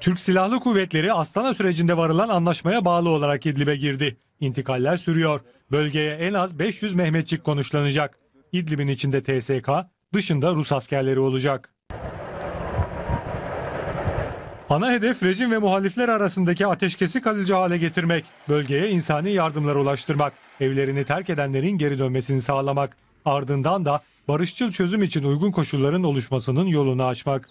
Türk Silahlı Kuvvetleri Astana sürecinde varılan anlaşmaya bağlı olarak İdlib'e girdi. İntikaller sürüyor. Bölgeye en az 500 Mehmetçik konuşlanacak. İdlib'in içinde TSK, dışında Rus askerleri olacak. Ana hedef rejim ve muhalifler arasındaki ateşkesi kalıcı hale getirmek, bölgeye insani yardımlar ulaştırmak, evlerini terk edenlerin geri dönmesini sağlamak, ardından da barışçıl çözüm için uygun koşulların oluşmasının yolunu açmak.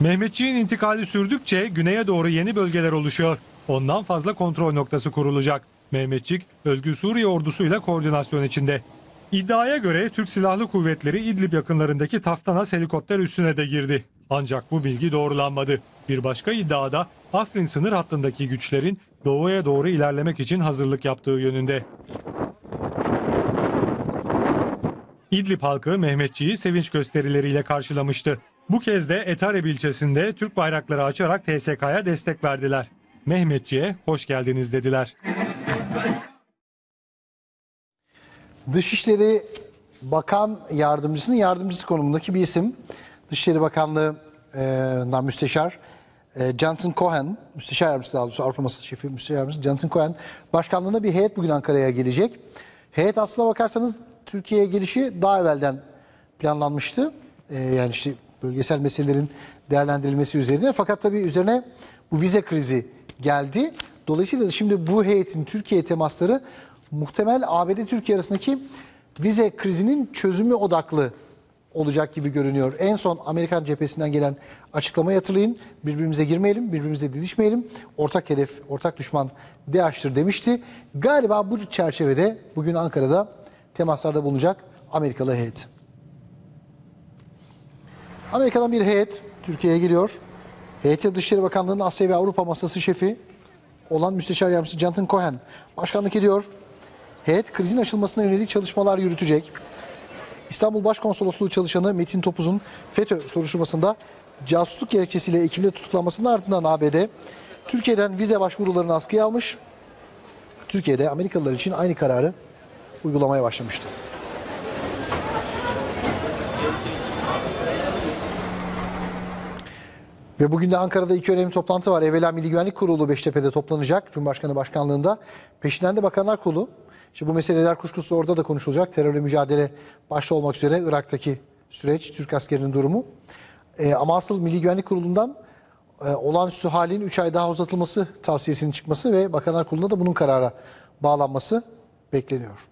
Mehmetçiğin intikali sürdükçe güneye doğru yeni bölgeler oluşuyor. Ondan fazla kontrol noktası kurulacak. Mehmetçik, Özgür Suriye ordusuyla koordinasyon içinde. İddiaya göre Türk Silahlı Kuvvetleri İdlib yakınlarındaki Taftanas helikopter üssüne de girdi. Ancak bu bilgi doğrulanmadı. Bir başka iddiada Afrin sınır hattındaki güçlerin doğuya doğru ilerlemek için hazırlık yaptığı yönünde. İdlib halkı Mehmetçiği sevinç gösterileriyle karşılamıştı. Bu kez de Etareb ilçesinde Türk bayrakları açarak TSK'ya destek verdiler. Mehmetçiğe hoş geldiniz dediler. Dışişleri Bakan Yardımcısının yardımcısı konumundaki bir isim. Dışişleri Bakanlığı'ndan müsteşar e, Jonathan Cohen, müsteşar yardımcısı daha doğrusu Avrupa Masası Şefi müsteşar yardımcısı Jonathan Cohen başkanlığında bir heyet bugün Ankara'ya gelecek. Heyet aslına bakarsanız Türkiye'ye gelişi daha evvelden planlanmıştı. E, yani işte bölgesel meselelerin değerlendirilmesi üzerine. Fakat tabii üzerine bu vize krizi geldi. Dolayısıyla şimdi bu heyetin Türkiye temasları muhtemel ABD-Türkiye arasındaki vize krizinin çözümü odaklı olacak gibi görünüyor. En son Amerikan cephesinden gelen açıklamayı hatırlayın. Birbirimize girmeyelim, birbirimize didişmeyelim. Ortak hedef, ortak düşman DAEŞ'tir demişti. Galiba bu çerçevede bugün Ankara'da temaslarda bulunacak Amerikalı heyet. Amerika'dan bir heyet Türkiye'ye geliyor. Heyete Dışişleri Bakanlığı'nın Asya ve Avrupa Masası Şefi olan Müsteşar Yardımcısı Jonathan Cohen başkanlık ediyor. Heyet krizin aşılmasına yönelik çalışmalar yürütecek. İstanbul Başkonsolosluğu çalışanı Metin Topuz'un FETÖ soruşturmasında casusluk gerekçesiyle Ekim'de tutuklanmasının ardından ABD Türkiye'den vize başvurularını askıya almış. Türkiye'de Amerikalılar için aynı kararı uygulamaya başlamıştı. Ve bugün de Ankara'da iki önemli toplantı var. Evvela Milli Güvenlik Kurulu Beştepe'de toplanacak Cumhurbaşkanı Başkanlığında. Peşinden de Bakanlar Kurulu. İşte bu meseleler kuşkusuz orada da konuşulacak. Terörle mücadele başta olmak üzere Irak'taki süreç, Türk askerinin durumu. E, ama asıl Milli Güvenlik Kurulu'ndan e, olağanüstü halin 3 ay daha uzatılması tavsiyesinin çıkması ve Bakanlar Kurulu'nda da bunun karara bağlanması bekleniyor.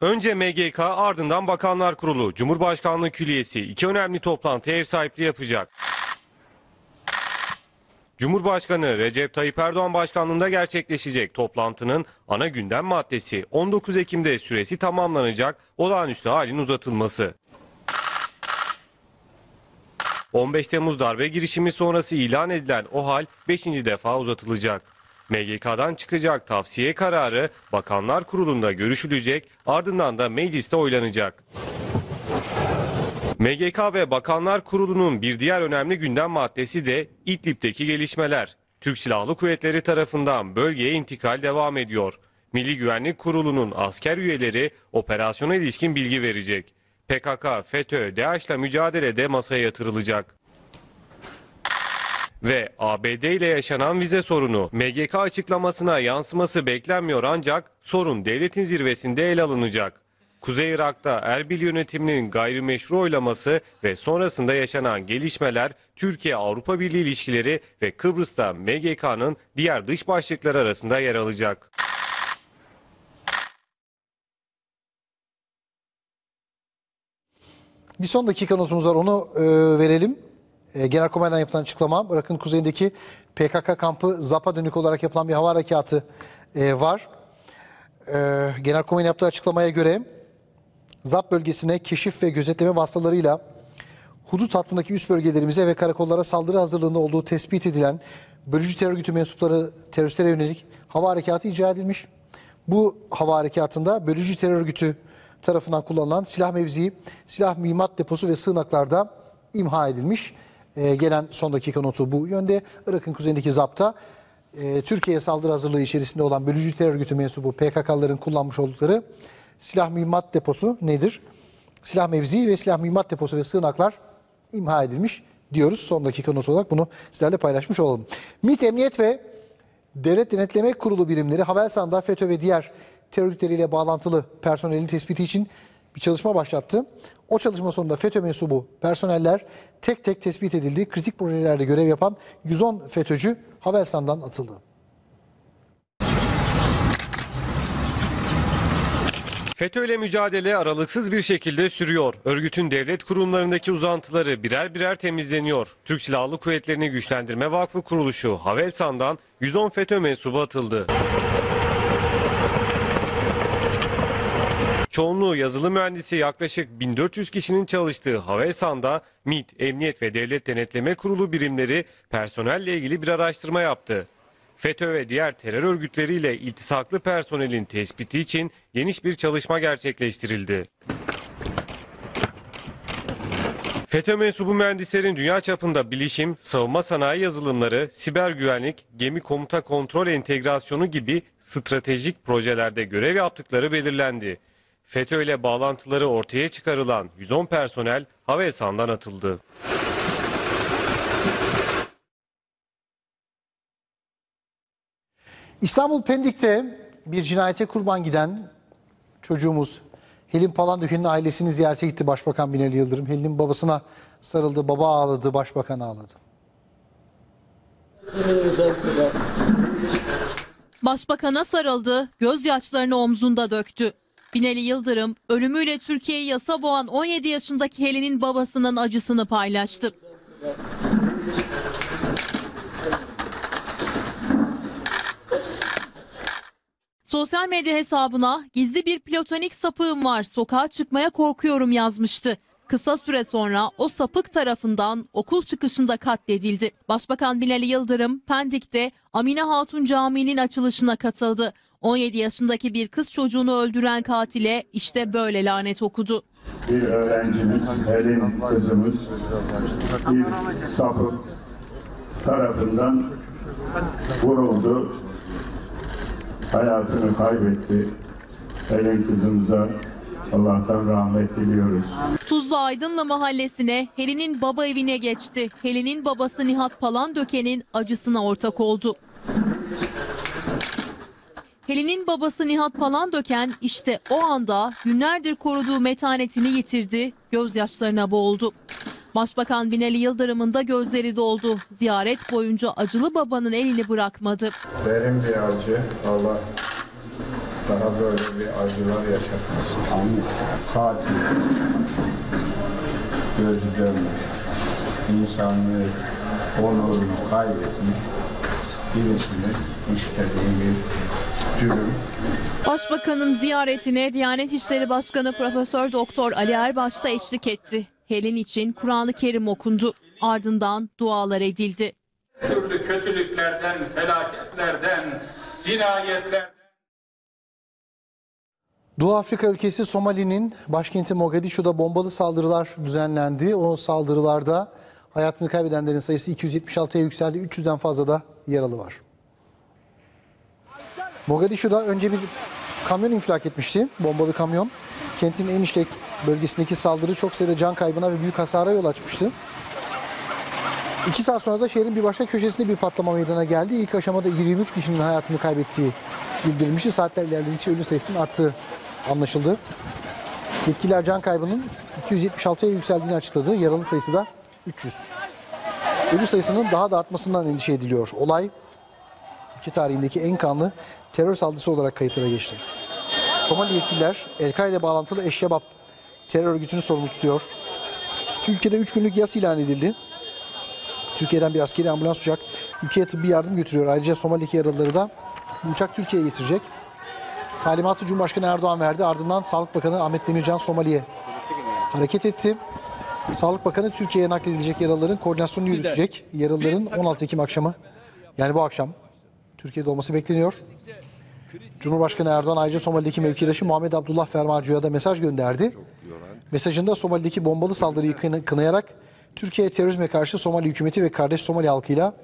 Önce MGK ardından Bakanlar Kurulu, Cumhurbaşkanlığı Külliyesi iki önemli toplantıya ev sahipliği yapacak. Cumhurbaşkanı Recep Tayyip Erdoğan başkanlığında gerçekleşecek toplantının ana gündem maddesi 19 Ekim'de süresi tamamlanacak olağanüstü halin uzatılması. 15 Temmuz darbe girişimi sonrası ilan edilen o hal 5. defa uzatılacak. MGK'dan çıkacak tavsiye kararı Bakanlar Kurulu'nda görüşülecek ardından da mecliste oylanacak. MGK ve Bakanlar Kurulu'nun bir diğer önemli gündem maddesi de İdlib'deki gelişmeler. Türk Silahlı Kuvvetleri tarafından bölgeye intikal devam ediyor. Milli Güvenlik Kurulu'nun asker üyeleri operasyona ilişkin bilgi verecek. PKK, FETÖ, DAEŞ'le mücadelede masaya yatırılacak. Ve ABD ile yaşanan vize sorunu MGK açıklamasına yansıması beklenmiyor ancak sorun devletin zirvesinde ele alınacak. Kuzey Irak'ta Erbil yönetiminin gayrimeşru oylaması ve sonrasında yaşanan gelişmeler Türkiye-Avrupa Birliği ilişkileri ve Kıbrıs'ta MGK'nın diğer dış başlıkları arasında yer alacak. Bir son dakika notumuz var onu e, verelim. E, Genelkurmay'dan yapılan açıklama. Irak'ın kuzeyindeki PKK kampı ZAP'a dönük olarak yapılan bir hava harekatı e, var. E, Genelkurmay'ın yaptığı açıklamaya göre ZAP bölgesine keşif ve gözetleme vasıtalarıyla hudut hattındaki üst bölgelerimize ve karakollara saldırı hazırlığında olduğu tespit edilen bölücü terör örgütü mensupları teröristlere yönelik hava harekatı icra edilmiş. Bu hava harekatında bölücü terör örgütü tarafından kullanılan silah mevzii, silah mühimmat deposu ve sığınaklarda imha edilmiş. Ee, gelen son dakika notu bu yönde. Irak'ın kuzeyindeki zapta e, Türkiye'ye saldırı hazırlığı içerisinde olan bölücü terör örgütü mensubu PKK'ların kullanmış oldukları silah mühimmat deposu nedir? Silah mevzii ve silah mühimmat deposu ve sığınaklar imha edilmiş diyoruz. Son dakika notu olarak bunu sizlerle paylaşmış olalım. MİT Emniyet ve Devlet Denetleme Kurulu birimleri Havelsan'da FETÖ ve diğer terör örgütleriyle bağlantılı personelin tespiti için bir çalışma başlattı. O çalışma sonunda FETÖ mensubu personeller tek tek tespit edildi. Kritik projelerde görev yapan 110 FETÖ'cü Havelsan'dan atıldı. FETÖ ile mücadele aralıksız bir şekilde sürüyor. Örgütün devlet kurumlarındaki uzantıları birer birer temizleniyor. Türk Silahlı Kuvvetleri'ni Güçlendirme Vakfı kuruluşu Havelsan'dan 110 FETÖ mensubu atıldı. Çoğunluğu yazılı mühendisi yaklaşık 1400 kişinin çalıştığı Havelsan'da MİT, Emniyet ve Devlet Denetleme Kurulu birimleri personelle ilgili bir araştırma yaptı. FETÖ ve diğer terör örgütleriyle iltisaklı personelin tespiti için geniş bir çalışma gerçekleştirildi. FETÖ mensubu mühendislerin dünya çapında bilişim, savunma sanayi yazılımları, siber güvenlik, gemi komuta kontrol entegrasyonu gibi stratejik projelerde görev yaptıkları belirlendi. FETÖ ile bağlantıları ortaya çıkarılan 110 personel Havelsan'dan atıldı. İstanbul Pendik'te bir cinayete kurban giden çocuğumuz Helin Palandöken'in ailesini ziyarete gitti Başbakan Binali Yıldırım. Helin'in babasına sarıldı, baba ağladı, başbakan ağladı. Başbakan'a sarıldı, gözyaşlarını omzunda döktü. Binali Yıldırım ölümüyle Türkiye'yi yasa boğan 17 yaşındaki Helen'in babasının acısını paylaştı. Sosyal medya hesabına gizli bir platonik sapığım var sokağa çıkmaya korkuyorum yazmıştı. Kısa süre sonra o sapık tarafından okul çıkışında katledildi. Başbakan Binali Yıldırım Pendik'te Amine Hatun Camii'nin açılışına katıldı. 17 yaşındaki bir kız çocuğunu öldüren katile işte böyle lanet okudu. Bir öğrencimiz, Elin kızımız bir sapık tarafından vuruldu. Hayatını kaybetti. Elin kızımıza Allah'tan rahmet diliyoruz. Tuzlu Aydınlı mahallesine Helin'in baba evine geçti. Helin'in babası Nihat Palandöken'in acısına ortak oldu. Helin'in babası Nihat Palandöken işte o anda günlerdir koruduğu metanetini yitirdi, gözyaşlarına boğuldu. Başbakan Binali Yıldırım'ın da gözleri doldu. Ziyaret boyunca acılı babanın elini bırakmadı. Derin bir acı. Allah daha böyle bir acılar yaşatmasın. Amin. Katil. Gözü dönmüş. İnsanlığı, onurunu kaybetmiş. Birisinin işlediği bir cürüm. Başbakanın ziyaretine Diyanet İşleri Başkanı Profesör Doktor Ali Erbaş da eşlik etti. Helin için Kur'an-ı Kerim okundu. Ardından dualar edildi. türlü kötülüklerden, felaketlerden, cinayetlerden Doğu Afrika ülkesi Somali'nin başkenti Mogadishu'da bombalı saldırılar düzenlendi. O saldırılarda hayatını kaybedenlerin sayısı 276'ya yükseldi. 300'den fazla da yaralı var. Mogadishu'da önce bir kamyon infilak etmişti. Bombalı kamyon. Kentin en işlek bölgesindeki saldırı çok sayıda can kaybına ve büyük hasara yol açmıştı. İki saat sonra da şehrin bir başka köşesinde bir patlama meydana geldi. İlk aşamada 23 kişinin hayatını kaybettiği bildirilmişti. Saatler ilerledikçe ölü sayısının arttığı anlaşıldı. Yetkililer can kaybının 276'ya yükseldiğini açıkladı. Yaralı sayısı da 300. Ölü sayısının daha da artmasından endişe ediliyor. Olay ülke tarihindeki en kanlı terör saldırısı olarak kayıtlara geçti. Somali yetkililer El-Kaide bağlantılı Eşşebab terör örgütünü sorumlu tutuyor. Ülkede 3 günlük yas ilan edildi. Türkiye'den bir askeri ambulans uçak ülkeye tıbbi yardım götürüyor. Ayrıca Somali'deki yaralıları da bu uçak Türkiye'ye getirecek. Talimatı Cumhurbaşkanı Erdoğan verdi. Ardından Sağlık Bakanı Ahmet Demircan Somali'ye hareket etti. Sağlık Bakanı Türkiye'ye nakledilecek yaralıların koordinasyonunu yürütecek. Yaralıların 16 Ekim akşamı yani bu akşam Türkiye'de olması bekleniyor. Cumhurbaşkanı Erdoğan ayrıca Somali'deki mevkidaşı Muhammed Abdullah Fermacı'ya da mesaj gönderdi. Mesajında Somali'deki bombalı saldırıyı kına- kınayarak Türkiye terörizme karşı Somali hükümeti ve kardeş Somali halkıyla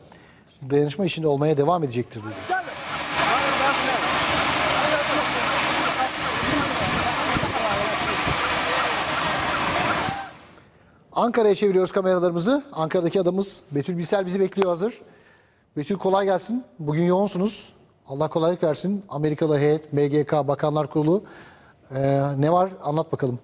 dayanışma içinde olmaya devam edecektir dedi. Ankara'ya çeviriyoruz kameralarımızı. Ankara'daki adamız Betül Bilsel bizi bekliyor hazır. Betül kolay gelsin. Bugün yoğunsunuz. Allah kolaylık versin. Amerikalı heyet, MGK, Bakanlar Kurulu. Ee, ne var? Anlat bakalım.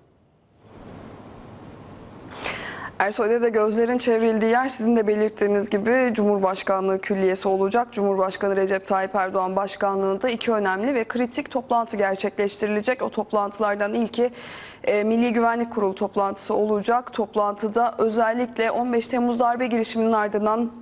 Ersoy'da da gözlerin çevrildiği yer sizin de belirttiğiniz gibi Cumhurbaşkanlığı Külliyesi olacak. Cumhurbaşkanı Recep Tayyip Erdoğan başkanlığında iki önemli ve kritik toplantı gerçekleştirilecek. O toplantılardan ilki e, Milli Güvenlik Kurulu toplantısı olacak. Toplantıda özellikle 15 Temmuz darbe girişiminin ardından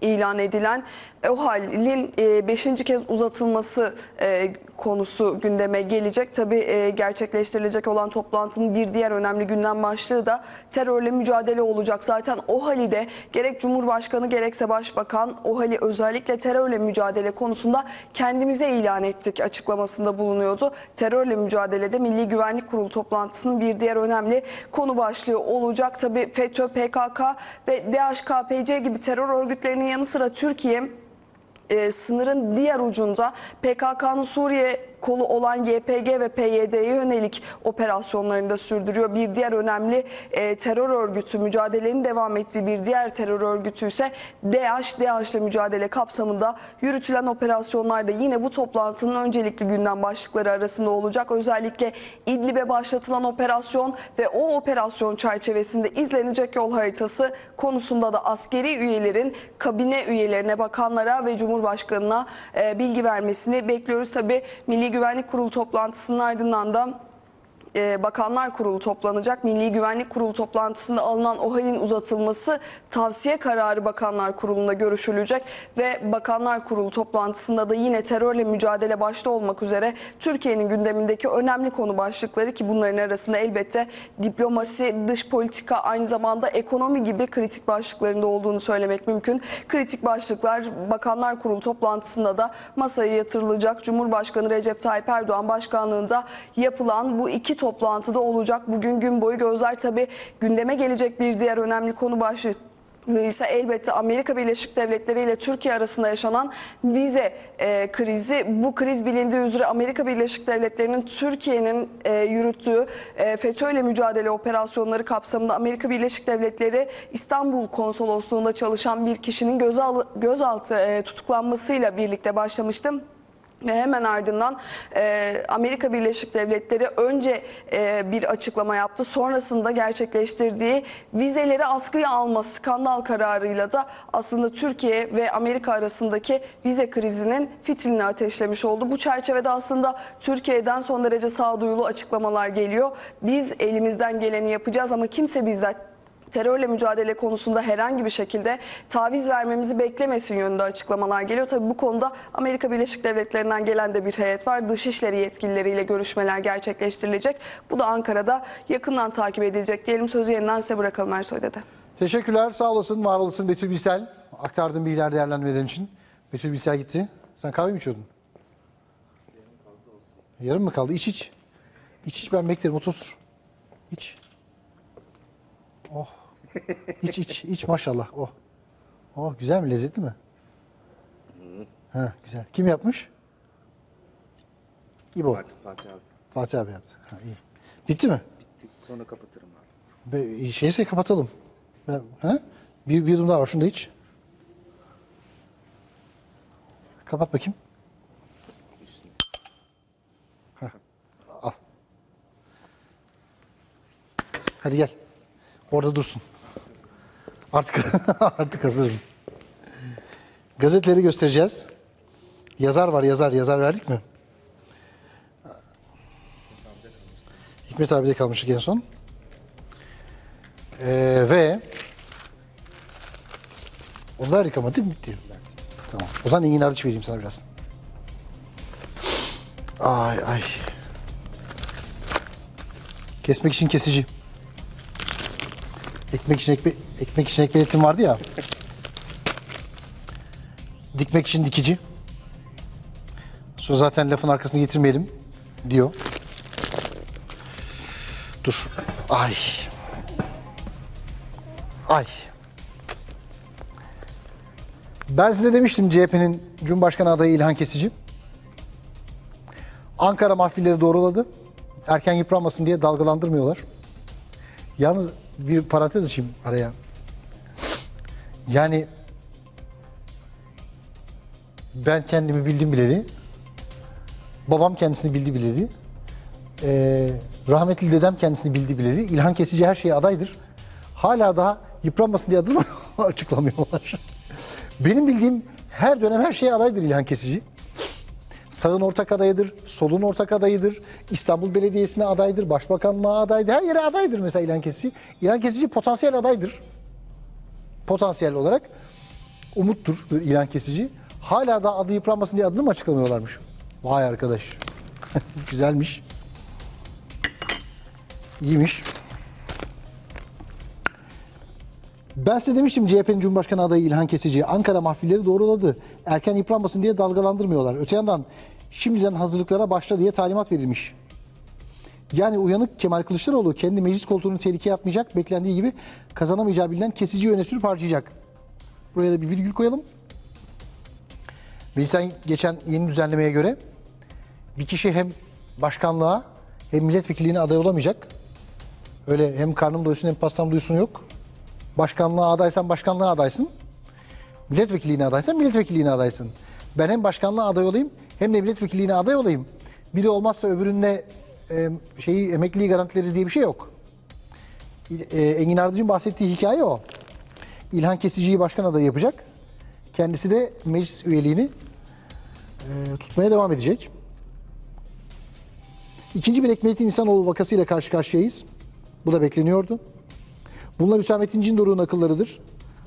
ilan edilen OHAL'in 5. kez uzatılması e, konusu gündeme gelecek. Tabii e, gerçekleştirilecek olan toplantının bir diğer önemli gündem başlığı da terörle mücadele olacak. Zaten OHAL'i gerek Cumhurbaşkanı gerekse Başbakan OHAL'i özellikle terörle mücadele konusunda kendimize ilan ettik açıklamasında bulunuyordu. Terörle mücadelede Milli Güvenlik Kurulu toplantısının bir diğer önemli konu başlığı olacak. Tabii FETÖ, PKK ve DHKPC gibi terör örgütlerinin yanı sıra Türkiye e, sınırın diğer ucunda PKK'nın Suriye kolu olan YPG ve PYD'ye yönelik operasyonlarını da sürdürüyor. Bir diğer önemli e, terör örgütü mücadelenin devam ettiği bir diğer terör örgütü ise DH ile mücadele kapsamında yürütülen operasyonlarda yine bu toplantının öncelikli gündem başlıkları arasında olacak. Özellikle İdlib'e başlatılan operasyon ve o operasyon çerçevesinde izlenecek yol haritası konusunda da askeri üyelerin kabine üyelerine, bakanlara ve Cumhurbaşkanına e, bilgi vermesini bekliyoruz. Tabii Milli Güvenlik Kurulu toplantısının ardından da e, Bakanlar Kurulu toplanacak. Milli Güvenlik Kurulu toplantısında alınan OHAL'in uzatılması tavsiye kararı Bakanlar Kurulu'nda görüşülecek ve Bakanlar Kurulu toplantısında da yine terörle mücadele başta olmak üzere Türkiye'nin gündemindeki önemli konu başlıkları ki bunların arasında elbette diplomasi, dış politika aynı zamanda ekonomi gibi kritik başlıklarında olduğunu söylemek mümkün. Kritik başlıklar Bakanlar Kurulu toplantısında da masaya yatırılacak. Cumhurbaşkanı Recep Tayyip Erdoğan başkanlığında yapılan bu iki toplantıda olacak. Bugün gün boyu gözler tabii gündeme gelecek bir diğer önemli konu başlığı ise elbette Amerika Birleşik Devletleri ile Türkiye arasında yaşanan vize e, krizi. Bu kriz bilindiği üzere Amerika Birleşik Devletleri'nin Türkiye'nin e, yürüttüğü e, FETÖ ile mücadele operasyonları kapsamında Amerika Birleşik Devletleri İstanbul Konsolosluğu'nda çalışan bir kişinin gözal, gözaltı e, tutuklanmasıyla birlikte başlamıştı. Ve hemen ardından e, Amerika Birleşik Devletleri önce e, bir açıklama yaptı. Sonrasında gerçekleştirdiği vizeleri askıya alma skandal kararıyla da aslında Türkiye ve Amerika arasındaki vize krizinin fitilini ateşlemiş oldu. Bu çerçevede aslında Türkiye'den son derece sağduyulu açıklamalar geliyor. Biz elimizden geleni yapacağız ama kimse bizden terörle mücadele konusunda herhangi bir şekilde taviz vermemizi beklemesin yönünde açıklamalar geliyor. Tabii bu konuda Amerika Birleşik Devletleri'nden gelen de bir heyet var. Dışişleri yetkilileriyle görüşmeler gerçekleştirilecek. Bu da Ankara'da yakından takip edilecek diyelim. Sözü yeniden size bırakalım Ersoy dede. Teşekkürler. Sağ olasın, var olasın Betül Bilsel. Aktardığın bilgiler değerlendirmeden için. Betül Bilsel gitti. Sen kahve mi içiyordun? Yarım mı kaldı? İç iç. İç iç ben beklerim. Otur. İç. İç iç iç maşallah. Oh. Oh güzel mi? Lezzetli mi? Ha güzel. Kim yapmış? İbo. Fatih, Fatih abi. Fatih abi yaptı. Ha, iyi. Bitti mi? Bitti. Sonra kapatırım abi. Be, şeyse kapatalım. Ben, ha? Bir, bir yudum daha var. Şunu da iç. Kapat bakayım. Heh, Al. Hadi gel. Orada dursun. Artık artık hazırım. Gazeteleri göstereceğiz. Yazar var yazar. Yazar verdik mi? Hikmet abi de kalmıştık en son. Ee, ve onu verdik ama değil mi? Bitti. Tamam. O zaman Engin Arıç vereyim sana biraz. Ay ay. Kesmek için kesici. Ekmek için ekme ekmek için ekmeletim vardı ya. Dikmek için dikici. Sonra zaten lafın arkasını getirmeyelim diyor. Dur. Ay. Ay. Ben size demiştim CHP'nin Cumhurbaşkanı adayı İlhan Kesici. Ankara mahfilleri doğruladı. Erken yıpranmasın diye dalgalandırmıyorlar. Yalnız bir parantez açayım araya. Yani ben kendimi bildim bileli. Babam kendisini bildi bileli. Ee, rahmetli dedem kendisini bildi bileli. İlhan Kesici her şeye adaydır. Hala daha yıpranmasın diye adını açıklamıyorlar. Benim bildiğim her dönem her şeye adaydır İlhan Kesici. Sağın ortak adayıdır, solun ortak adayıdır. İstanbul Belediyesi'ne adaydır, başbakanlığa adaydır. Her yere adaydır mesela İlhan Kesici. İlhan Kesici potansiyel adaydır. Potansiyel olarak umuttur İlhan Kesici. Hala da adı yıpranmasın diye adını mı açıklamıyorlarmış? Vay arkadaş. Güzelmiş. İyiymiş. Ben size demiştim CHP'nin Cumhurbaşkanı adayı İlhan Kesici Ankara mahfilleri doğruladı. Erken yıpranmasın diye dalgalandırmıyorlar. Öte yandan şimdiden hazırlıklara başla diye talimat verilmiş. Yani uyanık Kemal Kılıçdaroğlu kendi meclis koltuğunu tehlikeye atmayacak. Beklendiği gibi kazanamayacağı bilinen kesici öne sürüp harcayacak. Buraya da bir virgül koyalım. Meclisten geçen yeni düzenlemeye göre bir kişi hem başkanlığa hem milletvekilliğine aday olamayacak. Öyle hem karnım doysun hem pastam doysun yok. Başkanlığa adaysan başkanlığa adaysın. Milletvekilliğine adaysan milletvekilliğine adaysın. Ben hem başkanlığa aday olayım hem de milletvekilliğine aday olayım. Biri olmazsa öbüründe e, şeyi emekliliği garantileriz diye bir şey yok. E, Engin Ardıcı'nın bahsettiği hikaye o. İlhan Kesici'yi başkan adayı yapacak. Kendisi de meclis üyeliğini e, tutmaya devam edecek. İkinci bir Ekmelettin İnsanoğlu vakasıyla karşı karşıyayız. Bu da bekleniyordu. Bunlar Hüsamettin Cindoruk'un akıllarıdır.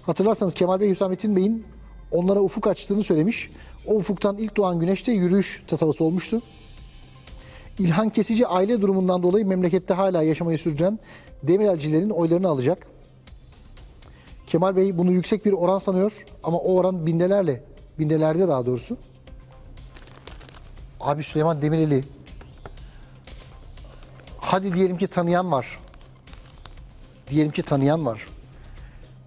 Hatırlarsanız Kemal Bey Hüsamettin Bey'in onlara ufuk açtığını söylemiş. O ufuktan ilk doğan güneşte yürüyüş tatavası olmuştu. İlhan Kesici aile durumundan dolayı memlekette hala yaşamayı sürdüren Demirelcilerin oylarını alacak. Kemal Bey bunu yüksek bir oran sanıyor ama o oran bindelerle, bindelerde daha doğrusu. Abi Süleyman Demirel'i hadi diyelim ki tanıyan var. Diyelim ki tanıyan var.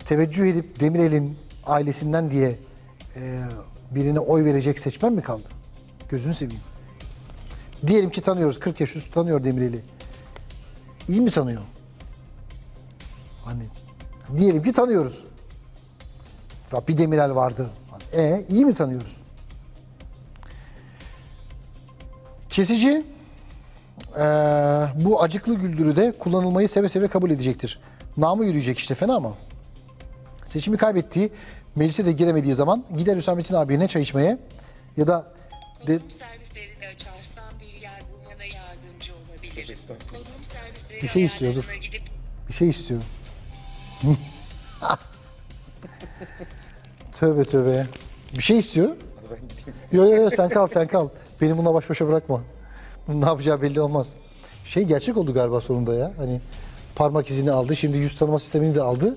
Teveccüh edip Demirel'in ailesinden diye e, birine oy verecek seçmen mi kaldı? Gözünü seveyim. Diyelim ki tanıyoruz. 40 yaş üstü tanıyor Demirel'i. İyi mi tanıyor? Hani diyelim ki tanıyoruz. Bir Demirel vardı. E iyi mi tanıyoruz? Kesici eee, bu acıklı güldürüde kullanılmayı seve seve kabul edecektir. Namı yürüyecek işte fena mı? Seçimi kaybettiği, meclise de giremediği zaman gider Hüsamettin abine çay içmeye ya da de, bir şey istiyor dur. ayarlarına gidip Bir şey istiyor. tövbe tövbe. Bir şey istiyor. Yo yo yo sen kal sen kal. Beni bununla baş başa bırakma. Bunun ne yapacağı belli olmaz. Şey gerçek oldu galiba sonunda ya. Hani parmak izini aldı. Şimdi yüz tanıma sistemini de aldı.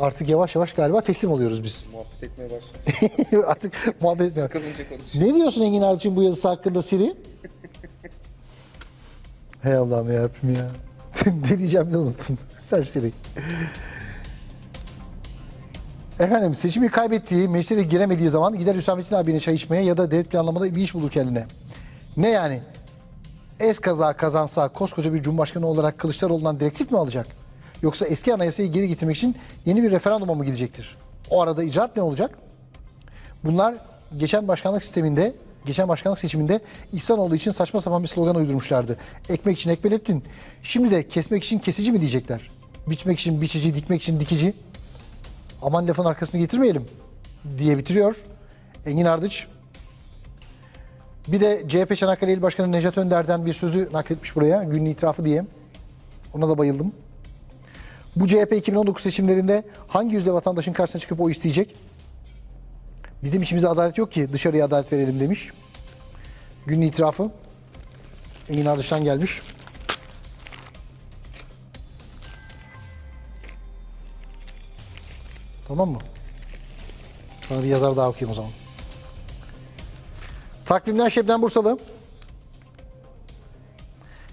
Artık yavaş yavaş galiba teslim oluyoruz biz. Muhabbet etmeye başladı. Artık muhabbet etmiyor. Sıkılınca konuşuyor. Ne diyorsun Engin Ardıç'ın bu yazısı hakkında Siri? Hey Allah'ım yarabbim ya. ne diyeceğimi de unuttum. Serseri. Efendim seçimi kaybettiği, meclise giremediği zaman gider Hüsamettin abine çay içmeye ya da devlet planlamada bir iş bulur kendine. Ne yani? Es kaza kazansa koskoca bir cumhurbaşkanı olarak Kılıçdaroğlu'ndan direktif mi alacak? Yoksa eski anayasayı geri getirmek için yeni bir referanduma mı gidecektir? O arada icraat ne olacak? Bunlar geçen başkanlık sisteminde, geçen başkanlık seçiminde İhsanoğlu için saçma sapan bir slogan uydurmuşlardı. Ekmek için ekmelettin. Şimdi de kesmek için kesici mi diyecekler? Biçmek için biçici, dikmek için dikici. Aman lafın arkasını getirmeyelim diye bitiriyor Engin Ardıç. Bir de CHP Çanakkale İl Başkanı Nejat Önder'den bir sözü nakletmiş buraya. Günün itirafı diye. Ona da bayıldım. Bu CHP 2019 seçimlerinde hangi yüzde vatandaşın karşısına çıkıp o isteyecek? Bizim içimize adalet yok ki dışarıya adalet verelim demiş. Günün itirafı. Engin Ardıç'tan gelmiş. Tamam mı? Sana bir yazar daha okuyayım o zaman. Takvimden Şebnem Bursalı.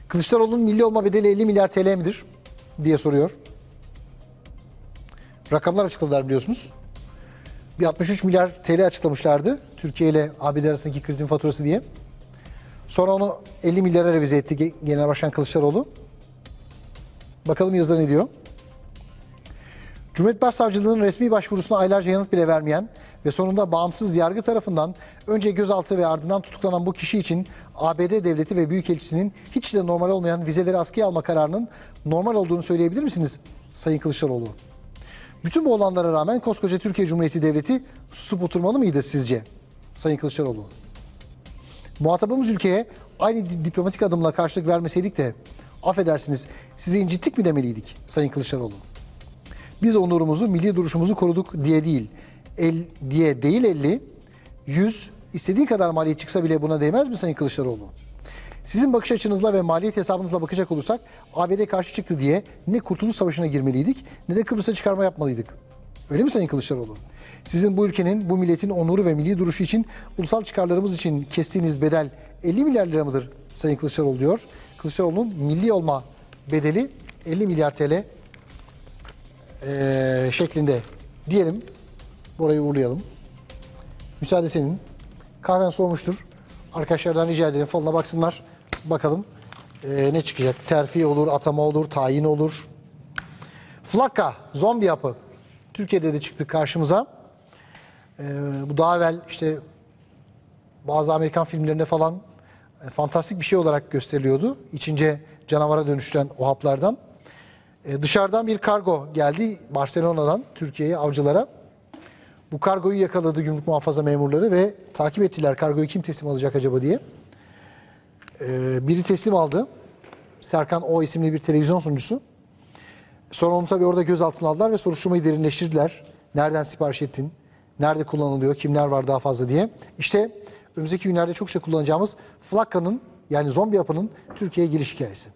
Kılıçdaroğlu'nun milli olma bedeli 50 milyar TL midir? diye soruyor. Rakamlar açıkladılar biliyorsunuz. Bir 63 milyar TL açıklamışlardı. Türkiye ile ABD arasındaki krizin faturası diye. Sonra onu 50 milyara revize etti Ge- Genel Başkan Kılıçdaroğlu. Bakalım yazıda ne diyor? Cumhuriyet Başsavcılığı'nın resmi başvurusuna aylarca yanıt bile vermeyen ve sonunda bağımsız yargı tarafından önce gözaltı ve ardından tutuklanan bu kişi için ABD devleti ve büyükelçisinin hiç de normal olmayan vizeleri askıya alma kararının normal olduğunu söyleyebilir misiniz Sayın Kılıçdaroğlu? Bütün bu olanlara rağmen koskoca Türkiye Cumhuriyeti Devleti susup oturmalı mıydı sizce Sayın Kılıçdaroğlu? Muhatabımız ülkeye aynı di- diplomatik adımla karşılık vermeseydik de affedersiniz sizi incittik mi demeliydik Sayın Kılıçdaroğlu? Biz onurumuzu, milli duruşumuzu koruduk diye değil. El, diye değil 50, 100, istediğin kadar maliyet çıksa bile buna değmez mi Sayın Kılıçdaroğlu? Sizin bakış açınızla ve maliyet hesabınızla bakacak olursak ABD karşı çıktı diye ne Kurtuluş Savaşı'na girmeliydik ne de Kıbrıs'a çıkarma yapmalıydık. Öyle mi Sayın Kılıçdaroğlu? Sizin bu ülkenin, bu milletin onuru ve milli duruşu için, ulusal çıkarlarımız için kestiğiniz bedel 50 milyar lira mıdır Sayın Kılıçdaroğlu diyor. Kılıçdaroğlu'nun milli olma bedeli 50 milyar TL eee, şeklinde diyelim. Burayı uğurlayalım. Müsaade senin. Kahven soğumuştur. Arkadaşlardan rica edelim falına baksınlar. Bakalım eee, ne çıkacak. Terfi olur, atama olur, tayin olur. Flakka, zombi yapı. Türkiye'de de çıktı karşımıza. Eee, bu daha evvel işte bazı Amerikan filmlerinde falan e, fantastik bir şey olarak gösteriliyordu. İçince canavara dönüştüren o haplardan. E, dışarıdan bir kargo geldi Barcelona'dan Türkiye'ye avcılara. Bu kargoyu yakaladı gümrük muhafaza memurları ve takip ettiler kargoyu kim teslim alacak acaba diye. E, biri teslim aldı. Serkan O isimli bir televizyon sunucusu. Sonra onu tabii orada gözaltına aldılar ve soruşturmayı derinleştirdiler. Nereden sipariş ettin? Nerede kullanılıyor? Kimler var daha fazla diye. İşte önümüzdeki günlerde çokça kullanacağımız Flakka'nın yani zombi yapının Türkiye'ye geliş hikayesi.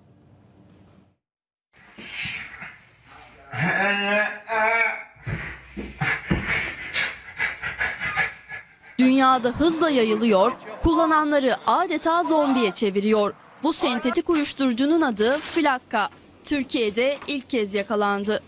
Dünyada hızla yayılıyor, kullananları adeta zombiye çeviriyor. Bu sentetik uyuşturucunun adı Flakka. Türkiye'de ilk kez yakalandı.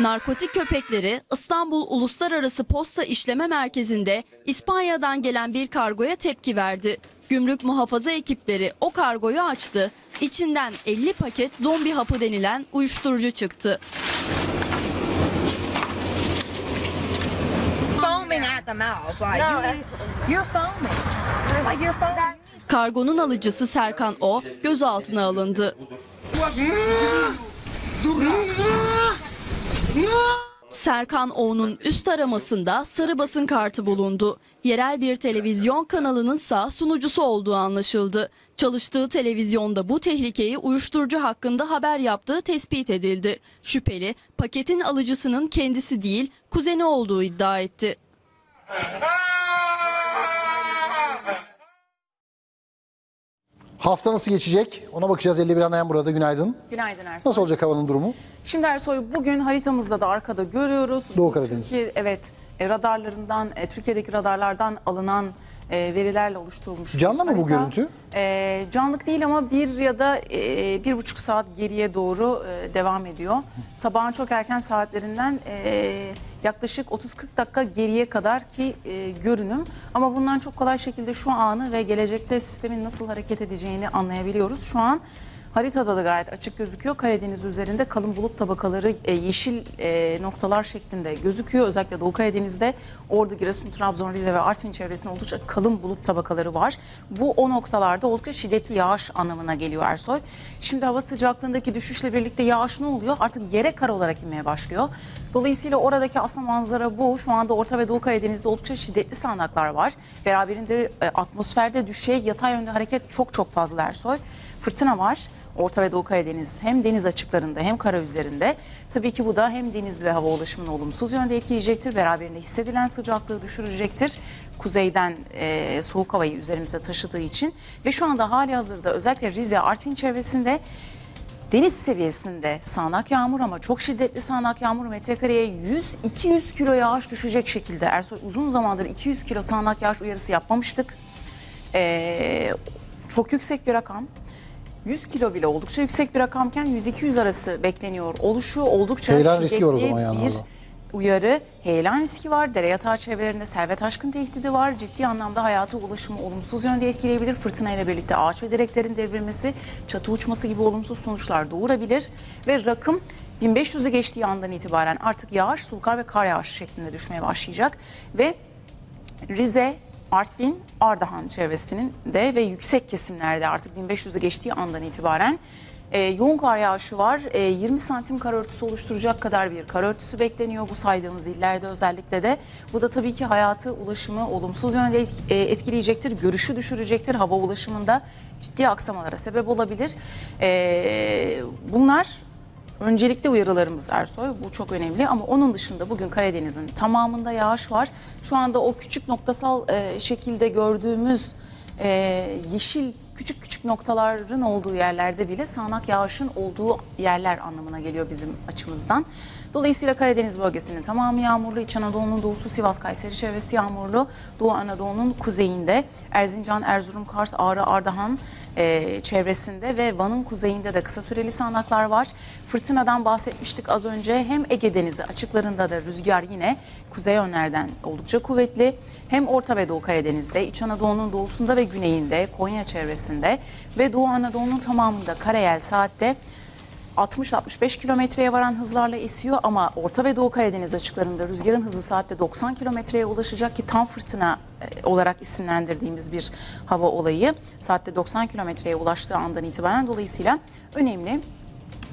Narkotik köpekleri İstanbul Uluslararası Posta İşleme Merkezi'nde İspanya'dan gelen bir kargoya tepki verdi. Gümrük muhafaza ekipleri o kargoyu açtı. İçinden 50 paket zombi hapı denilen uyuşturucu çıktı. Kargonun alıcısı Serkan O gözaltına alındı. Serkan O'nun üst aramasında sarı basın kartı bulundu. Yerel bir televizyon kanalının ise sunucusu olduğu anlaşıldı. Çalıştığı televizyonda bu tehlikeyi uyuşturucu hakkında haber yaptığı tespit edildi. Şüpheli paketin alıcısının kendisi değil kuzeni olduğu iddia etti. Hafta nasıl geçecek? Ona bakacağız. 51 Anayan burada. Günaydın. Günaydın Ersoy. Nasıl olacak havanın durumu? Şimdi Ersoy bugün haritamızda da arkada görüyoruz. Doğu Bu Karadeniz. Türkiye, evet e, radarlarından, e, Türkiye'deki radarlardan alınan e, verilerle oluşturulmuş. Canlı mı bu görüntü? E, canlık değil ama bir ya da e, bir buçuk saat geriye doğru e, devam ediyor. Sabahın çok erken saatlerinden e, yaklaşık 30-40 dakika geriye kadar ki e, görünüm. Ama bundan çok kolay şekilde şu anı ve gelecekte sistemin nasıl hareket edeceğini anlayabiliyoruz. Şu an Haritada da gayet açık gözüküyor. Karadeniz üzerinde kalın bulut tabakaları e, yeşil e, noktalar şeklinde gözüküyor. Özellikle Doğu Karadeniz'de Ordu, Giresun, Trabzon, Rize ve Artvin çevresinde oldukça kalın bulut tabakaları var. Bu o noktalarda oldukça şiddetli yağış anlamına geliyor Ersoy. Şimdi hava sıcaklığındaki düşüşle birlikte yağış ne oluyor? Artık yere kar olarak inmeye başlıyor. Dolayısıyla oradaki aslında manzara bu. Şu anda Orta ve Doğu Karadeniz'de oldukça şiddetli sağanaklar var. Beraberinde e, atmosferde düşey yatay yönde hareket çok çok fazla Ersoy. Fırtına var. Orta ve Doğu Karadeniz hem deniz açıklarında hem kara üzerinde. Tabii ki bu da hem deniz ve hava ulaşımını olumsuz yönde etkileyecektir. Beraberinde hissedilen sıcaklığı düşürecektir. Kuzeyden e, soğuk havayı üzerimize taşıdığı için. Ve şu anda hali hazırda özellikle Rize, Artvin çevresinde Deniz seviyesinde sağanak yağmur ama çok şiddetli sağanak yağmur metrekareye 100-200 kilo yağış düşecek şekilde. Ersoy uzun zamandır 200 kilo sağanak yağış uyarısı yapmamıştık. Ee, çok yüksek bir rakam. 100 kilo bile oldukça yüksek bir rakamken 100-200 arası bekleniyor. Oluşu oldukça Heyelan riski var o zaman yani bir orada. uyarı. Heyelan riski var. Dere yatağı çevrelerinde servet aşkın tehdidi var. Ciddi anlamda hayatı ulaşımı olumsuz yönde etkileyebilir. Fırtına ile birlikte ağaç ve direklerin devrilmesi, çatı uçması gibi olumsuz sonuçlar doğurabilir. Ve rakım 1500'ü geçtiği andan itibaren artık yağış, sulkar ve kar yağışı şeklinde düşmeye başlayacak. Ve Rize, Artvin, Ardahan çevresinin de ve yüksek kesimlerde artık 1500'ü geçtiği andan itibaren e, yoğun kar yağışı var. E, 20 santim kar örtüsü oluşturacak kadar bir kar örtüsü bekleniyor bu saydığımız illerde özellikle de. Bu da tabii ki hayatı, ulaşımı olumsuz yönde e, etkileyecektir, görüşü düşürecektir. Hava ulaşımında ciddi aksamalara sebep olabilir. E, bunlar Öncelikle uyarılarımız Ersoy bu çok önemli ama onun dışında bugün Karadeniz'in tamamında yağış var. Şu anda o küçük noktasal e, şekilde gördüğümüz e, yeşil küçük küçük noktaların olduğu yerlerde bile sağanak yağışın olduğu yerler anlamına geliyor bizim açımızdan. Dolayısıyla Karadeniz bölgesinin tamamı yağmurlu, İç Anadolu'nun doğusu, Sivas, Kayseri çevresi yağmurlu, Doğu Anadolu'nun kuzeyinde, Erzincan, Erzurum, Kars, Ağrı, Ardahan e, çevresinde ve Van'ın kuzeyinde de kısa süreli sağanaklar var. Fırtınadan bahsetmiştik az önce. Hem Ege Denizi açıklarında da rüzgar yine kuzey yönlerden oldukça kuvvetli. Hem Orta ve Doğu Karadeniz'de, İç Anadolu'nun doğusunda ve güneyinde, Konya çevresinde ve Doğu Anadolu'nun tamamında karayel saatte 60-65 kilometreye varan hızlarla esiyor ama Orta ve Doğu Karadeniz açıklarında rüzgarın hızı saatte 90 kilometreye ulaşacak ki tam fırtına e, olarak isimlendirdiğimiz bir hava olayı. Saatte 90 kilometreye ulaştığı andan itibaren dolayısıyla önemli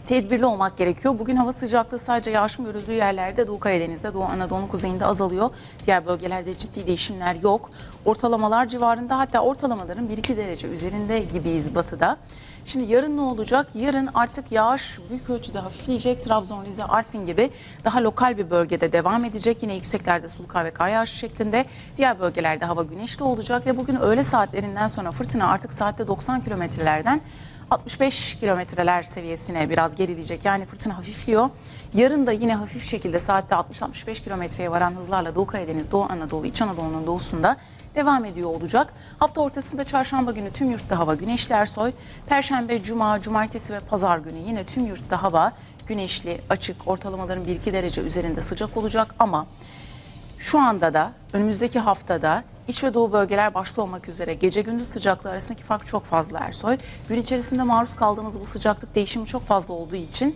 tedbirli olmak gerekiyor. Bugün hava sıcaklığı sadece yağışın görüldüğü yerlerde Doğu Karadeniz'de, Doğu Anadolu'nun kuzeyinde azalıyor. Diğer bölgelerde ciddi değişimler yok. Ortalamalar civarında hatta ortalamaların 1-2 derece üzerinde gibiyiz batıda. Şimdi yarın ne olacak? Yarın artık yağış büyük ölçüde hafifleyecek. Trabzon, Rize, Artvin gibi daha lokal bir bölgede devam edecek. Yine yükseklerde sulu kar ve kar yağışı şeklinde. Diğer bölgelerde hava güneşli olacak ve bugün öğle saatlerinden sonra fırtına artık saatte 90 kilometrelerden 65 kilometreler seviyesine biraz gerileyecek. Yani fırtına hafifliyor. Yarın da yine hafif şekilde saatte 60-65 kilometreye varan hızlarla Doğu Karadeniz, Doğu Anadolu, İç Anadolu'nun doğusunda devam ediyor olacak. Hafta ortasında çarşamba günü tüm yurtta hava güneşli Ersoy. Perşembe, cuma, cumartesi ve pazar günü yine tüm yurtta hava güneşli, açık, ortalamaların 1-2 derece üzerinde sıcak olacak ama şu anda da önümüzdeki haftada iç ve doğu bölgeler başta olmak üzere gece gündüz sıcaklığı arasındaki fark çok fazla Ersoy. Gün içerisinde maruz kaldığımız bu sıcaklık değişimi çok fazla olduğu için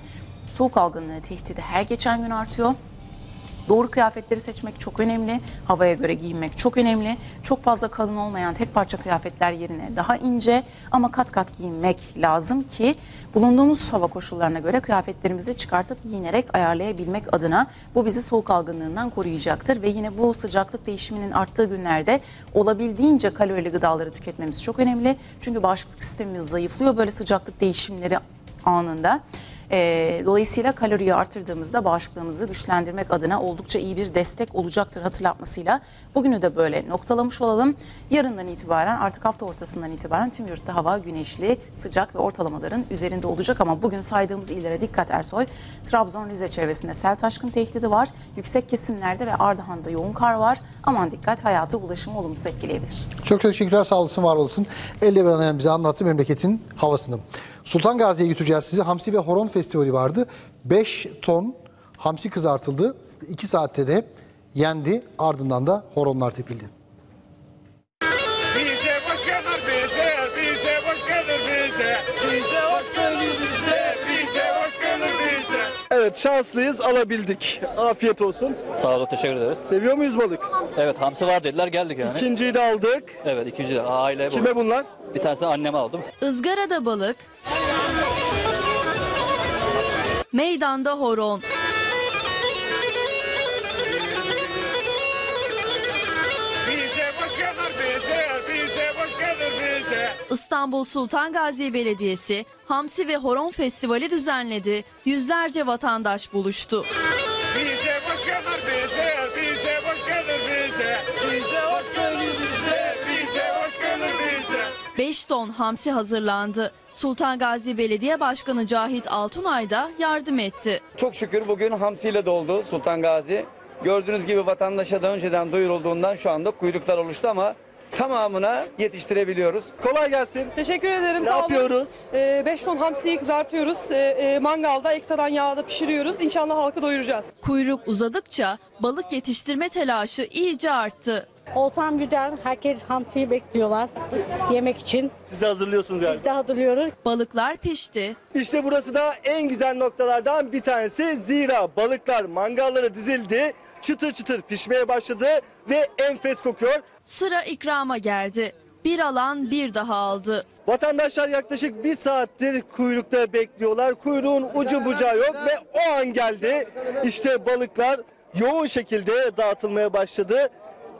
soğuk algınlığı tehdidi her geçen gün artıyor. Doğru kıyafetleri seçmek çok önemli. Havaya göre giyinmek çok önemli. Çok fazla kalın olmayan tek parça kıyafetler yerine daha ince ama kat kat giyinmek lazım ki bulunduğumuz hava koşullarına göre kıyafetlerimizi çıkartıp giyinerek ayarlayabilmek adına bu bizi soğuk algınlığından koruyacaktır ve yine bu sıcaklık değişiminin arttığı günlerde olabildiğince kalorili gıdaları tüketmemiz çok önemli. Çünkü bağışıklık sistemimiz zayıflıyor böyle sıcaklık değişimleri anında. Ee, dolayısıyla kaloriyi artırdığımızda bağışıklığımızı güçlendirmek adına oldukça iyi bir destek olacaktır hatırlatmasıyla. Bugünü de böyle noktalamış olalım. Yarından itibaren artık hafta ortasından itibaren tüm yurtta hava güneşli, sıcak ve ortalamaların üzerinde olacak. Ama bugün saydığımız illere dikkat Ersoy. Trabzon, Rize çevresinde sel taşkın tehdidi var. Yüksek kesimlerde ve Ardahan'da yoğun kar var. Aman dikkat hayatı ulaşımı olumsuz etkileyebilir. Çok teşekkürler sağ olasın var olasın. Elle bize anlattı memleketin havasını. Sultan Gazi'ye götüreceğiz sizi. Hamsi ve Horon Festivali vardı. 5 ton hamsi kızartıldı. 2 saatte de yendi. Ardından da horonlar tepildi. Evet şanslıyız alabildik. Afiyet olsun. Sağ olun teşekkür ederiz. Seviyor muyuz balık? Evet hamsi var dediler geldik yani. İkinciyi de aldık. Evet ikinci de aile bu. Kime bunlar? Bir tanesini anneme aldım. Izgarada balık, meydanda horon. İstanbul Sultan Gazi Belediyesi Hamsi ve Horon Festivali düzenledi. Yüzlerce vatandaş buluştu. Bize hoş gelir bize, bize hoş gelir bize. Bize hoş gelir bize, bize hoş gelir bize. 5 ton hamsi hazırlandı. Sultan Gazi Belediye Başkanı Cahit Altunay da yardım etti. Çok şükür bugün hamsiyle doldu Sultan Gazi. Gördüğünüz gibi vatandaşa da önceden duyurulduğundan şu anda kuyruklar oluştu ama tamamına yetiştirebiliyoruz. Kolay gelsin. Teşekkür ederim. Ne sağ olun. yapıyoruz? 5 ton hamsiyi kızartıyoruz. Ee, e, mangalda ekstradan yağda pişiriyoruz. İnşallah halkı doyuracağız. Kuyruk uzadıkça balık yetiştirme telaşı iyice arttı. Ortam güzel. Herkes hamsiyi bekliyorlar yemek için. Siz de hazırlıyorsunuz galiba. Biz de hazırlıyoruz. Balıklar pişti. İşte burası da en güzel noktalardan bir tanesi. Zira balıklar mangallara dizildi. Çıtır çıtır pişmeye başladı ve enfes kokuyor. Sıra ikrama geldi. Bir alan bir daha aldı. Vatandaşlar yaklaşık bir saattir kuyrukta bekliyorlar. Kuyruğun ucu bucağı yok ve o an geldi. İşte balıklar yoğun şekilde dağıtılmaya başladı.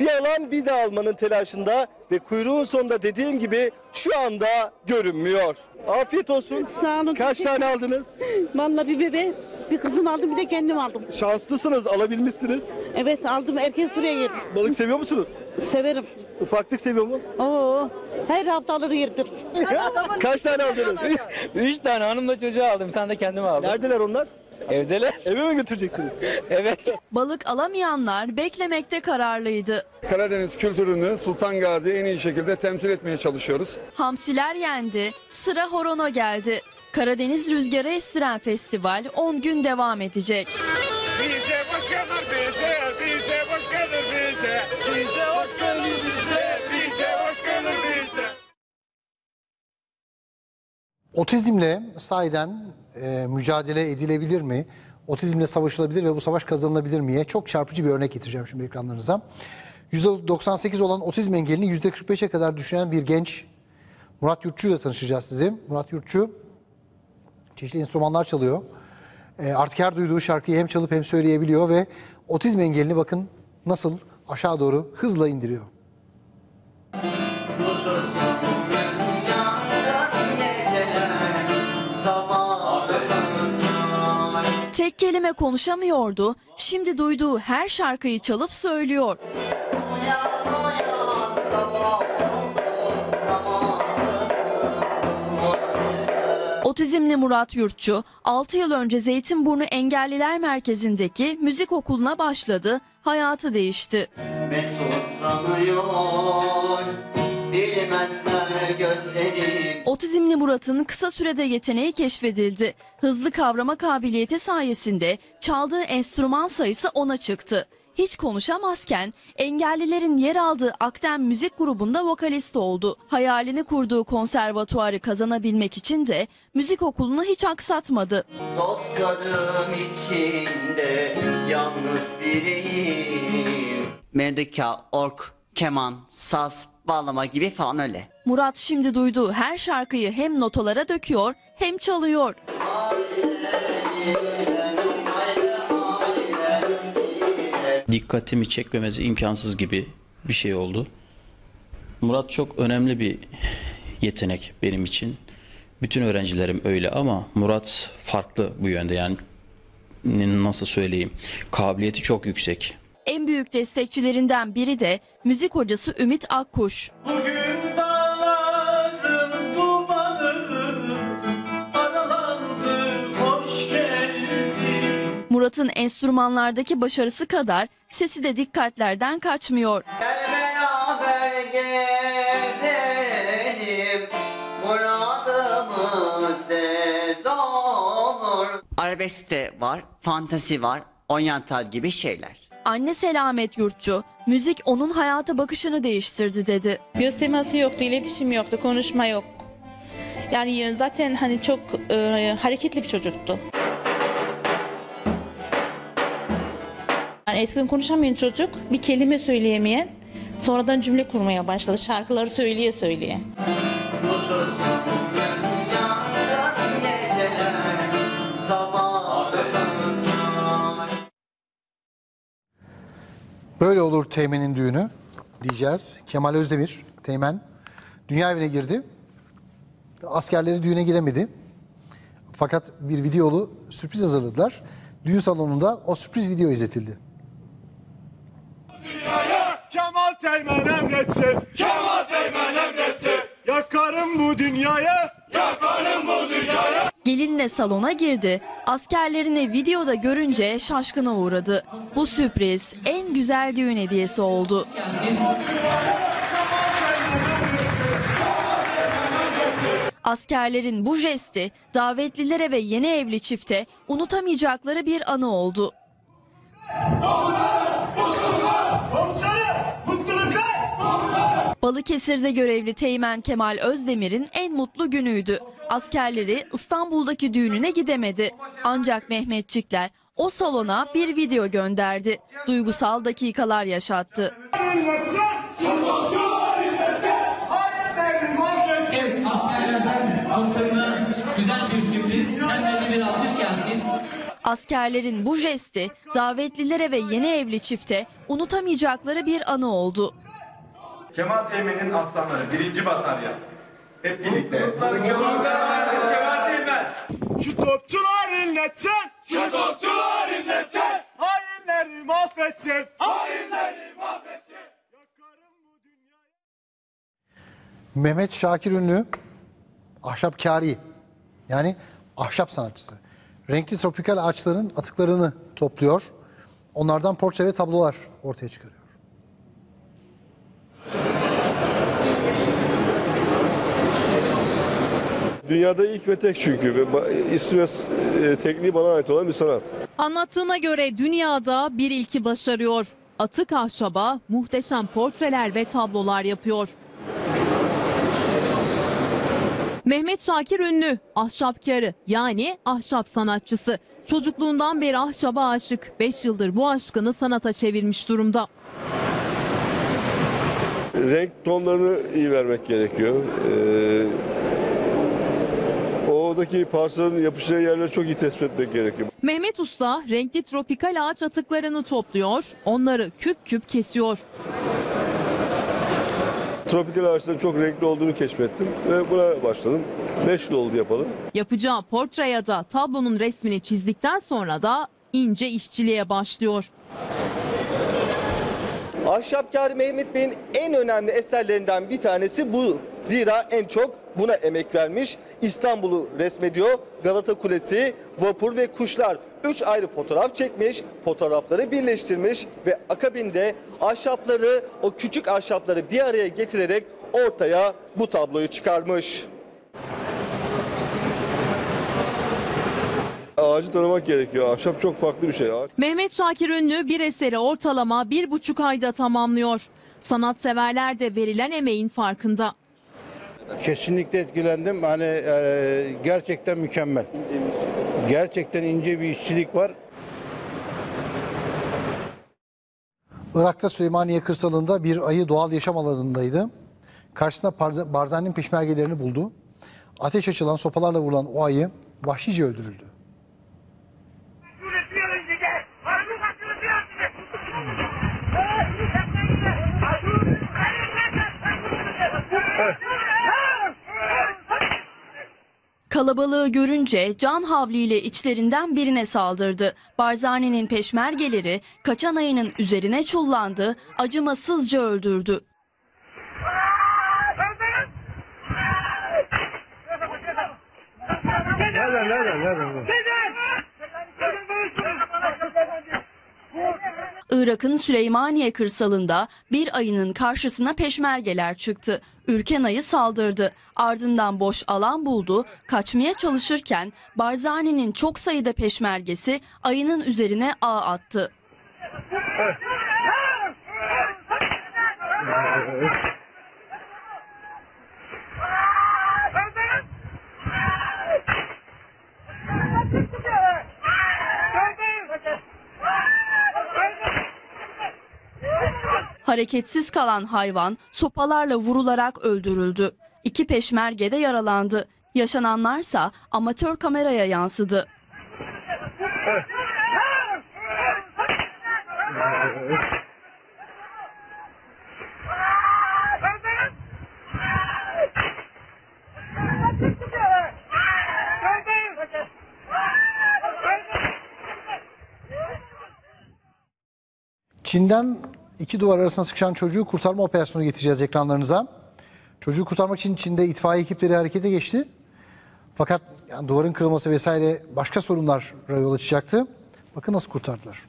Bir alan bir de almanın telaşında ve kuyruğun sonunda dediğim gibi şu anda görünmüyor. Afiyet olsun. Sağ olun. Kaç tane aldınız? Vallahi bir bebe, bir kızım aldım bir de kendim aldım. Şanslısınız alabilmişsiniz. Evet aldım erken sıraya girdim. Balık seviyor musunuz? Severim. Ufaklık seviyor mu? Oo, her hafta alır yerdir. Kaç tane aldınız? Üç tane hanımla çocuğu aldım. Bir tane de kendime aldım. Neredeler onlar? Evdeler. Eve mi götüreceksiniz? evet. Balık alamayanlar beklemekte kararlıydı. Karadeniz kültürünü Sultan Gazi'ye en iyi şekilde temsil etmeye çalışıyoruz. Hamsiler yendi, sıra horona geldi. Karadeniz rüzgarı estiren festival 10 gün devam edecek. Bize hoş gelir bize, bize hoş gelir bize. Bize hoş gelir bize, bize hoş gelir bize. Otizmle sahiden e, mücadele edilebilir mi? Otizmle savaşılabilir ve bu savaş kazanılabilir miye? Çok çarpıcı bir örnek getireceğim şimdi ekranlarınıza. %98 olan otizm engelini %45'e kadar düşüren bir genç Murat Yurtçu ile tanışacağız sizi. Murat Yurtçu çeşitli enstrümanlar çalıyor. E, artık her duyduğu şarkıyı hem çalıp hem söyleyebiliyor ve otizm engelini bakın nasıl aşağı doğru hızla indiriyor. Kelime konuşamıyordu. Şimdi duyduğu her şarkıyı çalıp söylüyor. Otizmli Murat Yurtçu 6 yıl önce Zeytinburnu Engelliler Merkezi'ndeki müzik okuluna başladı. Hayatı değişti. Mesut sanıyor Otizmli Murat'ın kısa sürede yeteneği keşfedildi. Hızlı kavrama kabiliyeti sayesinde çaldığı enstrüman sayısı ona çıktı. Hiç konuşamazken engellilerin yer aldığı Akdem Müzik grubunda vokalist oldu. Hayalini kurduğu konservatuarı kazanabilmek için de müzik okulunu hiç aksatmadı. Dostlarım içinde yalnız biriyim Mendika, ork, keman, saz, bağlama gibi falan öyle. Murat şimdi duyduğu her şarkıyı hem notalara döküyor hem çalıyor. dikkatimi çekmemesi imkansız gibi bir şey oldu. Murat çok önemli bir yetenek benim için. Bütün öğrencilerim öyle ama Murat farklı bu yönde yani nasıl söyleyeyim kabiliyeti çok yüksek. En büyük destekçilerinden biri de müzik hocası Ümit Akkuş. Bugün dağların dumanı aralandı hoş geldin Murat'ın enstrümanlardaki başarısı kadar sesi de dikkatlerden kaçmıyor. Gel beraber gezelim Muradımız tez olur Arabesk de var, fantasi var, oryantal gibi şeyler. Anne Selamet Yurtçu, müzik onun hayata bakışını değiştirdi dedi. Göz teması yoktu, iletişim yoktu, konuşma yok. Yani zaten hani çok e, hareketli bir çocuktu. Yani eskiden konuşamayan çocuk, bir kelime söyleyemeyen, sonradan cümle kurmaya başladı. Şarkıları söyleye söyleye. Yansın Böyle olur Teğmen'in düğünü diyeceğiz. Kemal Özdemir, Teğmen dünya evine girdi. Askerleri düğüne giremedi. Fakat bir videolu sürpriz hazırladılar. Düğün salonunda o sürpriz video izletildi. Dünyaya Kemal Teğmen emretsin. Kemal Teğmen emretsin. Yakarım bu dünyaya. Yakarım bu dünyaya. Gelinle salona girdi. Askerlerini videoda görünce şaşkına uğradı. Bu sürpriz en güzel düğün hediyesi oldu. Askerlerin bu jesti davetlilere ve yeni evli çifte unutamayacakları bir anı oldu. Balıkesir'de görevli Teğmen Kemal Özdemir'in en mutlu günüydü. Askerleri İstanbul'daki düğününe gidemedi. Ancak Mehmetçikler o salona bir video gönderdi. Duygusal dakikalar yaşattı. Askerlerin bu jesti davetlilere ve yeni evli çifte unutamayacakları bir anı oldu. Kemal Teğmen'in aslanları, birinci batarya. Hep birlikte. Kemal Teğmen. Şu topçular inletsin. Şu topçular inletsin. Hainleri mahvetsin. Hainleri mahvetsin. Mehmet Şakir Ünlü, ahşap kari yani ahşap sanatçısı. Renkli tropikal ağaçların atıklarını topluyor. Onlardan portre ve tablolar ortaya çıkarıyor. Dünyada ilk ve tek çünkü. İstres e, tekniği bana ait olan bir sanat. Anlattığına göre dünyada bir ilki başarıyor. Atık ahşaba muhteşem portreler ve tablolar yapıyor. Mehmet Şakir ünlü, ahşapkarı yani ahşap sanatçısı. Çocukluğundan beri ahşaba aşık. 5 yıldır bu aşkını sanata çevirmiş durumda. Renk tonlarını iyi vermek gerekiyor. Ee, oradaki parçaların yapışacağı yerleri çok iyi tespit etmek gerekiyor. Mehmet Usta renkli tropikal ağaç atıklarını topluyor, onları küp küp kesiyor. Tropikal ağaçların çok renkli olduğunu keşfettim ve buna başladım. 5 yıl oldu yapalı. Yapacağı portre ya da tablonun resmini çizdikten sonra da ince işçiliğe başlıyor. Ahşapkar Mehmet Bey'in en önemli eserlerinden bir tanesi bu. Zira en çok buna emek vermiş. İstanbul'u resmediyor. Galata Kulesi, vapur ve kuşlar. Üç ayrı fotoğraf çekmiş, fotoğrafları birleştirmiş ve akabinde ahşapları, o küçük ahşapları bir araya getirerek ortaya bu tabloyu çıkarmış. Ağacı tanımak gerekiyor. Ahşap çok farklı bir şey. Mehmet Şakir Ünlü bir eseri ortalama bir buçuk ayda tamamlıyor. Sanatseverler de verilen emeğin farkında. Kesinlikle etkilendim. Hani e, gerçekten mükemmel. Gerçekten ince bir işçilik var. Irak'ta Süleymaniye kırsalında bir ayı doğal yaşam alanındaydı. Karşısında Barza- Barzani'nin peşmergelerini buldu. Ateş açılan sopalarla vurulan o ayı vahşice öldürüldü. Kalabalığı görünce can havliyle içlerinden birine saldırdı. Barzani'nin peşmergeleri kaçan ayının üzerine çullandı, acımasızca öldürdü. Irak'ın Süleymaniye kırsalında bir ayının karşısına peşmergeler çıktı. Ürken ayı saldırdı. Ardından boş alan buldu. Kaçmaya çalışırken Barzani'nin çok sayıda peşmergesi ayının üzerine ağ attı. Hareketsiz kalan hayvan sopalarla vurularak öldürüldü. İki peşmerge de yaralandı. Yaşananlarsa amatör kameraya yansıdı. Çin'den iki duvar arasına sıkışan çocuğu kurtarma operasyonu getireceğiz ekranlarınıza. Çocuğu kurtarmak için Çin'de itfaiye ekipleri harekete geçti. Fakat yani duvarın kırılması vesaire başka sorunlara yol açacaktı. Bakın nasıl kurtardılar.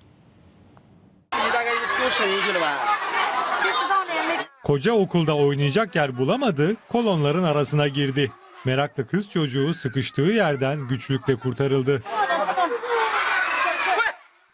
Koca okulda oynayacak yer bulamadı, kolonların arasına girdi. Meraklı kız çocuğu sıkıştığı yerden güçlükle kurtarıldı.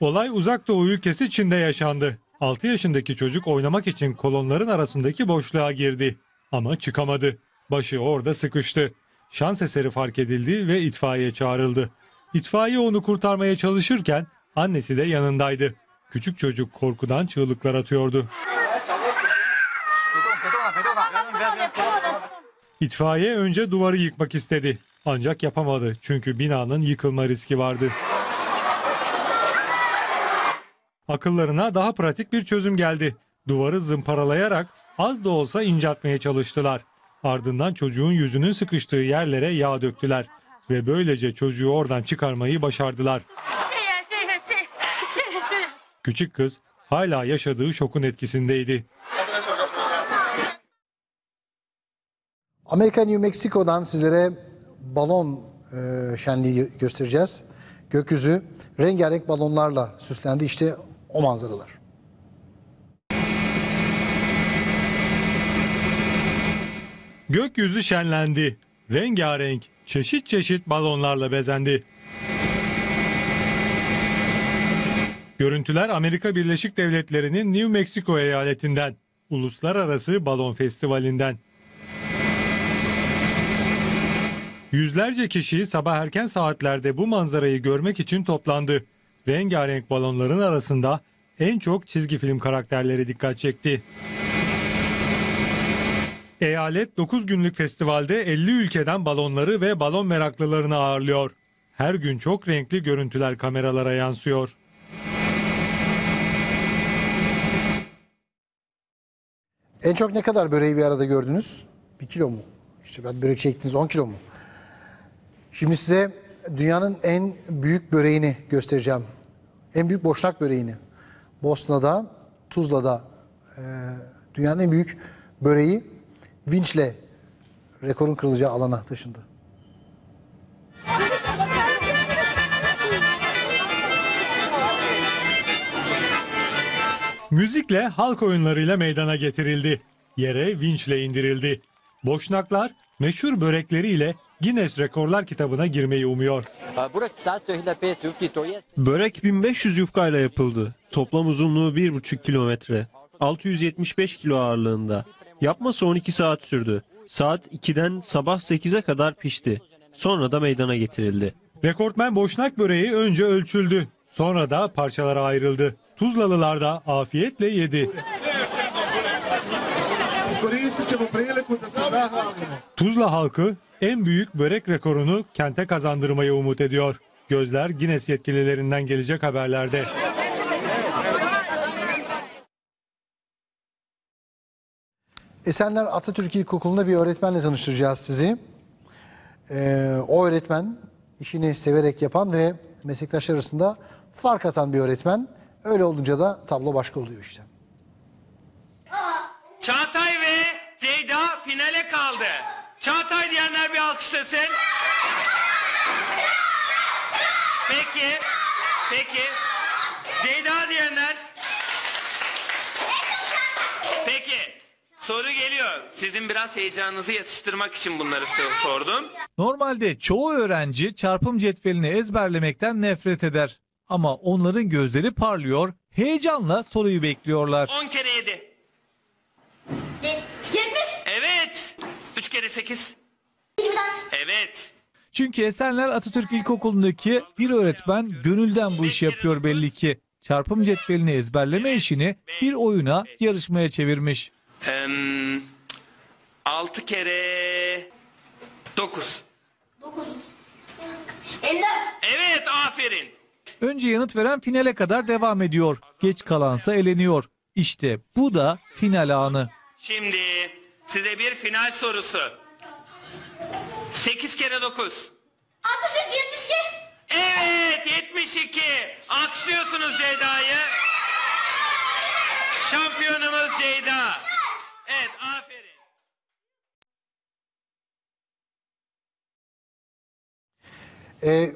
Olay uzak doğu ülkesi Çin'de yaşandı. 6 yaşındaki çocuk oynamak için kolonların arasındaki boşluğa girdi. Ama çıkamadı. Başı orada sıkıştı. Şans eseri fark edildi ve itfaiye çağrıldı. İtfaiye onu kurtarmaya çalışırken annesi de yanındaydı. Küçük çocuk korkudan çığlıklar atıyordu. İtfaiye önce duvarı yıkmak istedi. Ancak yapamadı çünkü binanın yıkılma riski vardı. Akıllarına daha pratik bir çözüm geldi. Duvarı zımparalayarak az da olsa inceltmeye çalıştılar. Ardından çocuğun yüzünün sıkıştığı yerlere yağ döktüler ve böylece çocuğu oradan çıkarmayı başardılar. Küçük kız hala yaşadığı şokun etkisindeydi. Amerika New Mexico'dan sizlere balon e, şenliği göstereceğiz. Gökyüzü rengarenk balonlarla süslendi. İşte o manzaralar. Gökyüzü şenlendi. Rengarenk, çeşit çeşit balonlarla bezendi. Görüntüler Amerika Birleşik Devletleri'nin New Mexico eyaletinden, Uluslararası Balon Festivali'nden. Yüzlerce kişi sabah erken saatlerde bu manzarayı görmek için toplandı. Rengarenk balonların arasında en çok çizgi film karakterleri dikkat çekti. Eyalet 9 günlük festivalde 50 ülkeden balonları ve balon meraklılarını ağırlıyor. Her gün çok renkli görüntüler kameralara yansıyor. En çok ne kadar böreği bir arada gördünüz? Bir kilo mu? İşte ben börek çektiniz 10 kilo mu? Şimdi size dünyanın en büyük böreğini göstereceğim. En büyük boşnak böreğini. Bosna'da, Tuzla'da e, dünyanın en büyük böreği vinçle rekorun kırılacağı alana taşındı. Müzikle halk oyunlarıyla meydana getirildi. Yere vinçle indirildi. Boşnaklar meşhur börekleriyle Guinness Rekorlar kitabına girmeyi umuyor. Börek 1500 yufkayla yapıldı. Toplam uzunluğu 1,5 kilometre. 675 kilo ağırlığında. Yapması 12 saat sürdü. Saat 2'den sabah 8'e kadar pişti. Sonra da meydana getirildi. Rekortmen boşnak böreği önce ölçüldü. Sonra da parçalara ayrıldı. Tuzlalılar da afiyetle yedi. Tuzla halkı en büyük börek rekorunu kente kazandırmayı umut ediyor. Gözler Guinness yetkililerinden gelecek haberlerde. Esenler Atatürk İlkokulu'nda bir öğretmenle tanıştıracağız sizi. Ee, o öğretmen işini severek yapan ve meslektaşlar arasında fark atan bir öğretmen. Öyle olunca da tablo başka oluyor işte. Çağatay ve Ceyda finale kaldı. Çağatay diyenler bir alkışlasın. Peki. Peki. Ceyda diyenler. Peki. Soru geliyor. Sizin biraz heyecanınızı yatıştırmak için bunları so- sordum. Normalde çoğu öğrenci çarpım cetvelini ezberlemekten nefret eder. Ama onların gözleri parlıyor, heyecanla soruyu bekliyorlar. 10 kere 7. 70. Evet. 3 kere 8. Evet. Çünkü Esenler Atatürk İlkokulu'ndaki bir öğretmen gönülden bu işi yapıyor belli ki. Çarpım cetvelini ezberleme işini bir oyuna, yarışmaya çevirmiş. 6 kere 9. 54. Evet aferin. Önce yanıt veren finale kadar devam ediyor. Geç kalansa eleniyor. İşte bu da final anı. Şimdi size bir final sorusu. 8 kere 9. 63, 72. Evet 72. Alkışlıyorsunuz Ceyda'yı. Şampiyonumuz Ceyda. Evet aferin. E,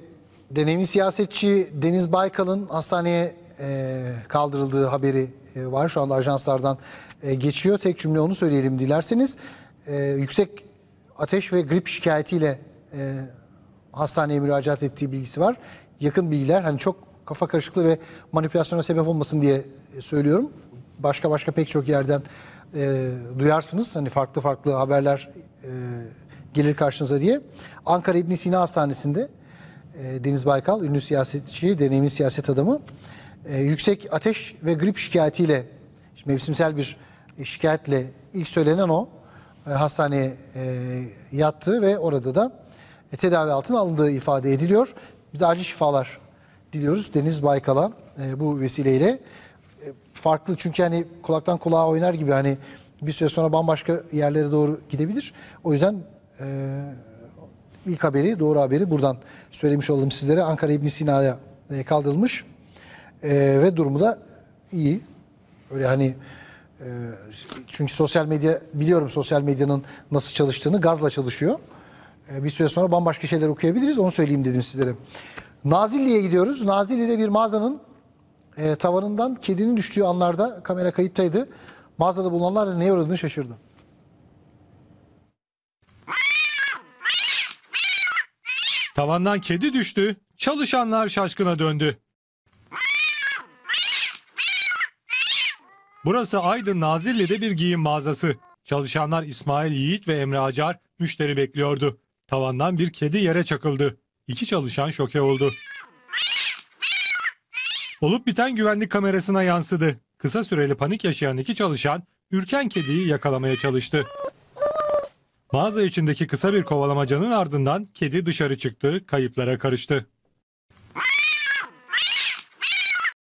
deneyimli siyasetçi Deniz Baykal'ın hastaneye e, kaldırıldığı haberi e, var. Şu anda ajanslardan e, geçiyor. Tek cümle onu söyleyelim dilerseniz. E, yüksek ateş ve grip şikayetiyle e, hastaneye müracaat ettiği bilgisi var. Yakın bilgiler hani çok kafa karışıklığı ve manipülasyona sebep olmasın diye söylüyorum. Başka başka pek çok yerden e, duyarsınız. Hani farklı farklı haberler e, gelir karşınıza diye. Ankara İbn Sina Hastanesi'nde e, Deniz Baykal, ünlü siyasetçi, deneyimli siyaset adamı, e, yüksek ateş ve grip şikayetiyle, mevsimsel bir şikayetle ilk söylenen o, e, hastaneye e, yattı ve orada da e, tedavi altına alındığı ifade ediliyor. Biz acil şifalar diliyoruz Deniz Baykal'a bu vesileyle. Farklı çünkü hani kulaktan kulağa oynar gibi hani bir süre sonra bambaşka yerlere doğru gidebilir. O yüzden e, ilk haberi, doğru haberi buradan söylemiş oldum sizlere. Ankara İbn Sina'ya kaldırılmış E, ve durumu da iyi. Öyle hani çünkü sosyal medya biliyorum sosyal medyanın nasıl çalıştığını gazla çalışıyor. E, bir süre sonra bambaşka şeyler okuyabiliriz. Onu söyleyeyim dedim sizlere. Nazilli'ye gidiyoruz. Nazilli'de bir mağazanın e, tavanından kedinin düştüğü anlarda kamera kayıttaydı. Mağazada bulunanlar da neye uğradığını şaşırdı. Tavandan kedi düştü, çalışanlar şaşkına döndü. Burası Aydın Nazilli'de bir giyim mağazası. Çalışanlar İsmail Yiğit ve Emre Acar müşteri bekliyordu. Tavandan bir kedi yere çakıldı. İki çalışan şoke oldu. Olup biten güvenlik kamerasına yansıdı. Kısa süreli panik yaşayan iki çalışan ürken kediyi yakalamaya çalıştı. Mağaza içindeki kısa bir kovalamacanın ardından kedi dışarı çıktı, kayıplara karıştı.